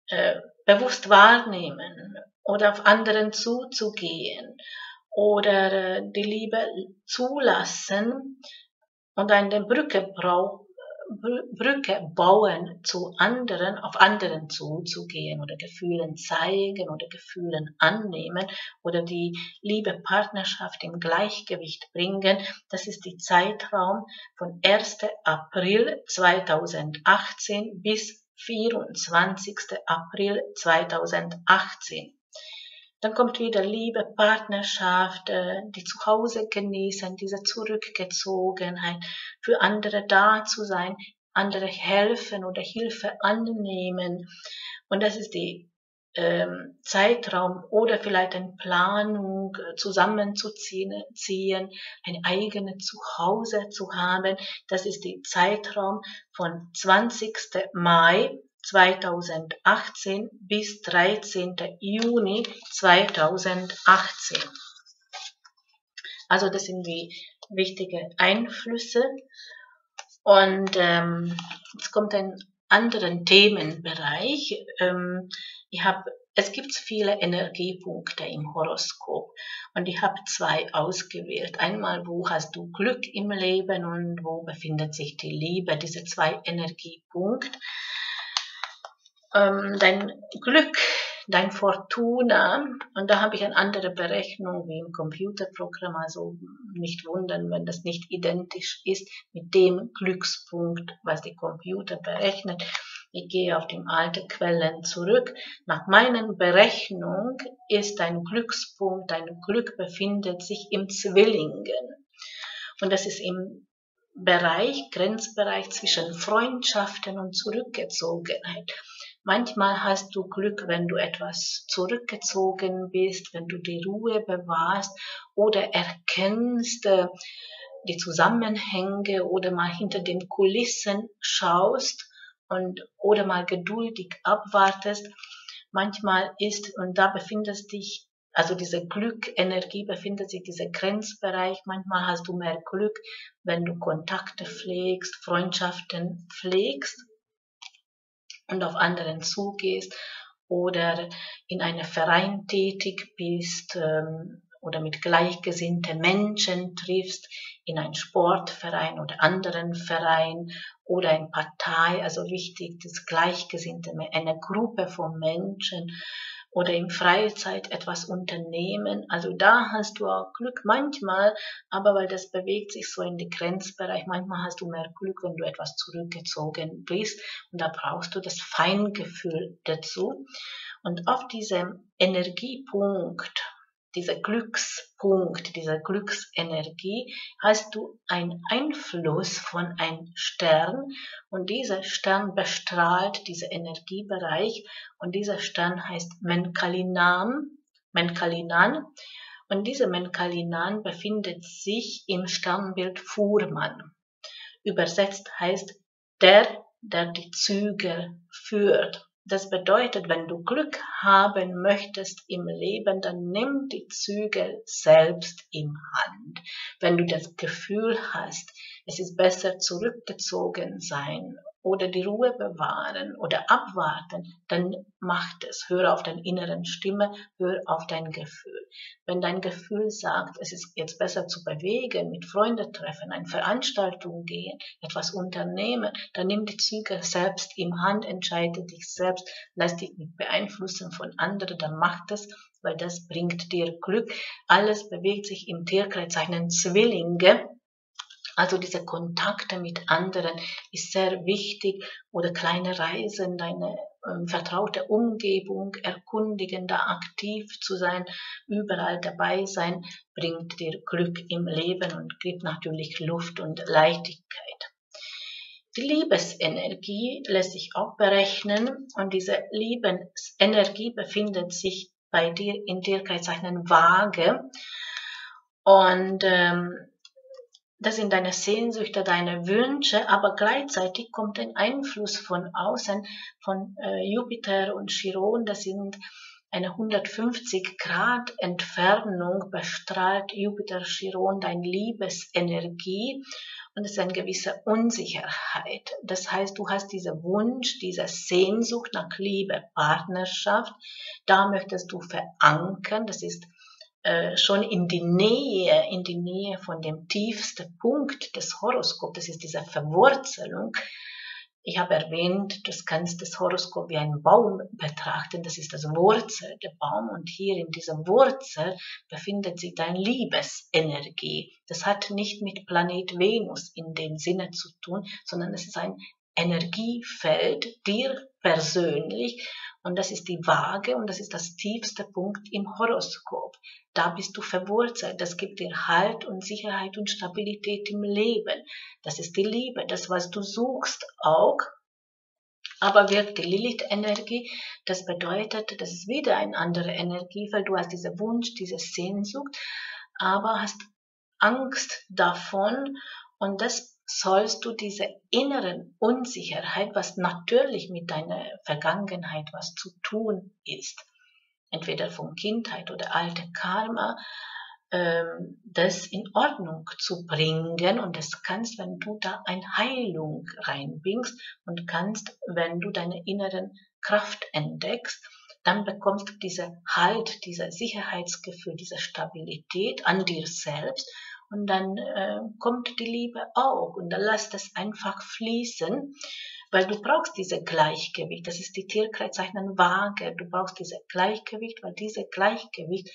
äh, bewusst wahrnehmen oder auf anderen zuzugehen oder die Liebe zulassen und eine Brücke Brücke bauen zu anderen, auf anderen zuzugehen oder Gefühlen zeigen oder Gefühlen annehmen oder die Liebe Partnerschaft im Gleichgewicht bringen. Das ist die Zeitraum von 1. April 2018 bis 24. April 2018. Dann kommt wieder Liebe, Partnerschaft, äh, die Zuhause genießen, diese Zurückgezogenheit, für andere da zu sein, andere helfen oder Hilfe annehmen. Und das ist die ähm, Zeitraum oder vielleicht eine Planung äh, zusammenzuziehen, ziehen, ein eigenes Zuhause zu haben. Das ist die Zeitraum von 20. Mai 2018 bis 13. Juni 2018. Also das sind die wichtigen Einflüsse. Und ähm, jetzt kommt ein anderen Themenbereich. Ähm, ich hab, es gibt viele Energiepunkte im Horoskop und ich habe zwei ausgewählt. Einmal, wo hast du Glück im Leben und wo befindet sich die Liebe, diese zwei Energiepunkte ähm, dein Glück, dein Fortuna, und da habe ich eine andere Berechnung wie im Computerprogramm, also nicht wundern, wenn das nicht identisch ist mit dem Glückspunkt, was die Computer berechnet. Ich gehe auf die alten Quellen zurück. Nach meiner Berechnung ist dein Glückspunkt, dein Glück befindet sich im Zwillingen. Und das ist im Bereich, Grenzbereich zwischen Freundschaften und Zurückgezogenheit. Manchmal hast du Glück, wenn du etwas zurückgezogen bist, wenn du die Ruhe bewahrst oder erkennst äh, die Zusammenhänge oder mal hinter den Kulissen schaust und oder mal geduldig abwartest. Manchmal ist, und da befindest dich, also diese Glückenergie befindet sich dieser Grenzbereich. Manchmal hast du mehr Glück, wenn du Kontakte pflegst, Freundschaften pflegst und auf anderen zugehst oder in einem Verein tätig bist ähm, oder mit gleichgesinnten Menschen triffst, in einen Sportverein oder anderen Verein oder eine Partei, also wichtig, das Gleichgesinnte, eine Gruppe von Menschen oder in Freizeit etwas unternehmen. Also da hast du auch Glück manchmal, aber weil das bewegt sich so in den Grenzbereich, manchmal hast du mehr Glück, wenn du etwas zurückgezogen bist und da brauchst du das Feingefühl dazu. Und auf diesem Energiepunkt dieser Glückspunkt, dieser Glücksenergie, hast du einen Einfluss von einem Stern und dieser Stern bestrahlt diesen Energiebereich und dieser Stern heißt Menkalinan, Menkalinan und dieser Menkalinan befindet sich im Sternbild Fuhrmann. Übersetzt heißt der, der die Züge führt Das bedeutet, wenn du Glück haben möchtest im Leben, dann nimm die Zügel selbst in Hand. Wenn du das Gefühl hast, es ist besser zurückgezogen sein oder die Ruhe bewahren oder abwarten, dann mach es. Hör auf deine inneren Stimme, hör auf dein Gefühl. Wenn dein Gefühl sagt, es ist jetzt besser zu bewegen, mit Freunden treffen, eine Veranstaltung gehen, etwas unternehmen, dann nimm die Züge selbst im Hand, entscheide dich selbst, lass dich nicht beeinflussen von anderen, dann mach das, weil das bringt dir Glück. Alles bewegt sich im Tierkreiszeichen Zwillinge also diese Kontakte mit anderen ist sehr wichtig oder kleine Reisen, deine ähm, vertraute Umgebung erkundigen, da aktiv zu sein, überall dabei sein, bringt dir Glück im Leben und gibt natürlich Luft und Leichtigkeit. Die Liebesenergie lässt sich auch berechnen und diese Liebesenergie befindet sich bei dir in Tierkreiszeichen Waage und ähm, das sind deine Sehnsüchte, deine Wünsche, aber gleichzeitig kommt ein Einfluss von außen, von äh, Jupiter und Chiron, das sind eine 150 Grad Entfernung bestrahlt Jupiter Chiron deine Liebesenergie und es ist eine gewisse Unsicherheit. Das heißt, du hast diesen Wunsch, diese Sehnsucht nach Liebe, Partnerschaft, da möchtest du verankern, das ist äh, schon in die Nähe, in die Nähe von dem tiefsten Punkt des Horoskops, das ist diese Verwurzelung. Ich habe erwähnt, du kannst das Horoskop wie einen Baum betrachten, das ist das Wurzel der Baum und hier in dieser Wurzel befindet sich deine Liebesenergie. Das hat nicht mit Planet Venus in dem Sinne zu tun, sondern es ist ein Energiefeld dir persönlich und das ist die Waage und das ist das tiefste Punkt im Horoskop. Da bist du verwurzelt. Das gibt dir Halt und Sicherheit und Stabilität im Leben. Das ist die Liebe, das, was du suchst auch. Aber wirkt die Lilith-Energie, das bedeutet, das ist wieder eine andere Energie, weil du hast diesen Wunsch, diese Sehnsucht, aber hast Angst davon und das sollst du diese inneren Unsicherheit, was natürlich mit deiner Vergangenheit was zu tun ist, entweder von Kindheit oder alte Karma, ähm, das in Ordnung zu bringen. Und das kannst, wenn du da eine Heilung reinbringst und kannst, wenn du deine inneren Kraft entdeckst, dann bekommst du diese Halt, dieser Sicherheitsgefühl, diese Stabilität an dir selbst und dann äh, kommt die Liebe auch und dann lass das einfach fließen, weil du brauchst diese Gleichgewicht. Das ist die Tierkreiszeichen Waage. Du brauchst diese Gleichgewicht, weil diese Gleichgewicht,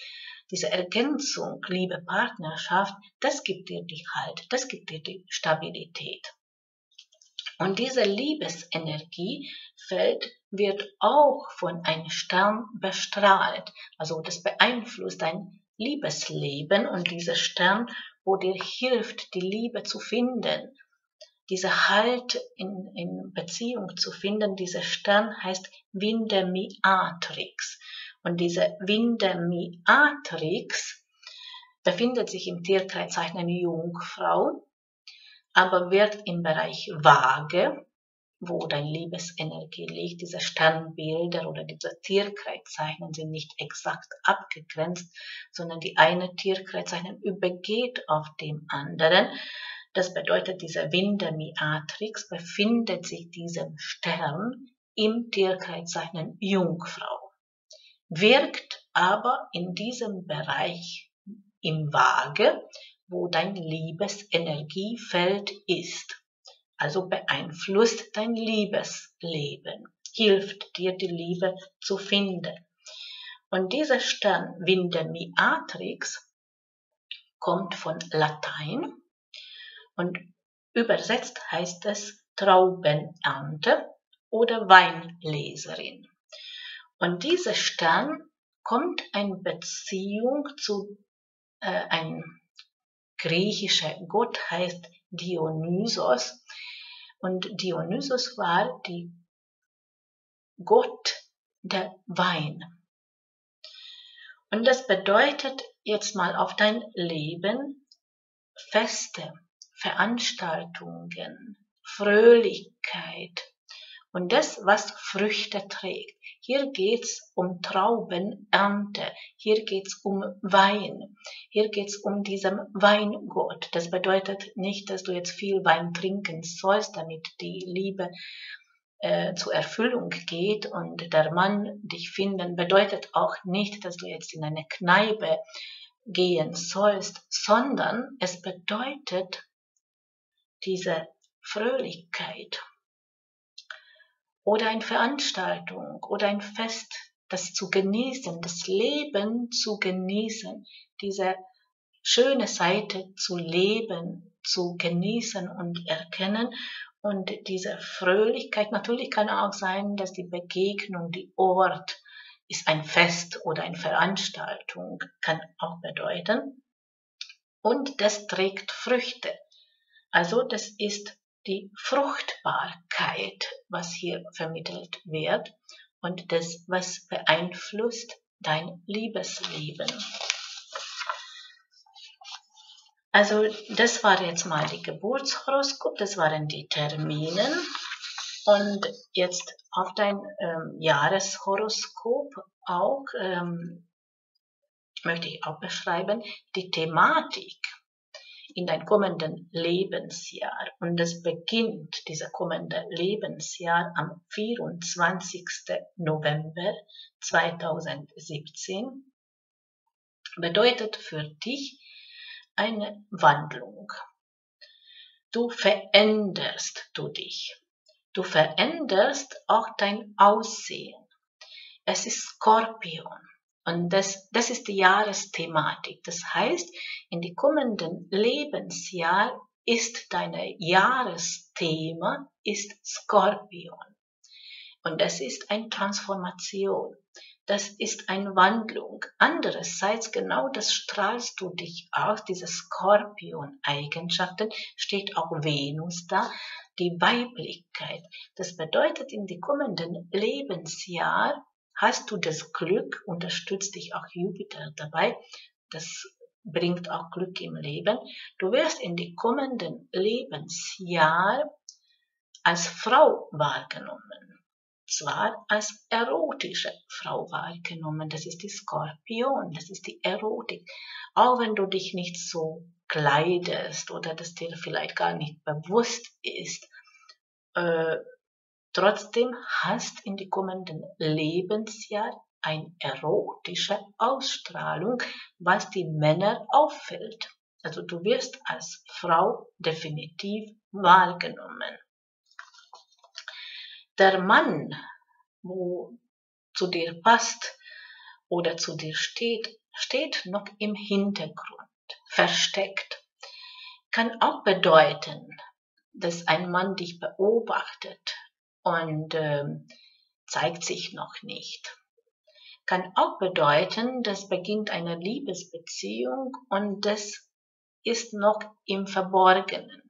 diese Ergänzung, Liebe, Partnerschaft, das gibt dir die Halt, das gibt dir die Stabilität. Und diese Liebesenergie fällt, wird auch von einem Stern bestrahlt. Also das beeinflusst dein Liebesleben und dieser Stern wo dir hilft, die Liebe zu finden, diese Halt in, in Beziehung zu finden. Dieser Stern heißt Vindemiatrix. Und diese Vindemiatrix befindet sich im Tierkreiszeichen Jungfrau, aber wird im Bereich Waage, wo dein Liebesenergie liegt, diese Sternbilder oder diese Tierkreiszeichen sind nicht exakt abgegrenzt, sondern die eine Tierkreiszeichen übergeht auf dem anderen. Das bedeutet, dieser Windemiatrix befindet sich diesem Stern im Tierkreiszeichen Jungfrau, wirkt aber in diesem Bereich im Waage, wo dein Liebesenergiefeld ist also beeinflusst dein Liebesleben, hilft dir die Liebe zu finden. Und dieser Stern Vindemiatrix kommt von Latein und übersetzt heißt es Traubenernte oder Weinleserin. Und dieser Stern kommt in Beziehung zu äh, einem griechischen Gott heißt Dionysos, und Dionysus war die Gott der Wein. Und das bedeutet jetzt mal auf dein Leben Feste, Veranstaltungen, Fröhlichkeit und das, was Früchte trägt. Hier geht's um Traubenernte, hier geht's um Wein, hier geht's um diesem Weingott. Das bedeutet nicht, dass du jetzt viel Wein trinken sollst, damit die Liebe äh, zur Erfüllung geht und der Mann dich finden, bedeutet auch nicht, dass du jetzt in eine Kneipe gehen sollst, sondern es bedeutet diese Fröhlichkeit oder eine Veranstaltung oder ein Fest, das zu genießen, das Leben zu genießen, diese schöne Seite zu leben, zu genießen und erkennen. Und diese Fröhlichkeit, natürlich kann auch sein, dass die Begegnung, die Ort ist ein Fest oder eine Veranstaltung, kann auch bedeuten. Und das trägt Früchte. Also das ist die Fruchtbarkeit, was hier vermittelt wird und das, was beeinflusst dein Liebesleben. Also das war jetzt mal die Geburtshoroskop, das waren die Termine. Und jetzt auf dein ähm, Jahreshoroskop auch ähm, möchte ich auch beschreiben die Thematik in dein kommenden Lebensjahr. Und es beginnt, dieser kommende Lebensjahr, am 24. November 2017. Bedeutet für dich eine Wandlung. Du veränderst du dich. Du veränderst auch dein Aussehen. Es ist Skorpion. Und das, das ist die Jahresthematik. Das heißt, in die kommenden Lebensjahr ist deine Jahresthema ist Skorpion. Und das ist eine Transformation. Das ist eine Wandlung. Andererseits, genau das strahlst du dich aus, diese Skorpion-Eigenschaften, steht auch Venus da, die Weiblichkeit. Das bedeutet, in die kommenden Lebensjahr Hast du das Glück, unterstützt dich auch Jupiter dabei, das bringt auch Glück im Leben. Du wirst in die kommenden Lebensjahr als Frau wahrgenommen. Zwar als erotische Frau wahrgenommen. Das ist die Skorpion, das ist die Erotik. Auch wenn du dich nicht so kleidest oder das dir vielleicht gar nicht bewusst ist, äh, Trotzdem hast in die kommenden Lebensjahr eine erotische Ausstrahlung, was die Männer auffällt. Also du wirst als Frau definitiv wahrgenommen. Der Mann, wo zu dir passt oder zu dir steht, steht noch im Hintergrund, versteckt. Kann auch bedeuten, dass ein Mann dich beobachtet, und äh, zeigt sich noch nicht. Kann auch bedeuten, das beginnt eine Liebesbeziehung und das ist noch im Verborgenen,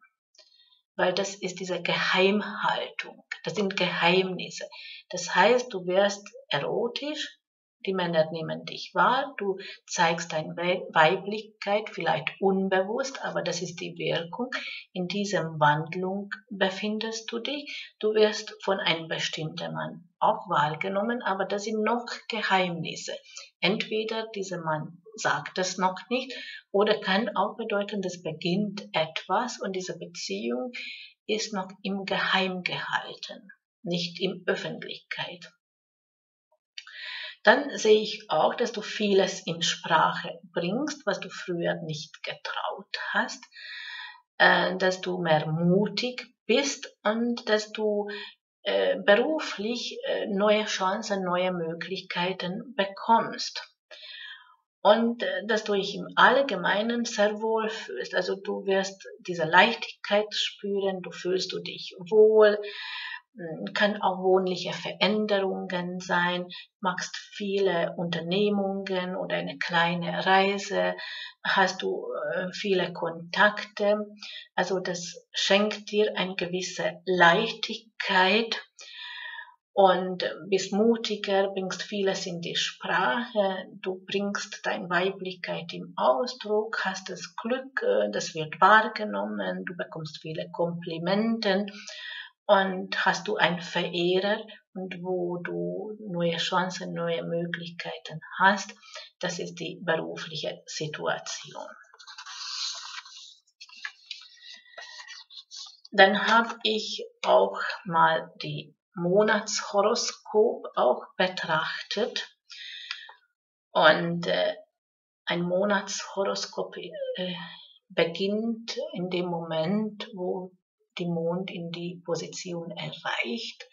weil das ist diese Geheimhaltung, das sind Geheimnisse. Das heißt, du wirst erotisch, die Männer nehmen dich wahr, du zeigst deine Weiblichkeit, vielleicht unbewusst, aber das ist die Wirkung. In diesem Wandlung befindest du dich. Du wirst von einem bestimmten Mann auch wahrgenommen, aber das sind noch Geheimnisse. Entweder dieser Mann sagt es noch nicht oder kann auch bedeuten, das beginnt etwas und diese Beziehung ist noch im Geheim gehalten, nicht in Öffentlichkeit dann sehe ich auch, dass du vieles in Sprache bringst, was du früher nicht getraut hast, äh, dass du mehr mutig bist und dass du äh, beruflich äh, neue Chancen, neue Möglichkeiten bekommst. Und dass du dich im Allgemeinen sehr wohl fühlst. Also du wirst diese Leichtigkeit spüren, du fühlst du dich wohl, kann auch wohnliche Veränderungen sein, machst viele Unternehmungen oder eine kleine Reise, hast du äh, viele Kontakte. Also das schenkt dir eine gewisse Leichtigkeit. Und bist mutiger, bringst vieles in die Sprache, du bringst deine Weiblichkeit im Ausdruck, hast das Glück, äh, das wird wahrgenommen, du bekommst viele Komplimente und hast du einen Verehrer und wo du neue Chancen, neue Möglichkeiten hast. Das ist die berufliche Situation. Dann habe ich auch mal die Monatshoroskop auch betrachtet. Und äh, ein Monatshoroskop äh, beginnt in dem Moment, wo die Mond in die Position erreicht,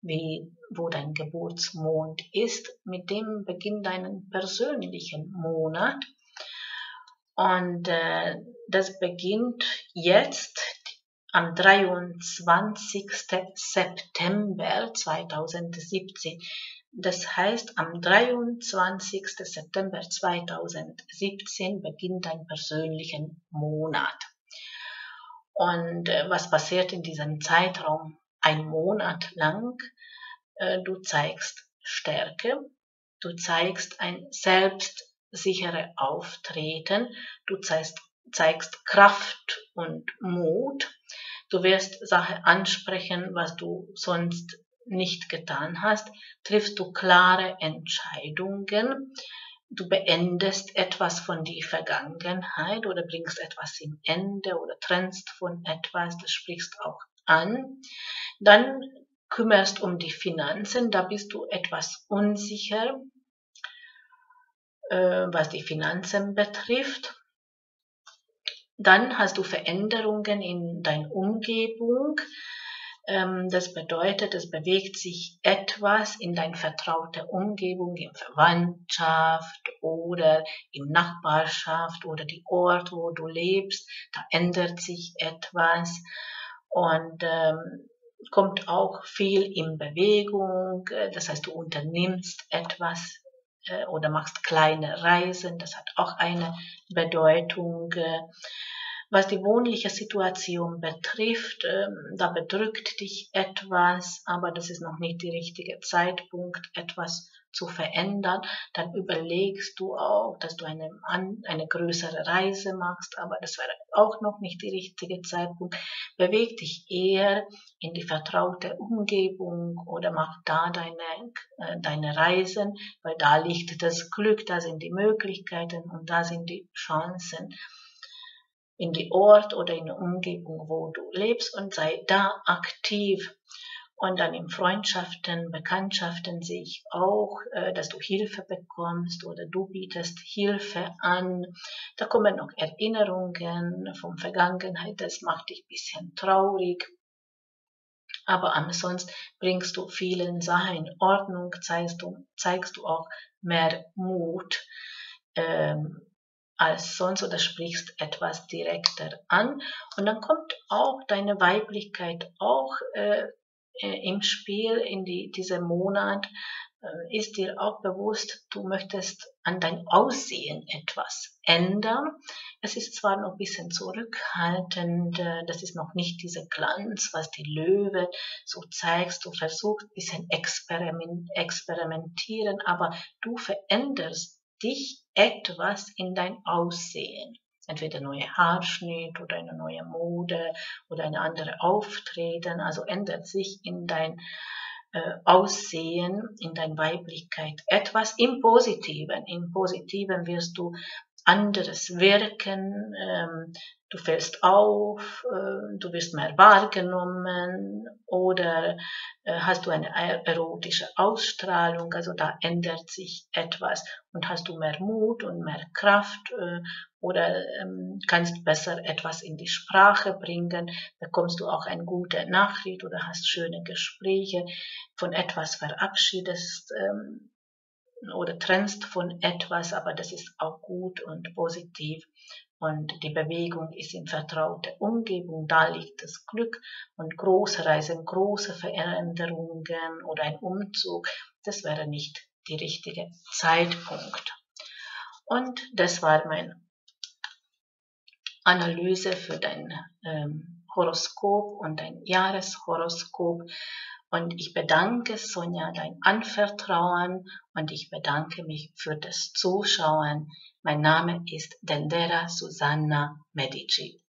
wie, wo dein Geburtsmond ist. Mit dem beginnt deinen persönlichen Monat. Und äh, das beginnt jetzt am 23. September 2017. Das heißt, am 23. September 2017 beginnt dein persönlichen Monat. Und äh, was passiert in diesem Zeitraum? Ein Monat lang, äh, du zeigst Stärke, du zeigst ein selbstsichere Auftreten, du zeigst, zeigst Kraft und Mut, du wirst Sache ansprechen, was du sonst nicht getan hast, triffst du klare Entscheidungen, du beendest etwas von die Vergangenheit oder bringst etwas im Ende oder trennst von etwas, das sprichst auch an. Dann kümmerst um die Finanzen, da bist du etwas unsicher, äh, was die Finanzen betrifft. Dann hast du Veränderungen in deiner Umgebung. Ähm, das bedeutet, es bewegt sich etwas in deine vertraute Umgebung, in Verwandtschaft oder in Nachbarschaft oder die Ort, wo du lebst. Da ändert sich etwas und ähm, kommt auch viel in Bewegung. Das heißt, du unternimmst etwas äh, oder machst kleine Reisen. Das hat auch eine Bedeutung. Äh, was die wohnliche Situation betrifft, ähm, da bedrückt dich etwas, aber das ist noch nicht der richtige Zeitpunkt, etwas zu verändern, dann überlegst du auch, dass du eine, eine größere Reise machst, aber das wäre auch noch nicht der richtige Zeitpunkt. Beweg dich eher in die vertraute Umgebung oder mach da deine, äh, deine Reisen, weil da liegt das Glück, da sind die Möglichkeiten und da sind die Chancen in die Ort oder in der Umgebung, wo du lebst und sei da aktiv. Und dann in Freundschaften, Bekanntschaften sehe ich auch, äh, dass du Hilfe bekommst oder du bietest Hilfe an. Da kommen noch Erinnerungen von Vergangenheit, das macht dich ein bisschen traurig. Aber ansonsten bringst du vielen Sachen in Ordnung, zeigst du, zeigst du auch mehr Mut. Ähm, als sonst oder sprichst etwas direkter an. Und dann kommt auch deine Weiblichkeit auch äh, äh, im Spiel in die, diesem Monat. Äh, ist dir auch bewusst, du möchtest an dein Aussehen etwas ändern. Es ist zwar noch ein bisschen zurückhaltend, äh, das ist noch nicht dieser Glanz, was die Löwe so zeigst. Du versuchst ein bisschen experiment, experimentieren, aber du veränderst dich etwas in dein Aussehen. Entweder neue Haarschnitt oder eine neue Mode oder eine andere Auftreten. Also ändert sich in dein äh, Aussehen, in dein Weiblichkeit etwas im Positiven. Im Positiven wirst du anderes wirken, ähm, du fällst auf, äh, du wirst mehr wahrgenommen oder äh, hast du eine erotische Ausstrahlung, also da ändert sich etwas. Und hast du mehr Mut und mehr Kraft äh, oder ähm, kannst besser etwas in die Sprache bringen, bekommst du auch eine gute Nachricht oder hast schöne Gespräche, von etwas verabschiedest ähm, oder trennst von etwas, aber das ist auch gut und positiv. Und die Bewegung ist in vertraute Umgebung, da liegt das Glück und große Reisen, große Veränderungen oder ein Umzug, das wäre nicht die richtige Zeitpunkt. Und das war meine Analyse für dein ähm, Horoskop und dein Jahreshoroskop. Und ich bedanke Sonja dein Anvertrauen und ich bedanke mich für das Zuschauen. Mein Name ist Dendera Susanna Medici.